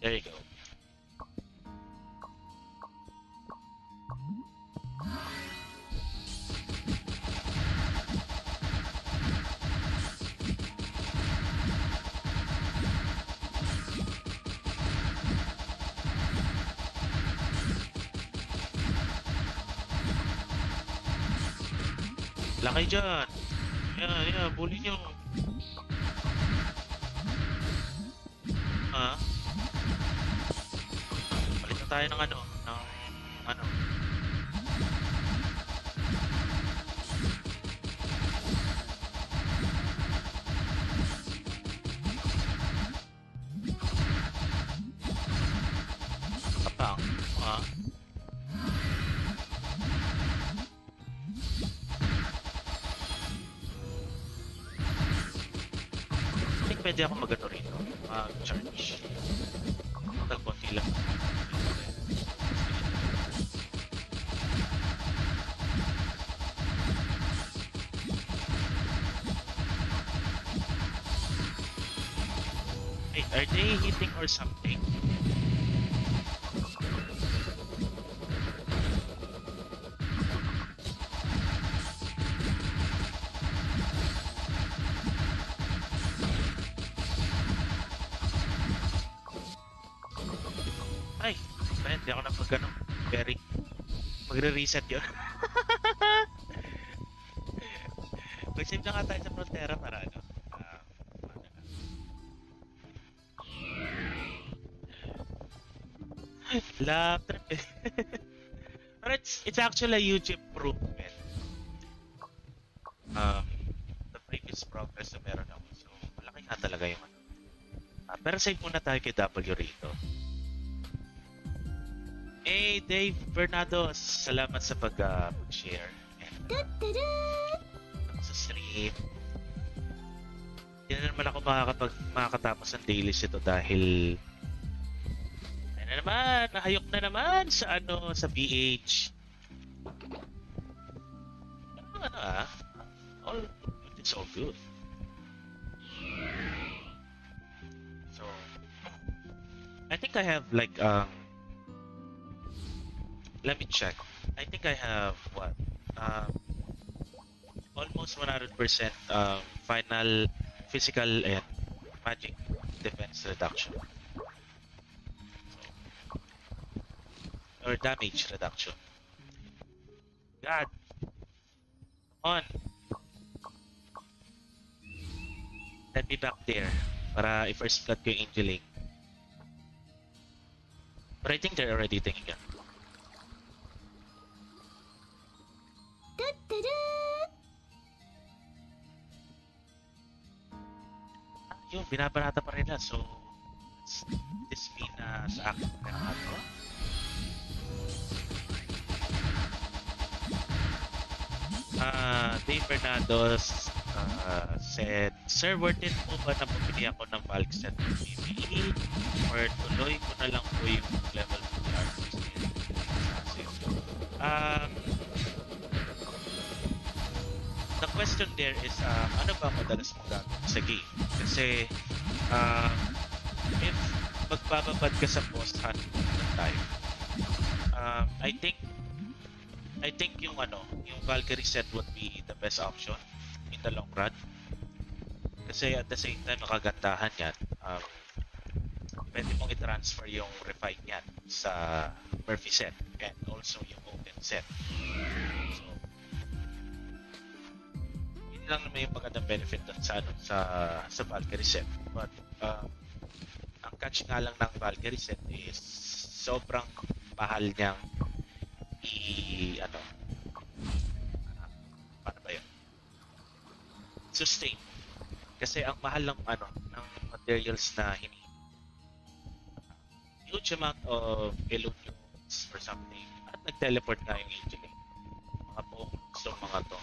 There you go. Laki dyan! Ayan, ayan, bully nyo! Tayo ng ano, ng ano. Kapang? I think pwede ako mag-ano rito. Mag-charge. Tagpunti lang. Or something? Ay, hindi ako napag ano, very. Magre-reset yun. Trip eh. But it's, it's actually a huge improvement. Um, the previous progress na meron ako. So, malaki nga talaga yung ano. Ah, pero save muna tayo kay W rito. Hey, Dave Bernardo, salamat sa uh, pag-share. And, uh, sa stream. Hindi na naman ako makakapag, makakatapos ng dailies ito dahil naman, nahayok na naman sa ano, sa BH. Ano, ano ah? All, it's all good. So, I think I have like, um, let me check. I think I have what? Um, almost 100% um, final physical and magic defense reduction. Or damage reduction. God. On. Let me back there. Para i-first blood ko yung Angeling. But I think they're already taking it. Ah, yun, binabarata pa rin nila. So, this mean na sa akin na ano? Ah, Dave Fernando's uh, said, Sir, worth it po ba na bumili ako ng bulk set ng PPE? Or tuloy ko na lang po yung level 2 armors Um, the question there is, uh, ano ba madalas mong gagawin sa game? Kasi, uh, if magbababad ka sa boss hunt ng time, um, I think I think yung ano, yung Valkyrie set would be the best option in the long run. Kasi at the same time, makagandahan yan. Um, pwede mong i-transfer yung refine yan sa Murphy set and also yung open set. So, yun lang naman yung magandang benefit dun sa ano, sa sa Valkyrie set. But uh, ang catch nga lang ng Valkyrie set is sobrang mahal niyang i ano ah, paano ba yun sustain. Kasi ang mahal ng ano ng materials na hini huge amount of illusions or something. At nag-teleport nga yung angel eh. mga buong mga to.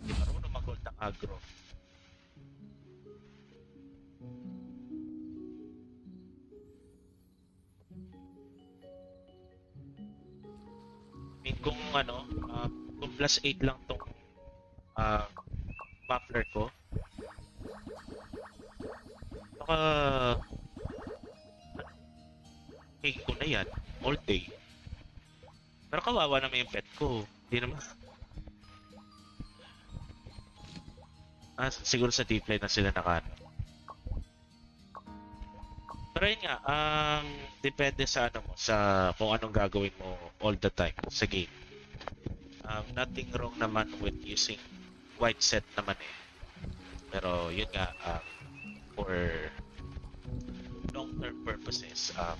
Hindi marunong mag-hold ng aggro mean, kung ano, uh, kung plus 8 lang tong uh, muffler ko, baka hey, ko na yan all day. Pero kawawa naman yung pet ko. Hindi naman. Ah, siguro sa deep na sila naka Pero yun nga, um, depende sa ano mo, sa kung anong gagawin mo all the time sa game. Um, nothing wrong naman with using white set naman eh. Pero yun nga, um, for long-term purposes, um,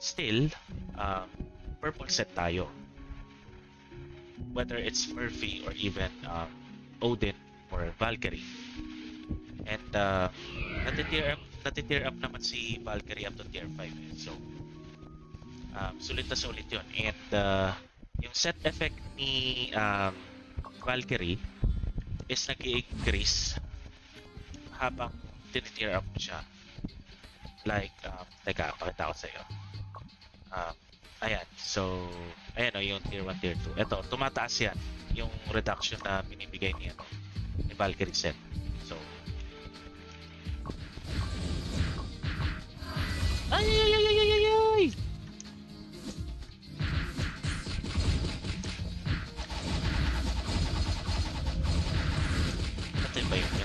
still, um, purple set tayo. Whether it's Murphy or even um, Odin or Valkyrie. And uh, natitier up, natitier up naman si Valkyrie up to tier 5 eh. So, um, sulit na sulit yun. And uh, yung set effect ni um, Valkyrie is nag increase habang tinitier up siya. Like, um, teka, pakita ko sa'yo. Um, ayan, so, ayan o, yung tier 1, tier 2. Ito, tumataas yan, yung reduction na binibigay ni, ano, ni Valkyrie set. So, ay, ay, ay, ay, ay, ay, ay! Patay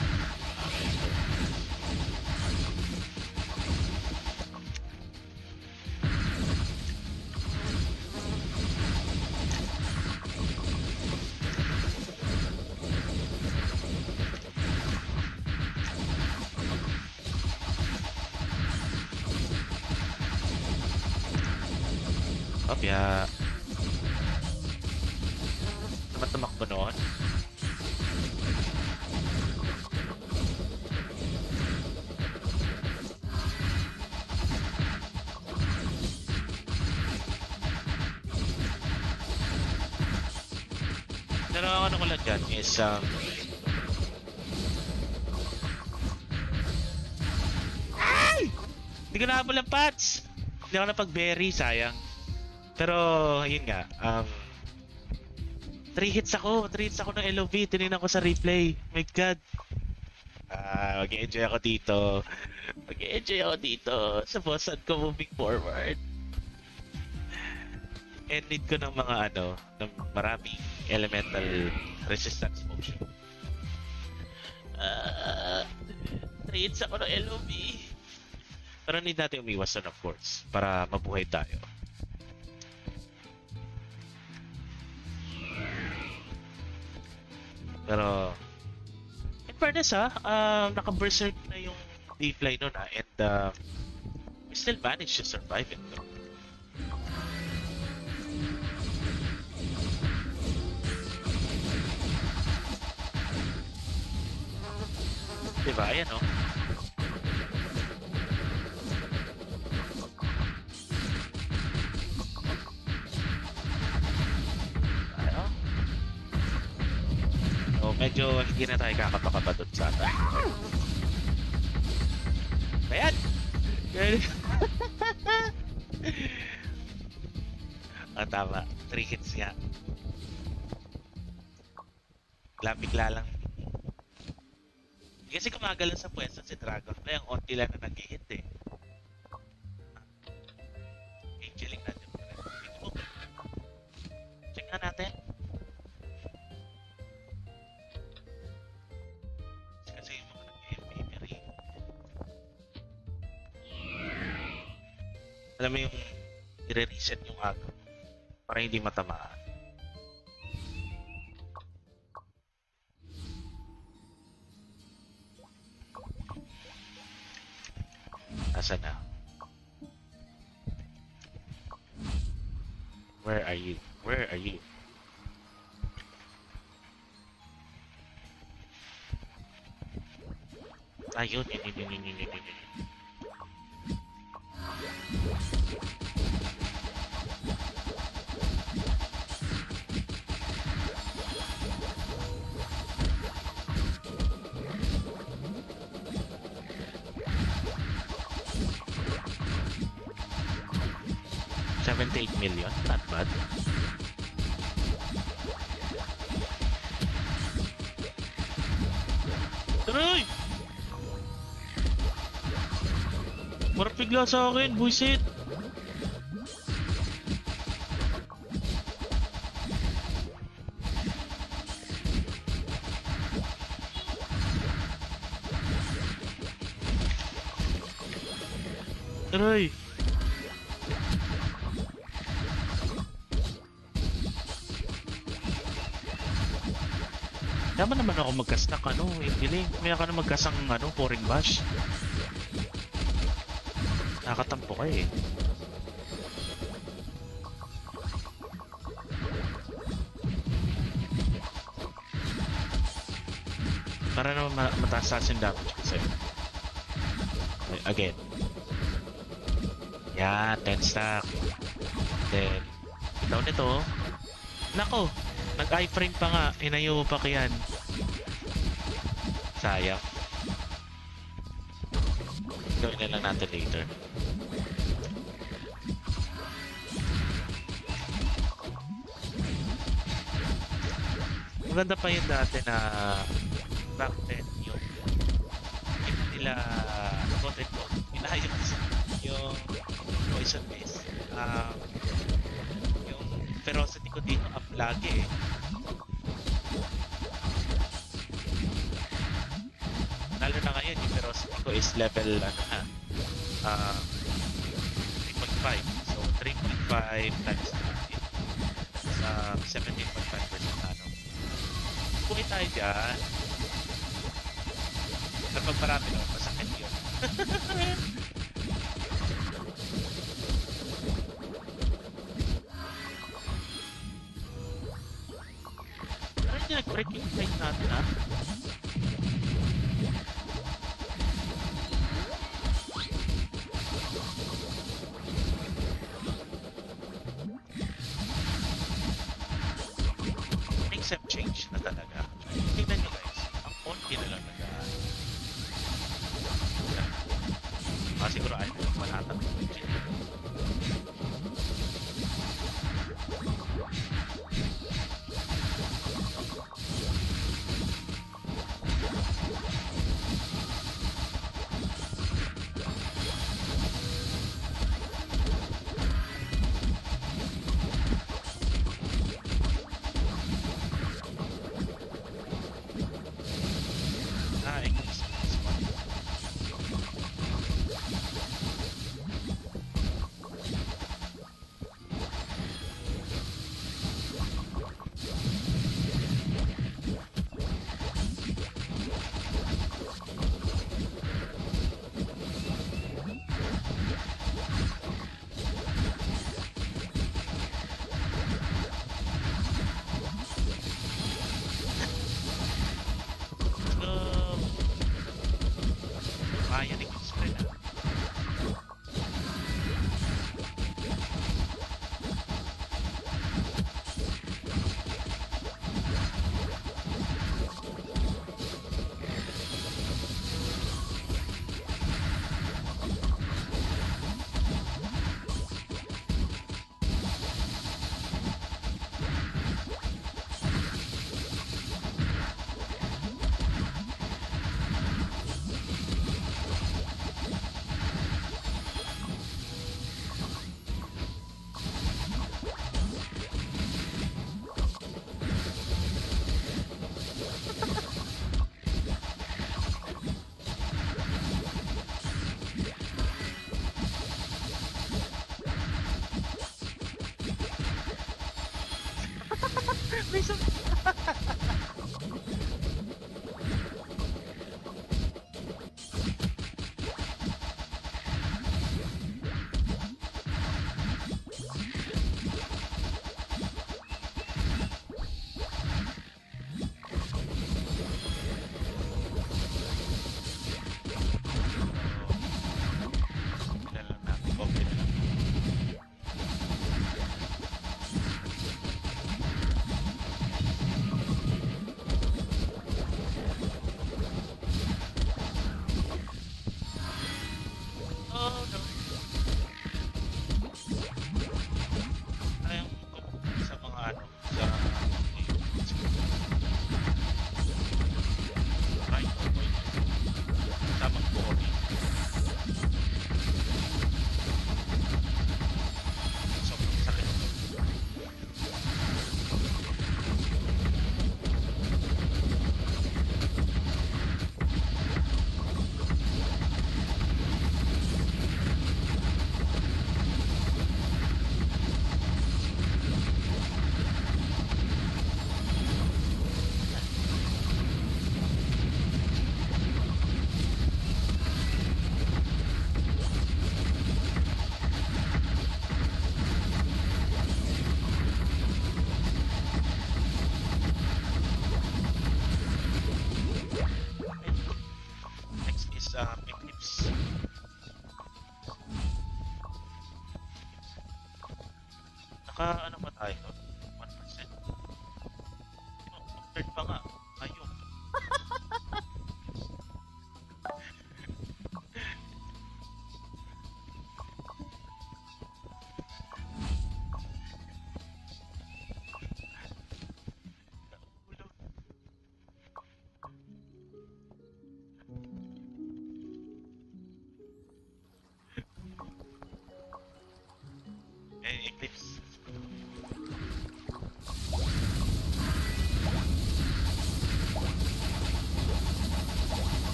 um, Ay! Hindi ko nahabol ang pats! Hindi ako napag-berry, sayang. Pero, yun nga, um, 3 hits ako, 3 hits ako ng LOV, tinignan ko sa replay. My God. Ah, mag-enjoy ako dito. Mag-enjoy ako dito sa bossan ko moving forward. And need ko ng mga ano, ng maraming elemental resistance potion. Ah, 3 hits ako ng LOV. Pero need natin umiwas doon, of course, para mabuhay tayo. Pero, in fairness ha, um, naka-berserk na yung D-Fly nun ha, and uh, we still managed to survive it though. Diba? Ayan o. Ano? So, medyo hindi na tayo kakapakapa doon sa ano. Ayan! Ah, tama. 3 hits nga. Bigla-bigla lang. Kasi kumagalan sa pwesto si Dragonfly, ang onti lang na nag-hit eh. Angeling natin. Check nga natin. Alam mo yung i-reset yung agaw para hindi matamaan. Asa na? Where are you? Where are you? Ayun, yun, yun, yun, yun, yun, yun, yun. Seventy-eight million, not bad. Aray! Marap bigla sa akin, buisit! Aray! Tama naman ako magkas ng ano, yung giling. May ka na magkas ang ano, pouring bash. Nakatampo ka eh. Para naman ma mataas yung damage. Okay, Again. Yan, 10 stack. Then, down nito. Nako, nag-iframe pa nga. Inayo pa kyan. Sayang. Gawin na lang natin later. Maganda pa yun dati na back then yung hindi nila quote and quote inayos yung poison base. Um, yung ferocity ko dito up lagi eh. Level, na, uh, 3.5. So, 3.5 times 20 sa 17.5% ano. Buhay tayo dyan. Kapag marami no, masakit yun.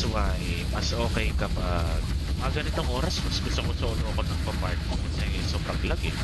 Is why, mas okay kapag mga ganitong oras, mas gusto ko solo ako ng papart kasi sobrang lag eh.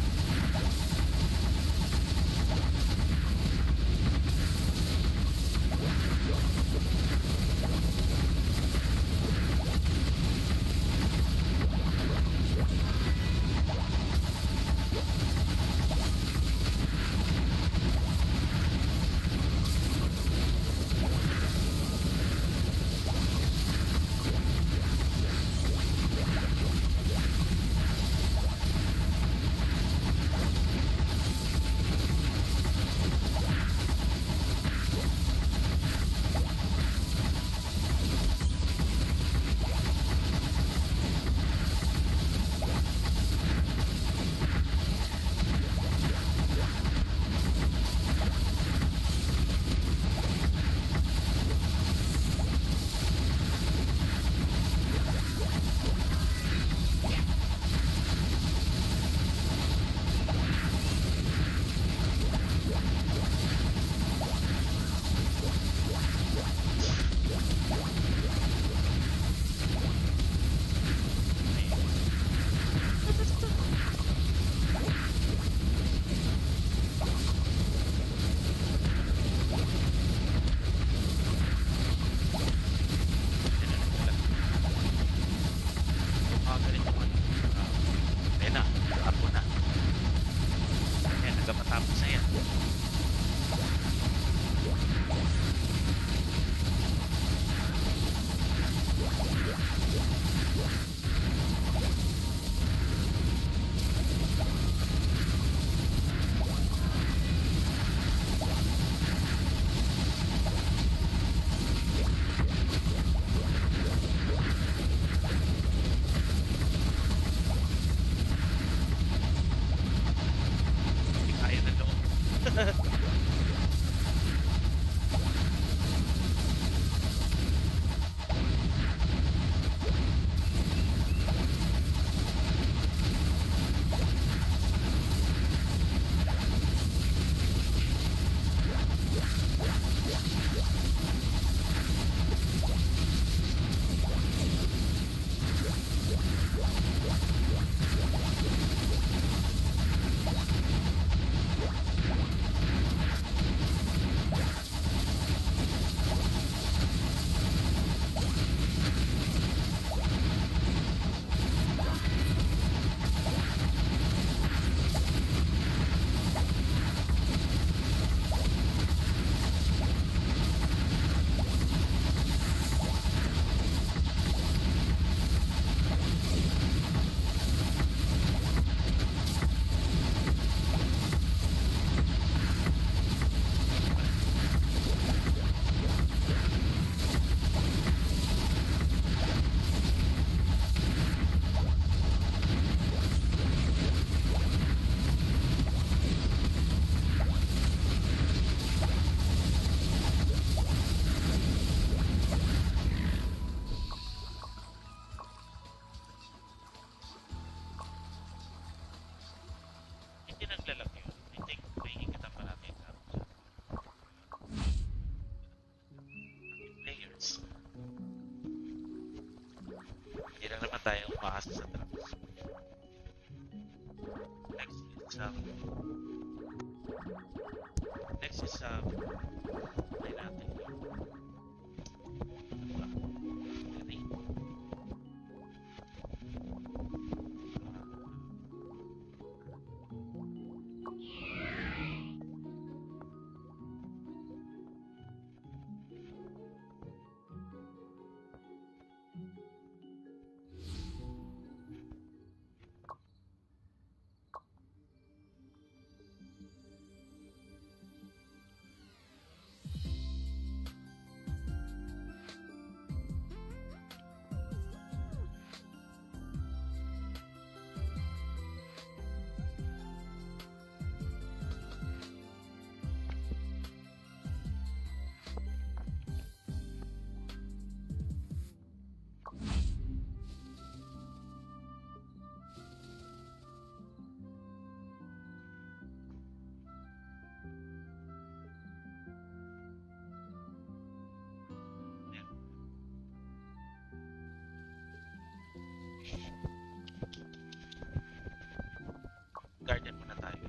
Garden muna tayo.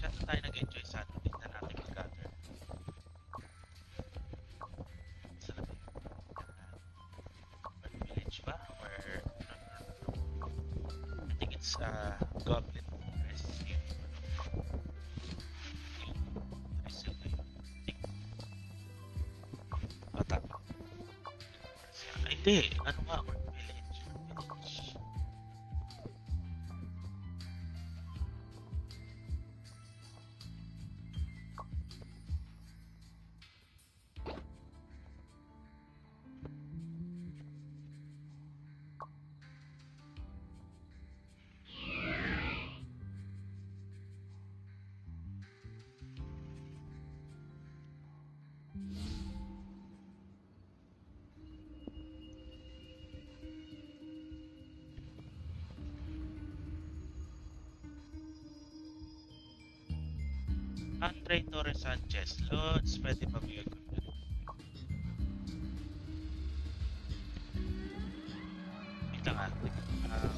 Saan tayo nag-enjoy sa Ay, Andre Torres Sanchez. Lods, pwede may agad yan? Wait lang ah. Um,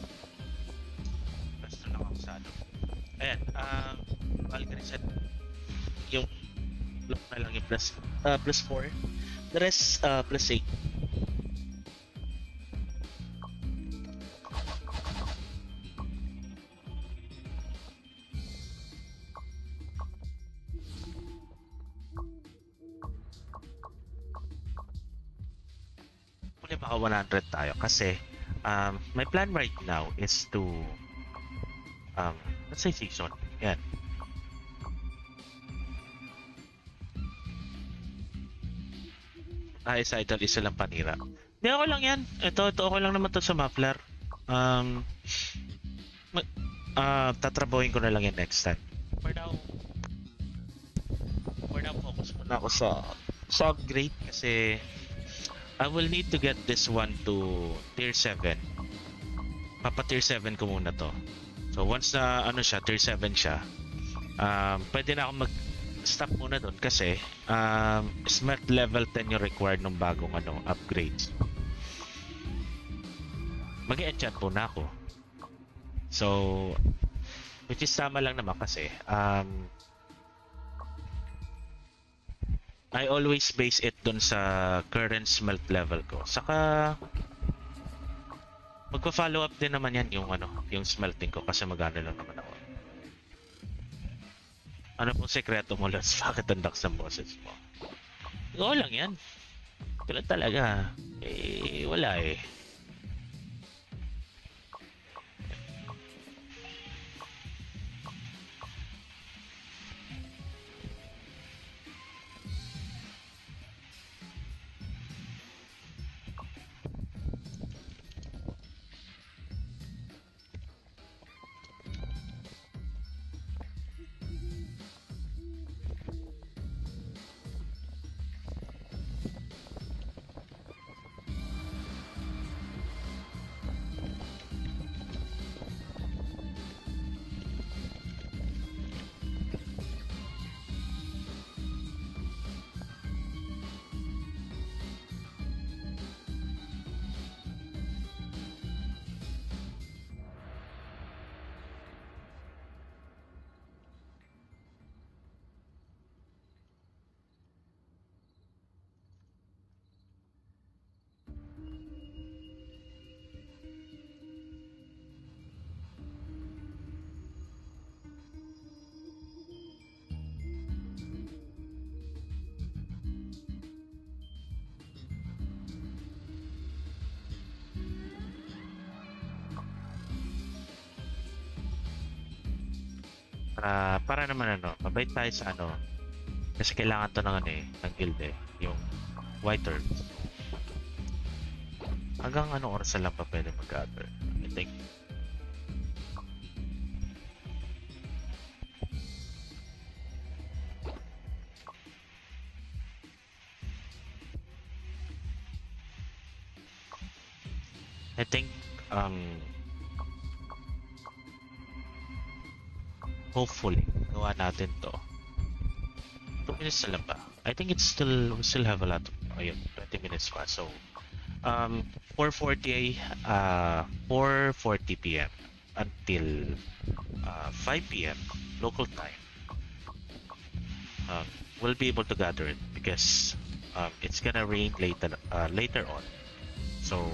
basta lang ako sa ano. Ayan, um, Valkyrie said yung block na lang yung plus, uh, plus 4. The rest, uh, plus 8. 100 tayo kasi um, my plan right now is to um, let's say season. Yan. Ah, is idol, isa lang panira. Hindi ako lang yan. Ito, ito ako lang naman to sa muffler. Um, ma- ah, tatrabuhin ko na lang yan next time. For now, for now, focus muna ako sa sa upgrade kasi I will need to get this one to tier 7. Papa tier 7 ko muna to. So once na ano siya, tier 7 siya, um, pwede na ako mag stop muna doon kasi um, smelt level 10 yung required ng bagong ano, upgrades. mag enchant muna ako. So, which is tama lang naman kasi um, I always base it dun sa current smelt level ko. Saka magpa-follow up din naman yan yung ano, yung smelting ko kasi magano lang naman ako. Ano pong sekreto mo, Lance? Bakit ang lakas ng boses mo? Oo lang yan. Kailan talaga? Eh, wala eh. Para, para naman ano, mabait tayo sa ano. Kasi kailangan to ng ano eh, ng guild eh. Yung white herbs. Hanggang anong oras lang pa pwede mag-gather? I think minutes na lang ba? I think it's still we still have a lot of ayun 20 minutes pa so um 4:40 uh 4:40 p.m. until uh, 5 p.m. local time um, we'll be able to gather it because um, it's gonna rain later uh, later on so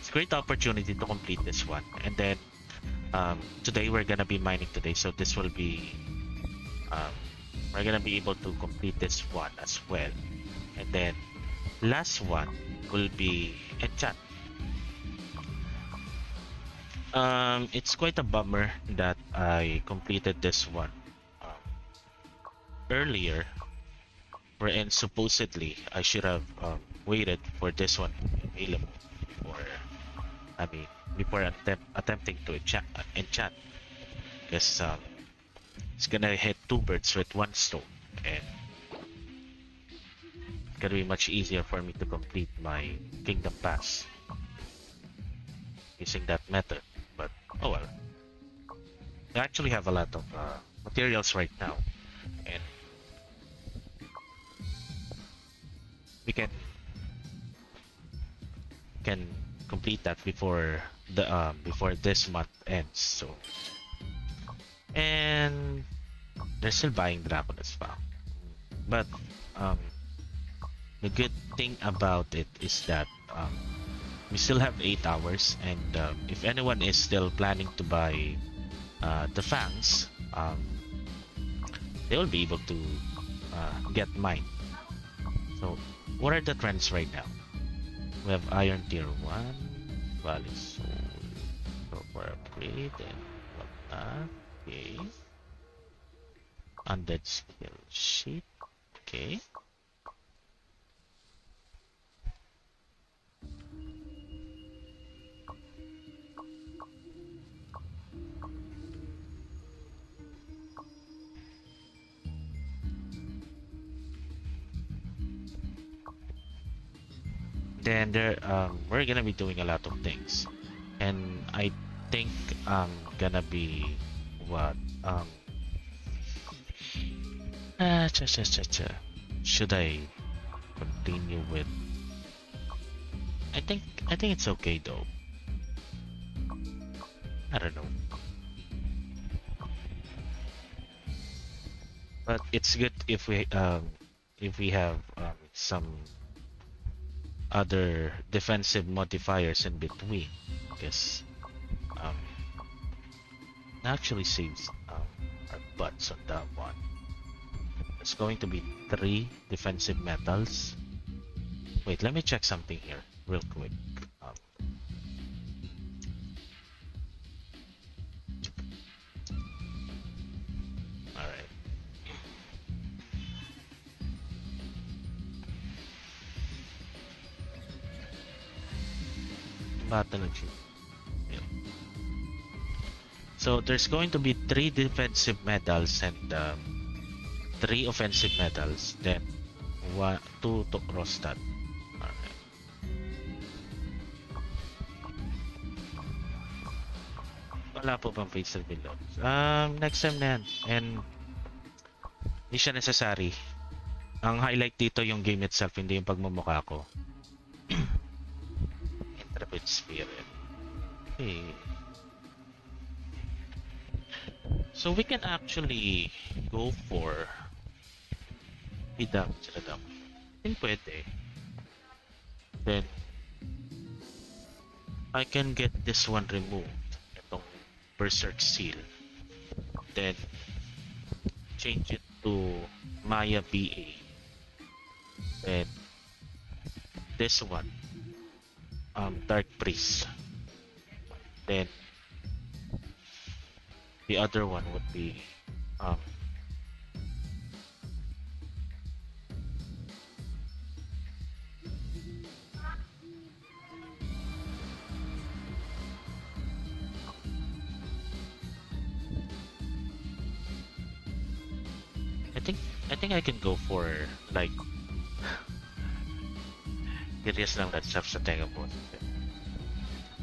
it's a great opportunity to complete this one and then um, today we're gonna be mining today so this will be um, we're gonna be able to complete this one as well and then last one will be enchant um, it's quite a bummer that I completed this one um, earlier wherein supposedly I should have um, waited for this one available before I mean before attempt, attempting to enchant, enchant. because um, it's gonna hit two birds with one stone and it's gonna be much easier for me to complete my kingdom pass using that method but oh well. I actually have a lot of uh, materials right now and we can can complete that before the um before this month ends so and they're still buying Draconis pa but um the good thing about it is that um, we still have 8 hours and uh, if anyone is still planning to buy uh, the fangs um, they will be able to uh, get mine. So what are the trends right now? We have iron tier 1 valley soul for upgrade and whatnot okay. Undead skill sheet. Okay. Then there um, we're gonna be doing a lot of things. And i think i'm gonna be what um ah, cha, cha, cha, cha. should i continue with i think i think it's okay though i don't know but it's good if we um if we have um, some other defensive modifiers in between because um, actually saves um, our butts on that one. It's going to be three defensive metals. Wait, let me check something here real quick. Um, Shield. Yeah. So there's going to be three defensive medals and um, three offensive medals. Then one, two to Rostad. Alright. Wala po bang face below? Um, next time na yan. And hindi siya necessary. Ang highlight dito yung game itself, hindi yung pagmumukha ko. Intrepid Spirit. Okay. So we can actually go for Hidam Chiradam. I think pwede. Then I can get this one removed. Itong Berserk Seal. Then change it to Maya BA. Then this one um, Dark Priest. Then the other one would be um, I think I think I can go for like Darius lang that stuff sa tenga.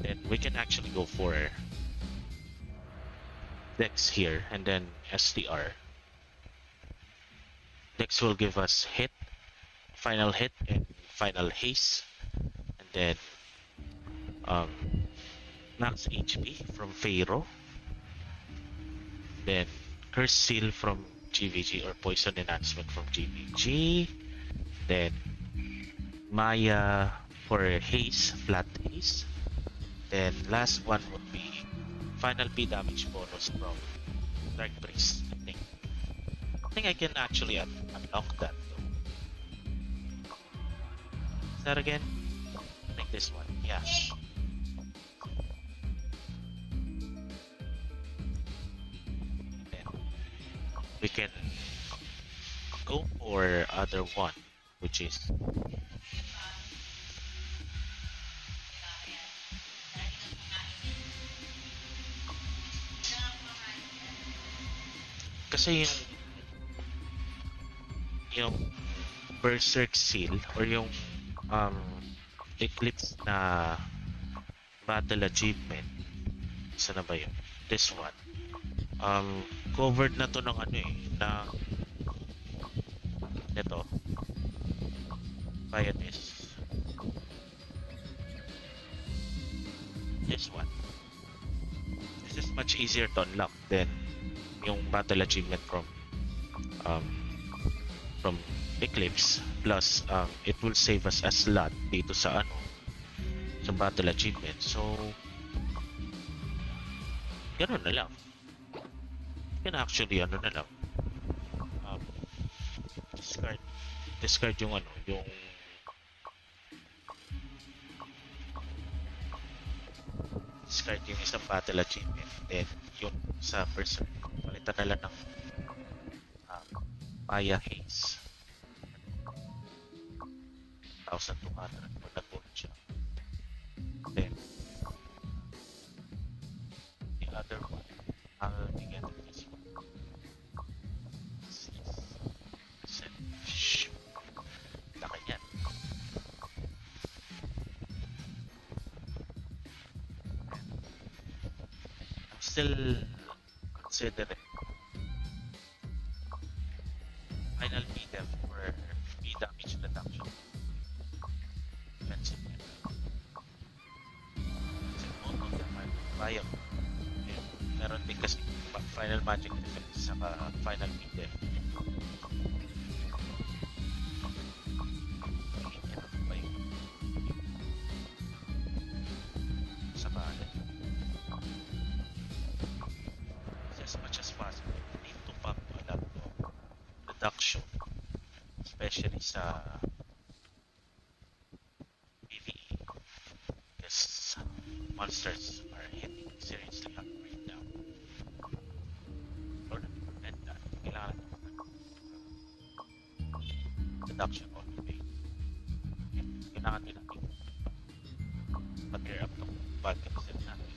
Then we can actually go for Dex here and then STR. Dex will give us hit, final hit, and final haste, and then um, max HP from Pharaoh. Then Curse Seal from GVG or Poison Enhancement from GVG. Then Maya for haste, flat haste. Then last one would be final P damage bonus from Dark Priest, I think. I think I can actually un- unlock that though. Is that again? I think this one, yeah. Then we can go for other one, which is kasi yung yung Berserk Seal or yung um Eclipse na battle achievement isa na ba yun? This one. Um covered na to ng ano eh na ito kaya this this one. This is much easier to unlock than yung battle achievement from um, from Eclipse. Plus um, it will save us a slot dito sa ano sa battle achievement so ganun na lang. Can actually ano na lang. Um, discard discard yung ano yung discard yung isang battle achievement then yung sa person palitan na lang ng um, Maya Haze 1,200 kung nag-gold I'm still considering reduction all the way. Kailangan natin mag-gear up ng bad set natin.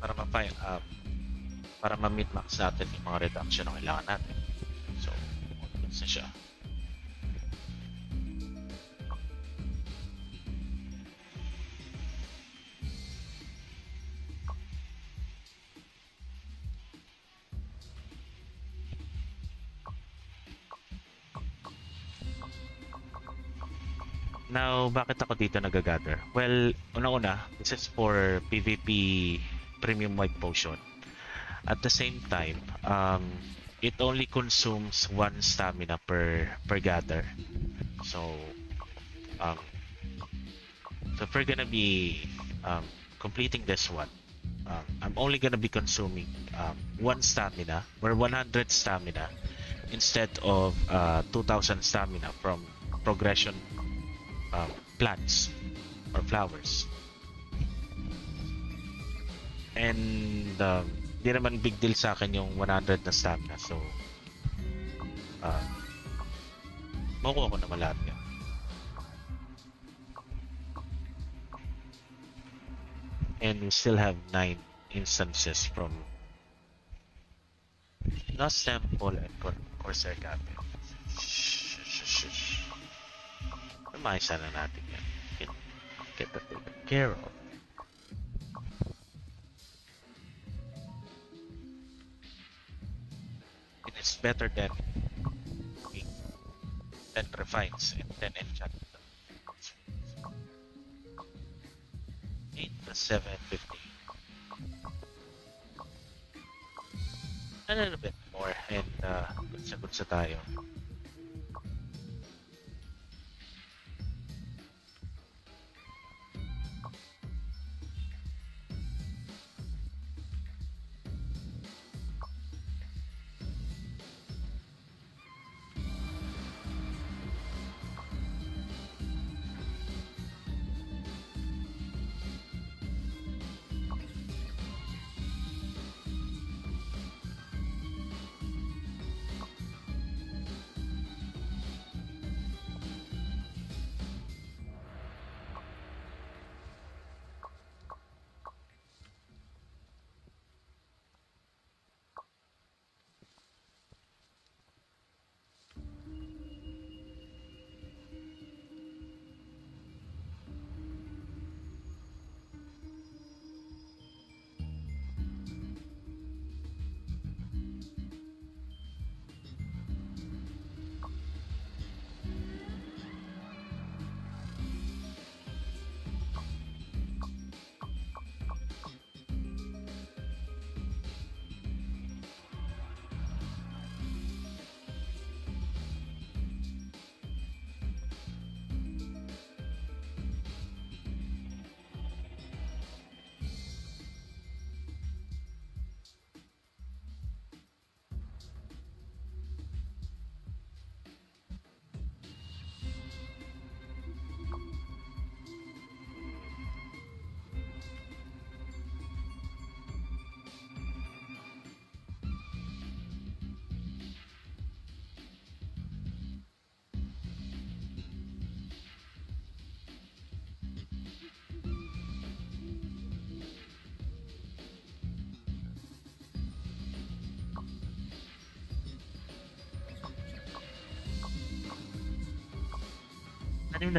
Para ma-file up, para ma-meet max natin yung mga reduction na kailangan natin. Bakit ako dito nag-gather? Well, una-una, this is for PvP Premium White Potion. At the same time, um, it only consumes one stamina per per gather. So, um, so if we're gonna be um, completing this one, um, I'm only gonna be consuming um, one stamina or 100 stamina instead of uh, 2,000 stamina from progression um, plants or flowers. And um, di naman big deal sa akin yung 100 na stamina. So, uh, makukuha ko naman lahat yan. And we still have 9 instances from Lost Temple and Cor Corsair Cafe. Maayos na natin yan. Get, that taken care of. It is better than 10 refines and 10 enchant. 8 plus 7, 15. A little bit more and uh, good sa good sa tayo.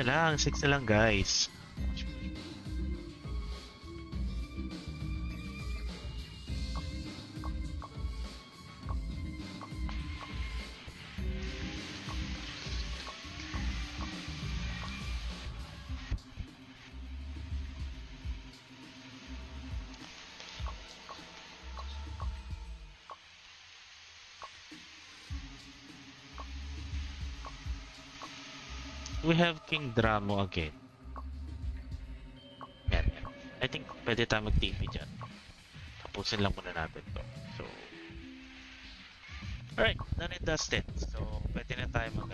Lang, 6 na lang guys. Have King Dramo again. Yan, yan. I think pwede tayo mag-TP dyan. Tapusin lang muna natin to. So, Alright, done and dusted. So, pwede na tayo mag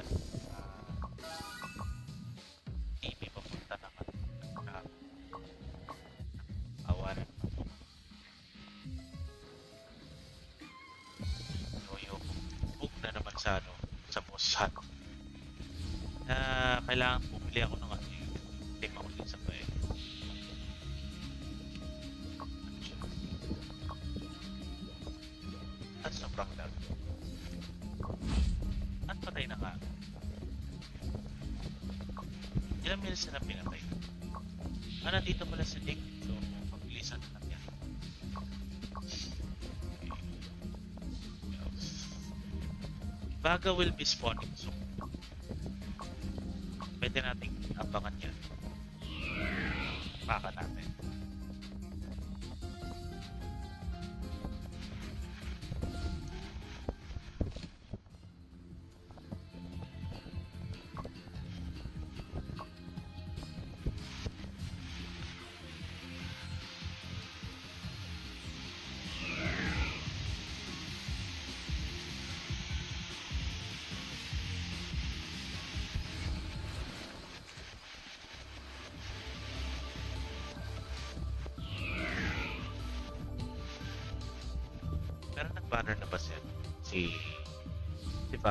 Baga will be spawning soon pwede nating abangan yan.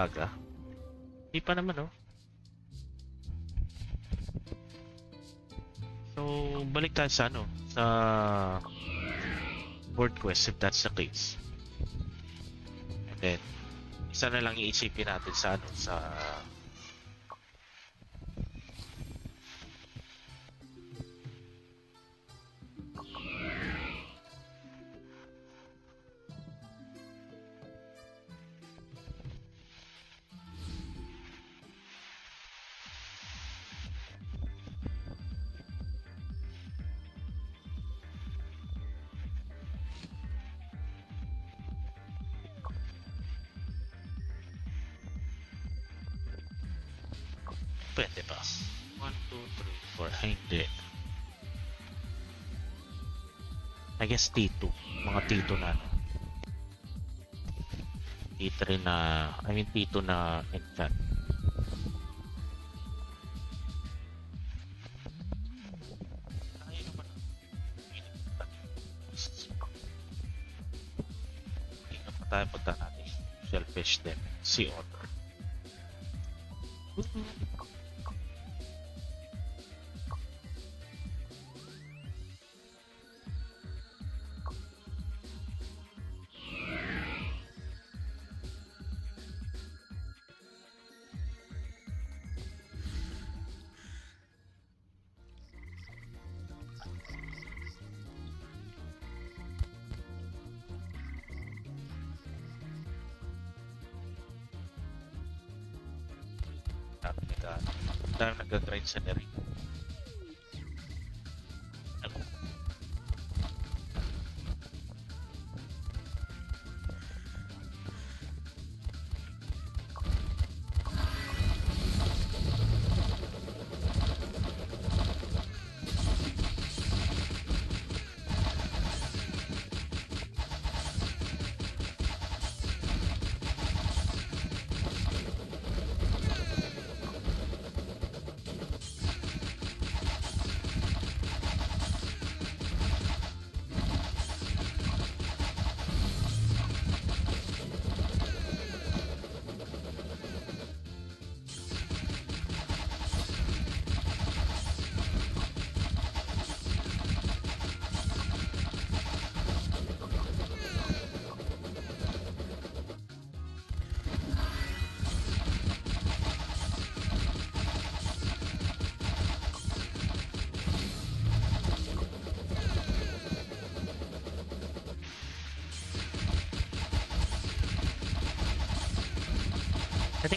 Si Baga? Hindi pa naman, oh. So, balik tayo sa ano? Sa... Board quest, if that's the case. And then, isa na lang iisipin natin sa ano? Sa... Guess T2. Mga T2 na ano. T3 na... I mean T2 na pa tayo pagka natin. Shellfish din. Sea otter. Senator.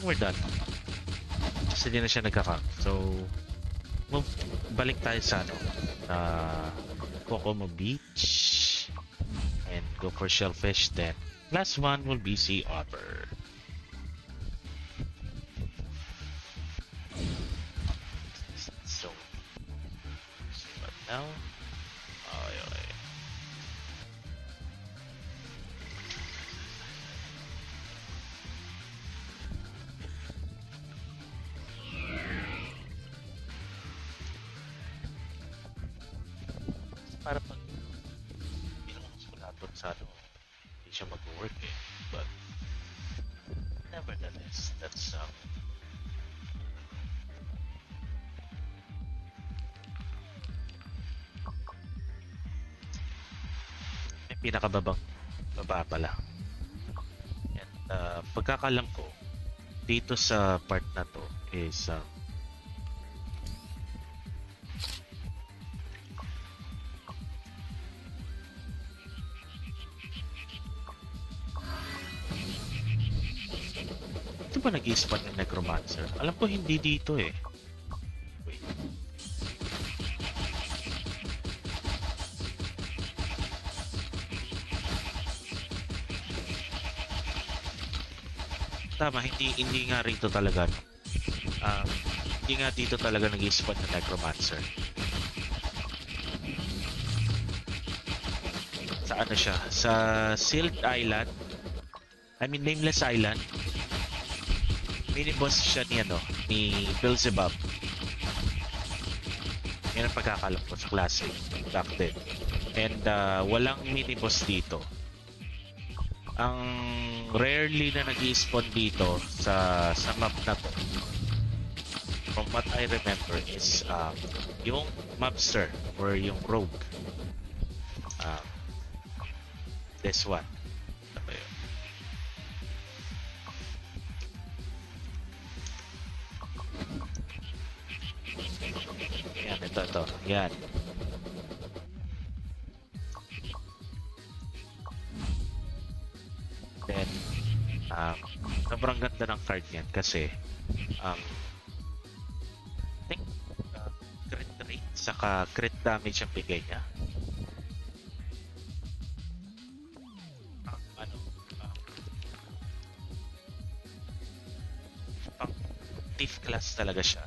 We're done. Kasi di na siya nagka-count. So, move, balik tayo sa ano, uh, Kokomo Beach. And go for shellfish then. Last one will be sea otter. Pinakababang baba pala. And, uh, pagkakalam ko, dito sa part na to is um, Ito ba nag-i-spawn ng Necromancer? Alam ko hindi dito eh. Tama, hindi hindi nga rito talaga. Um, hindi nga dito talaga nag-i-spawn ng Necromancer. Sa ano siya? Sa Silt Island. I mean, Nameless Island mini boss siya ni ano, ni Beelzebub. Yan ang pagkakalam ko sa klase back. And uh, walang mini boss dito. ang rarely na nag spawn dito sa sa map na to from what I remember is um, yung mobster or yung rogue um, this one Ano yun? Yan, ito, ito. Yan. Card niyan kasi um, I think uh, crit rate saka crit damage ang bigay niya. Um, ano, um, pang thief class talaga siya.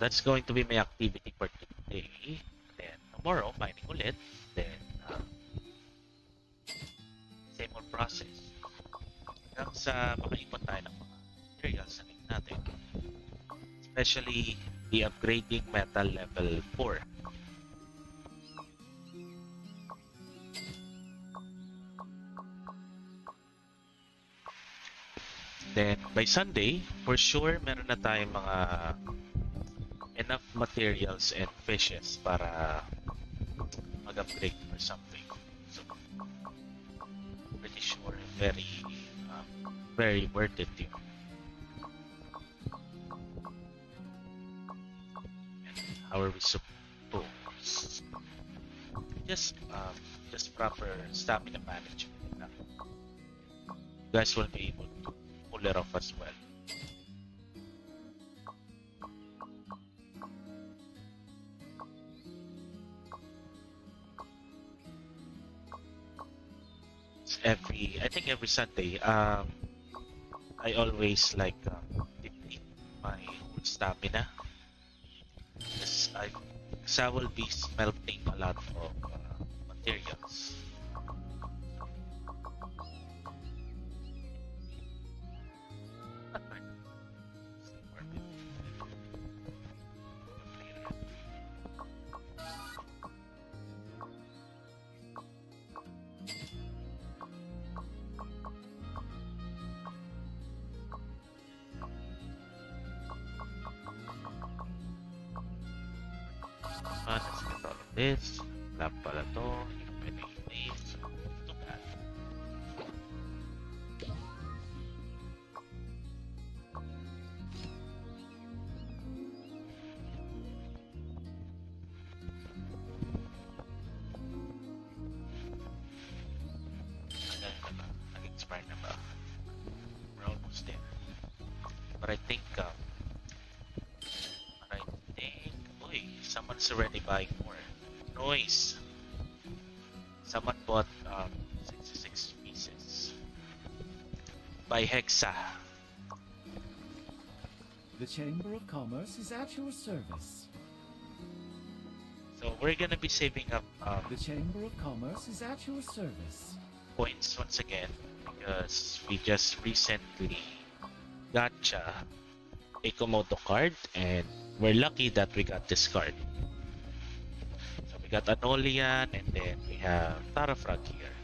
That's going to be my activity for today. Then tomorrow, mining ulit. Then, um, same old process. Hanggang sa makaipon tayo ng mga materials na need natin. Especially the upgrading metal level 4. Then, by Sunday, for sure, meron na tayong mga materials and fishes para mag-upgrade or something. So, pretty sure, very, um, very worth it yun. How are we supposed? Just, um, just proper stamina management. You guys will every I think every Sunday um I always like um, deplete my whole stamina. Because I because I will be smelting a lot of uh, materials this. Noise! Someone bought, um, 66 pieces. By Hexa. The Chamber of Commerce is at your service. So we're gonna be saving up, um, The Chamber of Commerce is at your service. points once again because we just recently gotcha a Komodo card and we're lucky that we got this card. We got Anolian and then we have Tarafrag here.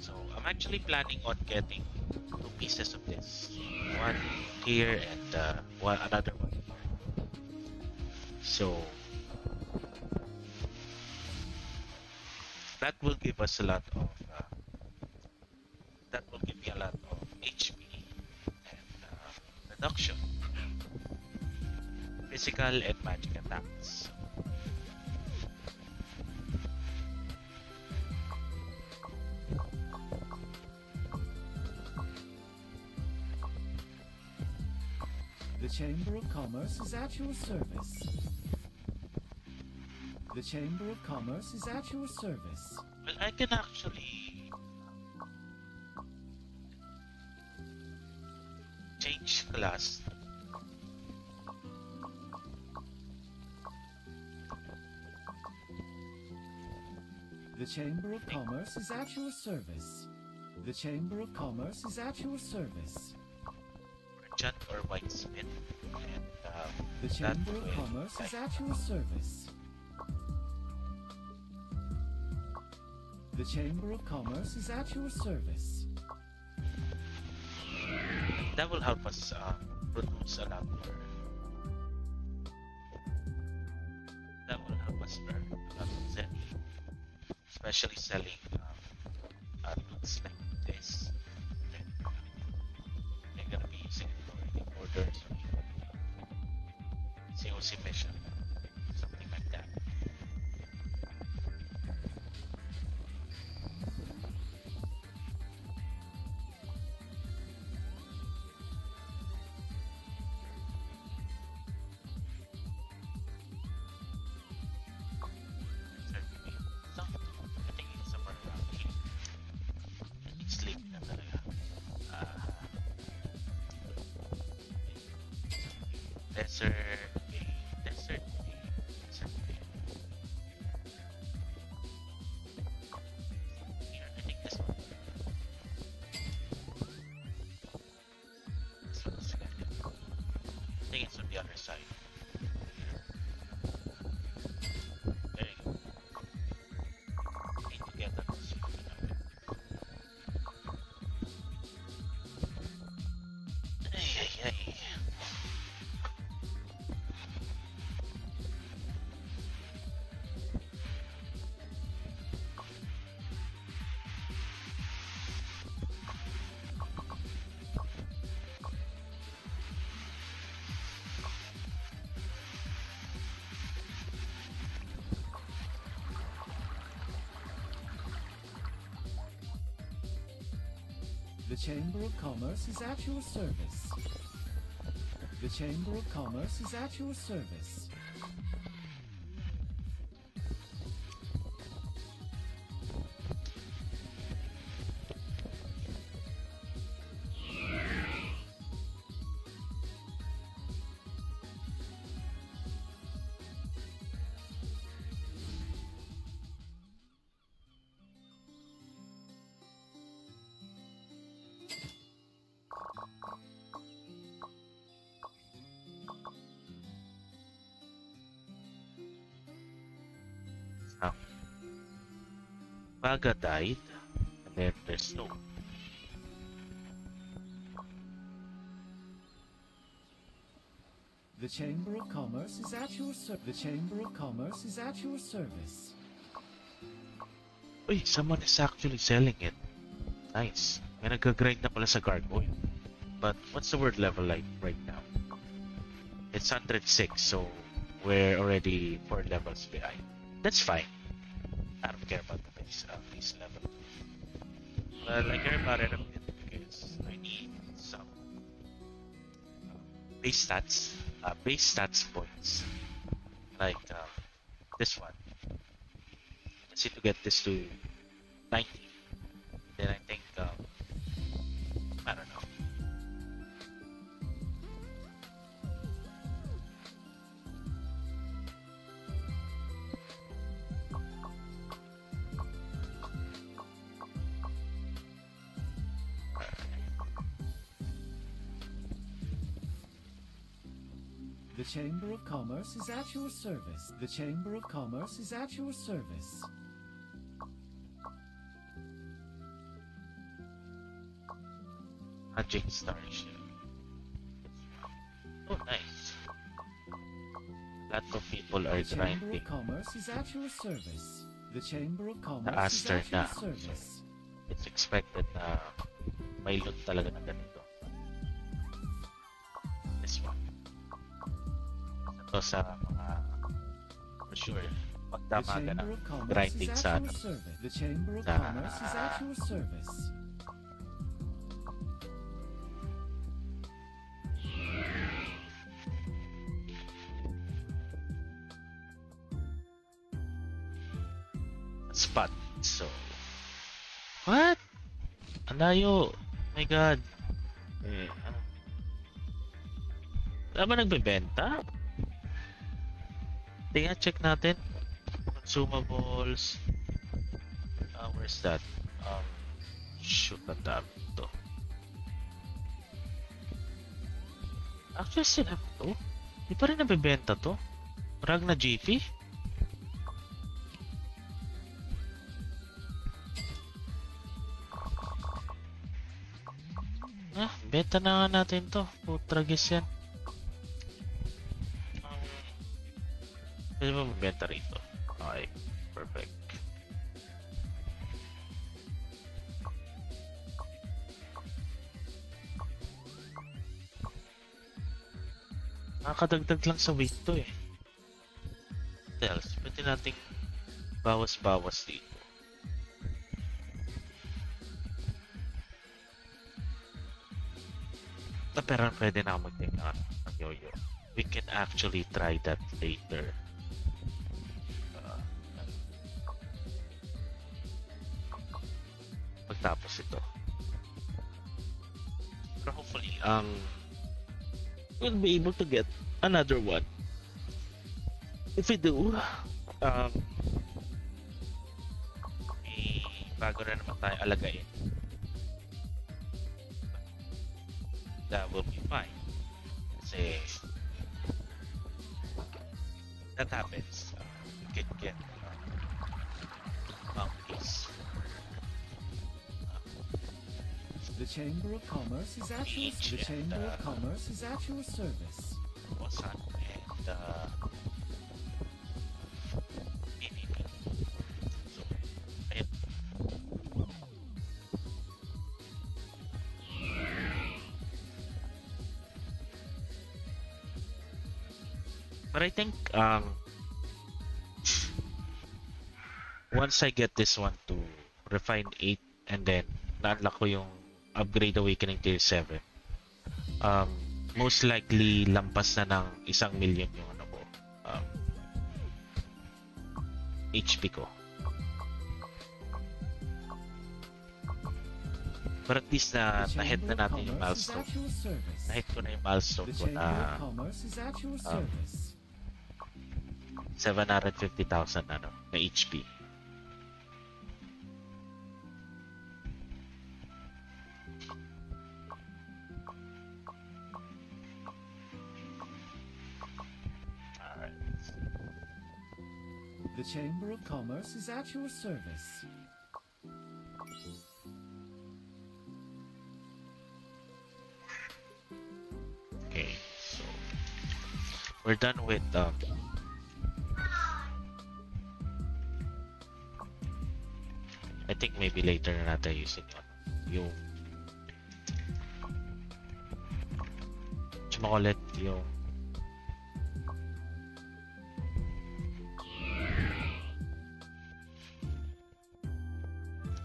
So I'm actually planning on getting two pieces of this. One here and uh, one another one here. So that will give us a lot of uh, that will give me a lot of HP and uh, reduction. Physical and magic Commerce is at your service. The Chamber of Commerce is at your service. Well, I can actually change class. The Chamber of Commerce is at your service. The Chamber of Commerce is at your service. Chamber of Commerce is at your service. The Chamber of Commerce is at your service. that will help us uh, Chamber of Commerce is at your service. The Chamber of Commerce is at your service. Died, and then there's Snow. The Chamber of Commerce is at your ser- The Chamber of Commerce is at your service. Uy, someone is actually selling it. Nice. May nag-grind na pala sa gargoyle. But what's the word level like right now? It's 106, so we're already 4 levels behind. That's fine. I don't care about the base, uh. Well, I care about it because I need some uh, base stats, uh, base stats points. Like um, this one. Let's see to get this to Commerce is at your service. The Chamber of Commerce is at your service. Magic Starship. Oh, nice. lot of people are The Chamber grinding. of Commerce is at your service. The Chamber of Commerce is at your na. service. It's expected na may loot talaga na Sa mga for sure magdamaga ng grinding sa ano. sa- service. spot. So, what? Ang layo. My God. Eh, ano? Ba nagbebenta? Tingnan, check natin. Consumables. Uh, where's that? Um, shoot na tab to. Actually, sila to. Di pa rin nabibenta to. Rag na GP? Ah, beta na nga natin to. Putragis yan. Nakakadagdag lang sa weight to eh. What else? Pwede nating bawas-bawas dito. Ah, pero pwede na ako mag-take ng yo-yo. We can actually try that later. Uh, pagtapos ito. Pero hopefully, um, we'll be able to get another one. If we do, um, may bago na naman tayo alagain. that will be fine. Kasi that happens. Uh, you can get uh, monkeys. The Chamber of Commerce is at your the Chamber uh, of Commerce is at your service. PvP. So. But I think um once I get this one to refine 8 and then na-unlock ko yung upgrade awakening tier 7 um, most likely lampas na ng isang million yung ano ko um, HP ko. But at least na na-hit na natin yung milestone. Na-hit ko na yung milestone ko na um, service. 750,000 ano, na HP. Chamber of Commerce is at your service. Okay, so we're done with um I think maybe later na natin yun. Yung Tsaka ulit yung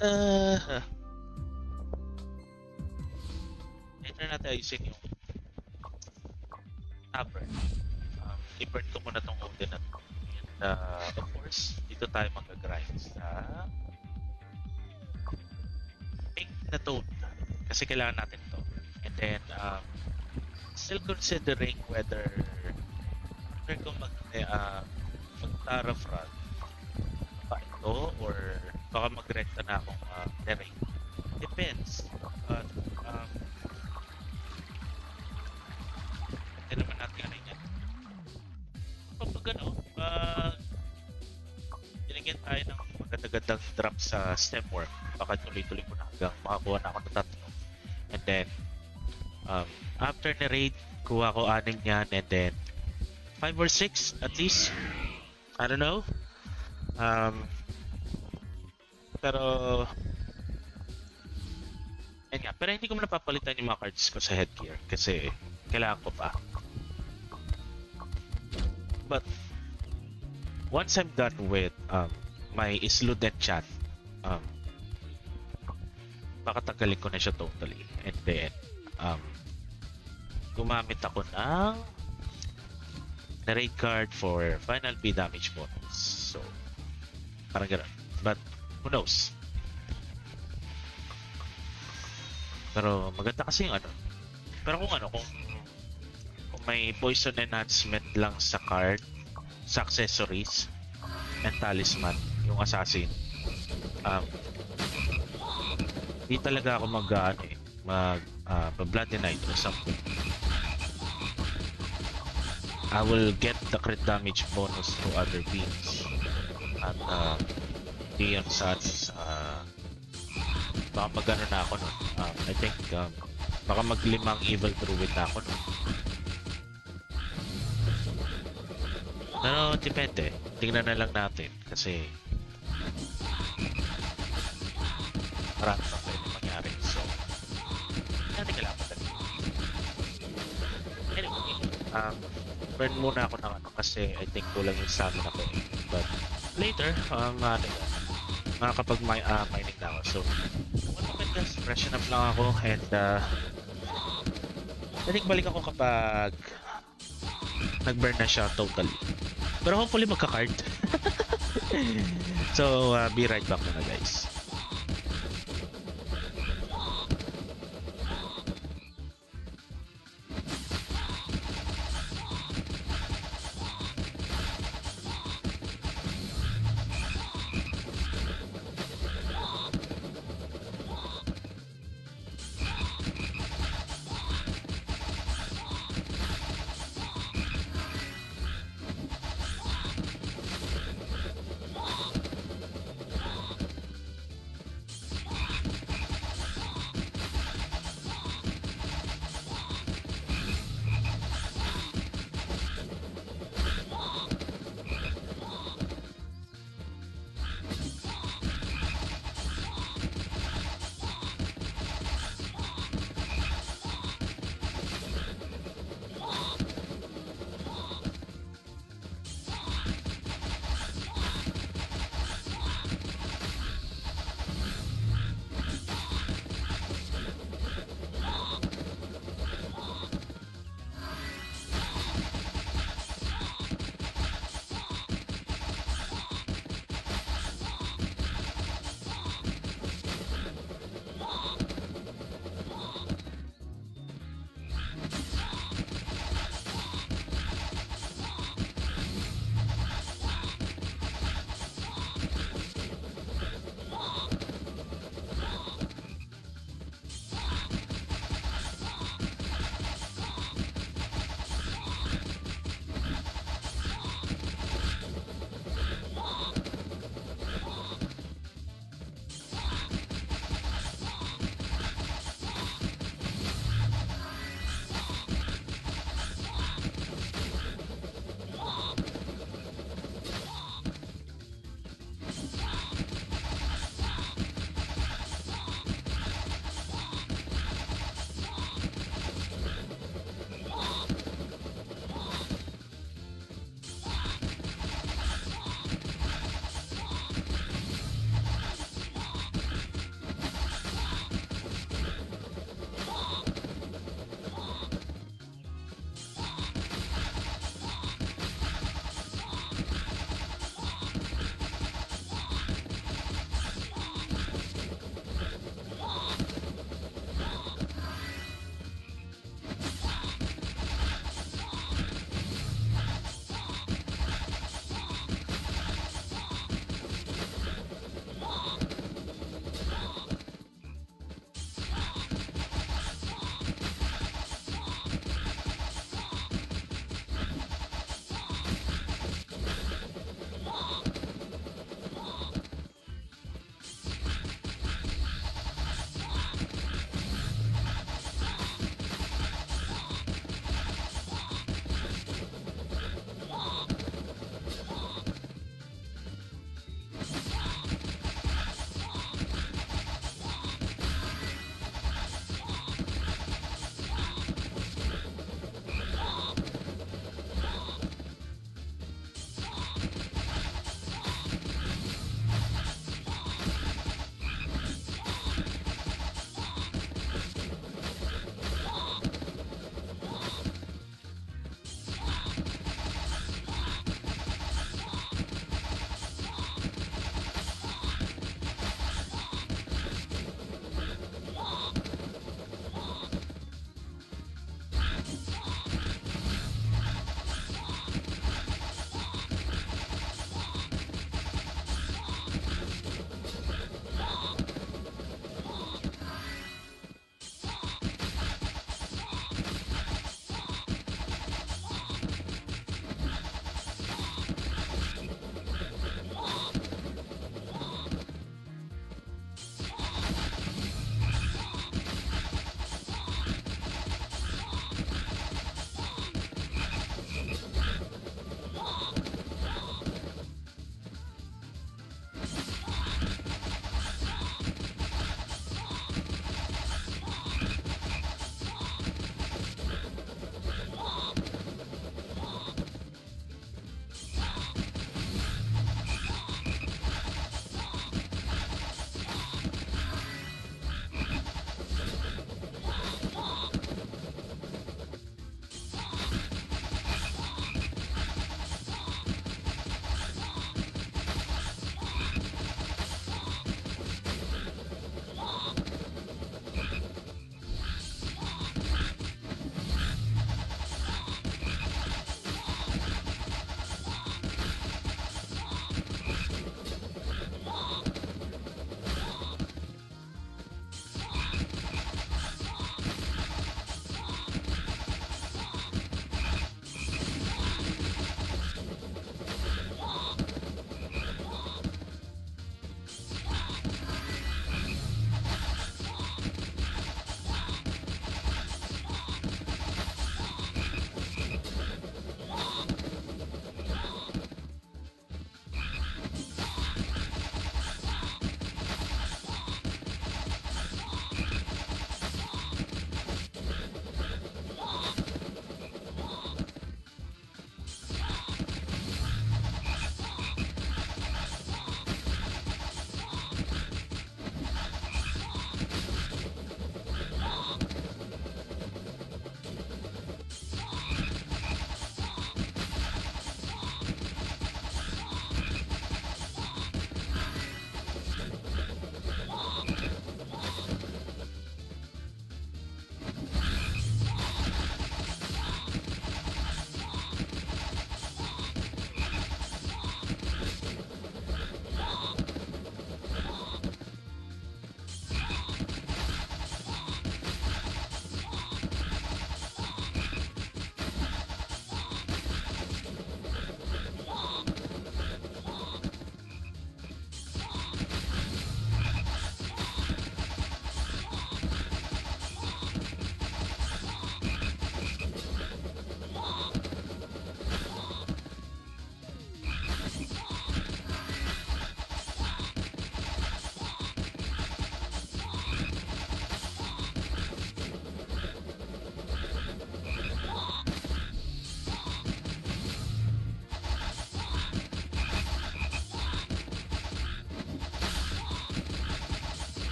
Uh, later natin ayusin yung upper. Um, i-burn ko muna tong Odin na to. And uh, of course, dito tayo mag-grind sa pink na tone. Kasi kailangan natin to. And then, um, still considering whether whether ko mag, eh, uh, mag-Tara front pa ito or baka mag-renta na akong uh, terrain. Depends. But, um, hindi naman natin ano yan. Kapag ano, uh, binigyan tayo ng maganda-gandang drop sa stem work, baka tuloy-tuloy ko na hanggang makakuha na ako ng tatlo. And then, um, after na raid, kuha ko anim yan and then 5 or 6 at least. I don't know. Um, pero Ayun nga, pero hindi ko muna papalitan yung mga cards ko sa headgear kasi kailangan ko pa. But once I'm done with um, my Isluden chat, um, pakatanggalin ko na siya totally. And then, um, gumamit ako ng na raid card for final B damage bonus. So, parang ganun. But, who knows? Pero maganda kasi yung ano. Pero kung ano, kung, kung may poison enhancement lang sa card, sa accessories, and talisman, yung assassin, um, di talaga ako mag, ano eh, mag, uh, blood knight or something. I will get the crit damage bonus to other beams. At, uh, di yun sa, sa, baka magano na ako nun. Um, I think, um, baka maglimang evil druid ako nun. Pero, depende. Tingnan na lang natin. Kasi, marami pa pwede mangyari. So, natin kailangan madali. Anyway, um, burn muna ako ng ano kasi I think kulang yung stamina ko eh. But, later, ang ano yan, makakapag may, uh, mining na ako. So, one moment guys, freshen up lang ako and uh, I think balik ako kapag nag-burn na siya totally. Pero hopefully magka-card. so, uh, be right back muna guys.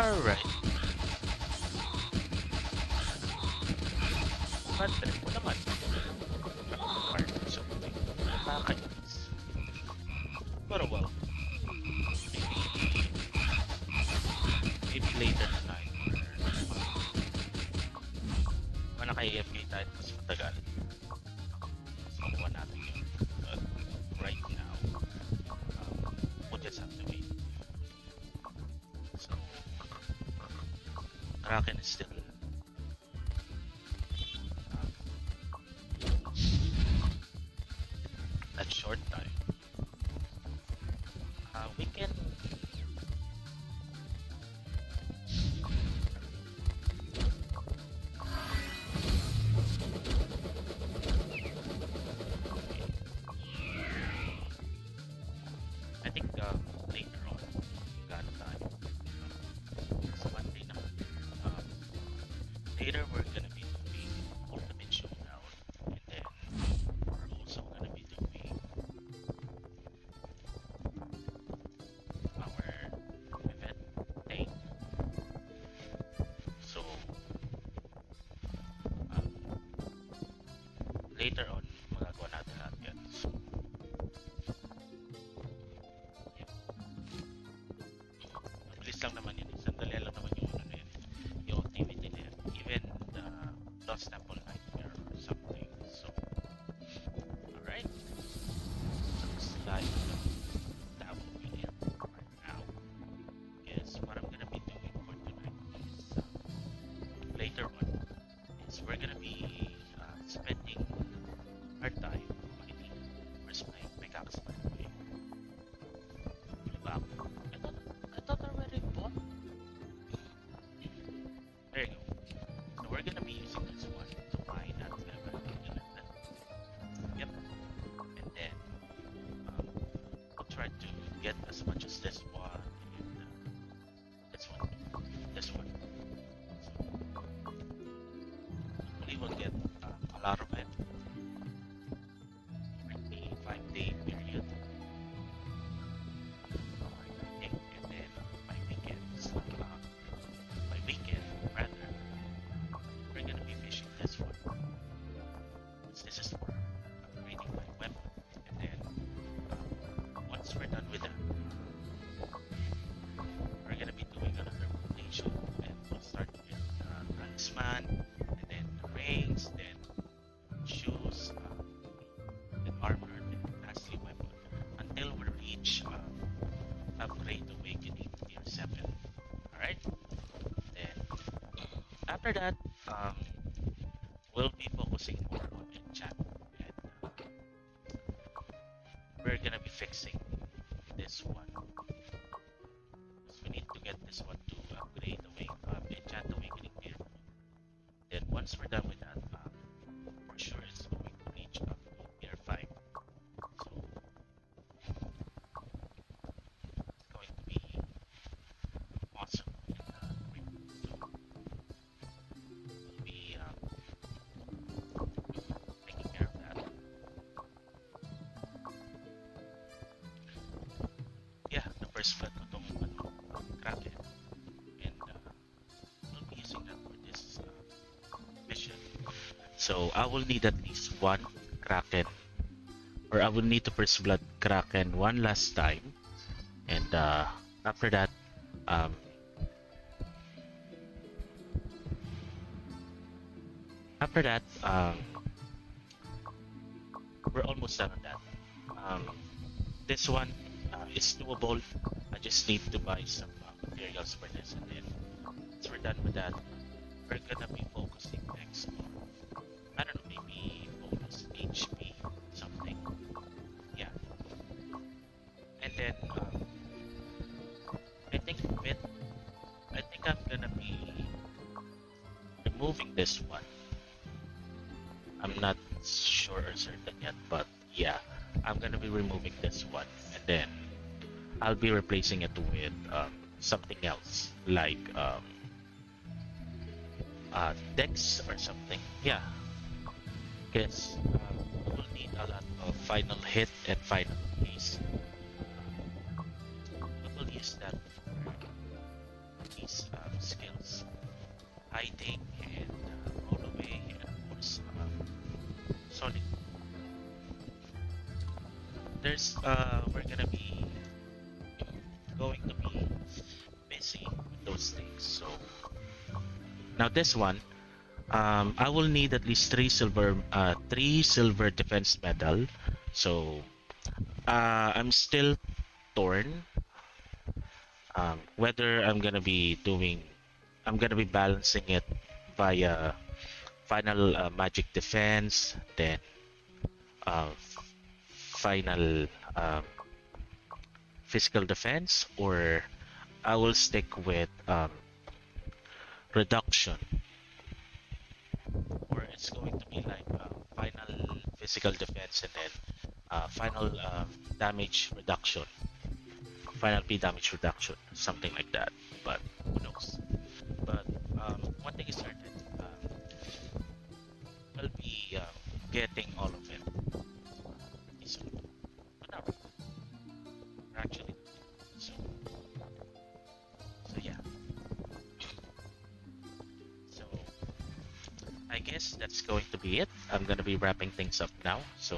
Alright. we're gonna be after that, So I will need at least one Kraken. Or I will need to First Blood Kraken one last time. And uh, after that, um, after that, um, we're almost done on that. Um, this one uh, is doable. I just need to buy some uh, materials for this, and then once we're done with that, we're gonna be be replacing it with um, something else like um, uh, Dex need at least three silver, uh, three silver defense medal. So uh, I'm still torn um, whether I'm gonna be doing, I'm gonna be balancing it via final uh, magic defense, then uh, final um, physical defense, or I will stick with um, reduction, or it's going to be like uh, final physical defense and then uh, final um, damage reduction final P damage reduction, something like that. But be wrapping things up now. So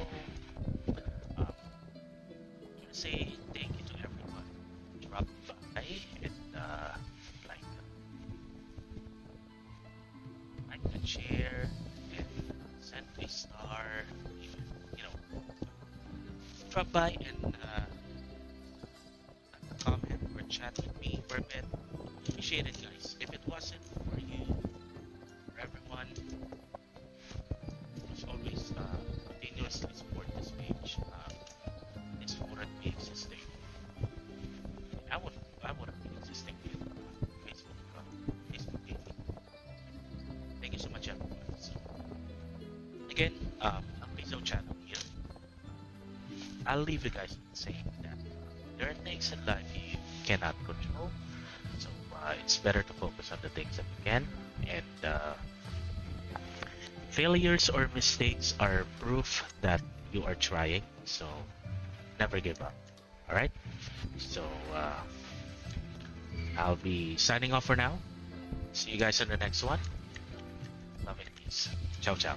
Leave you guys saying that there are things in life you cannot control. So uh, it's better to focus on the things that you can. And uh, failures or mistakes are proof that you are trying. So never give up. All right. So uh, I'll be signing off for now. See you guys on the next one. Love and peace. Ciao, ciao.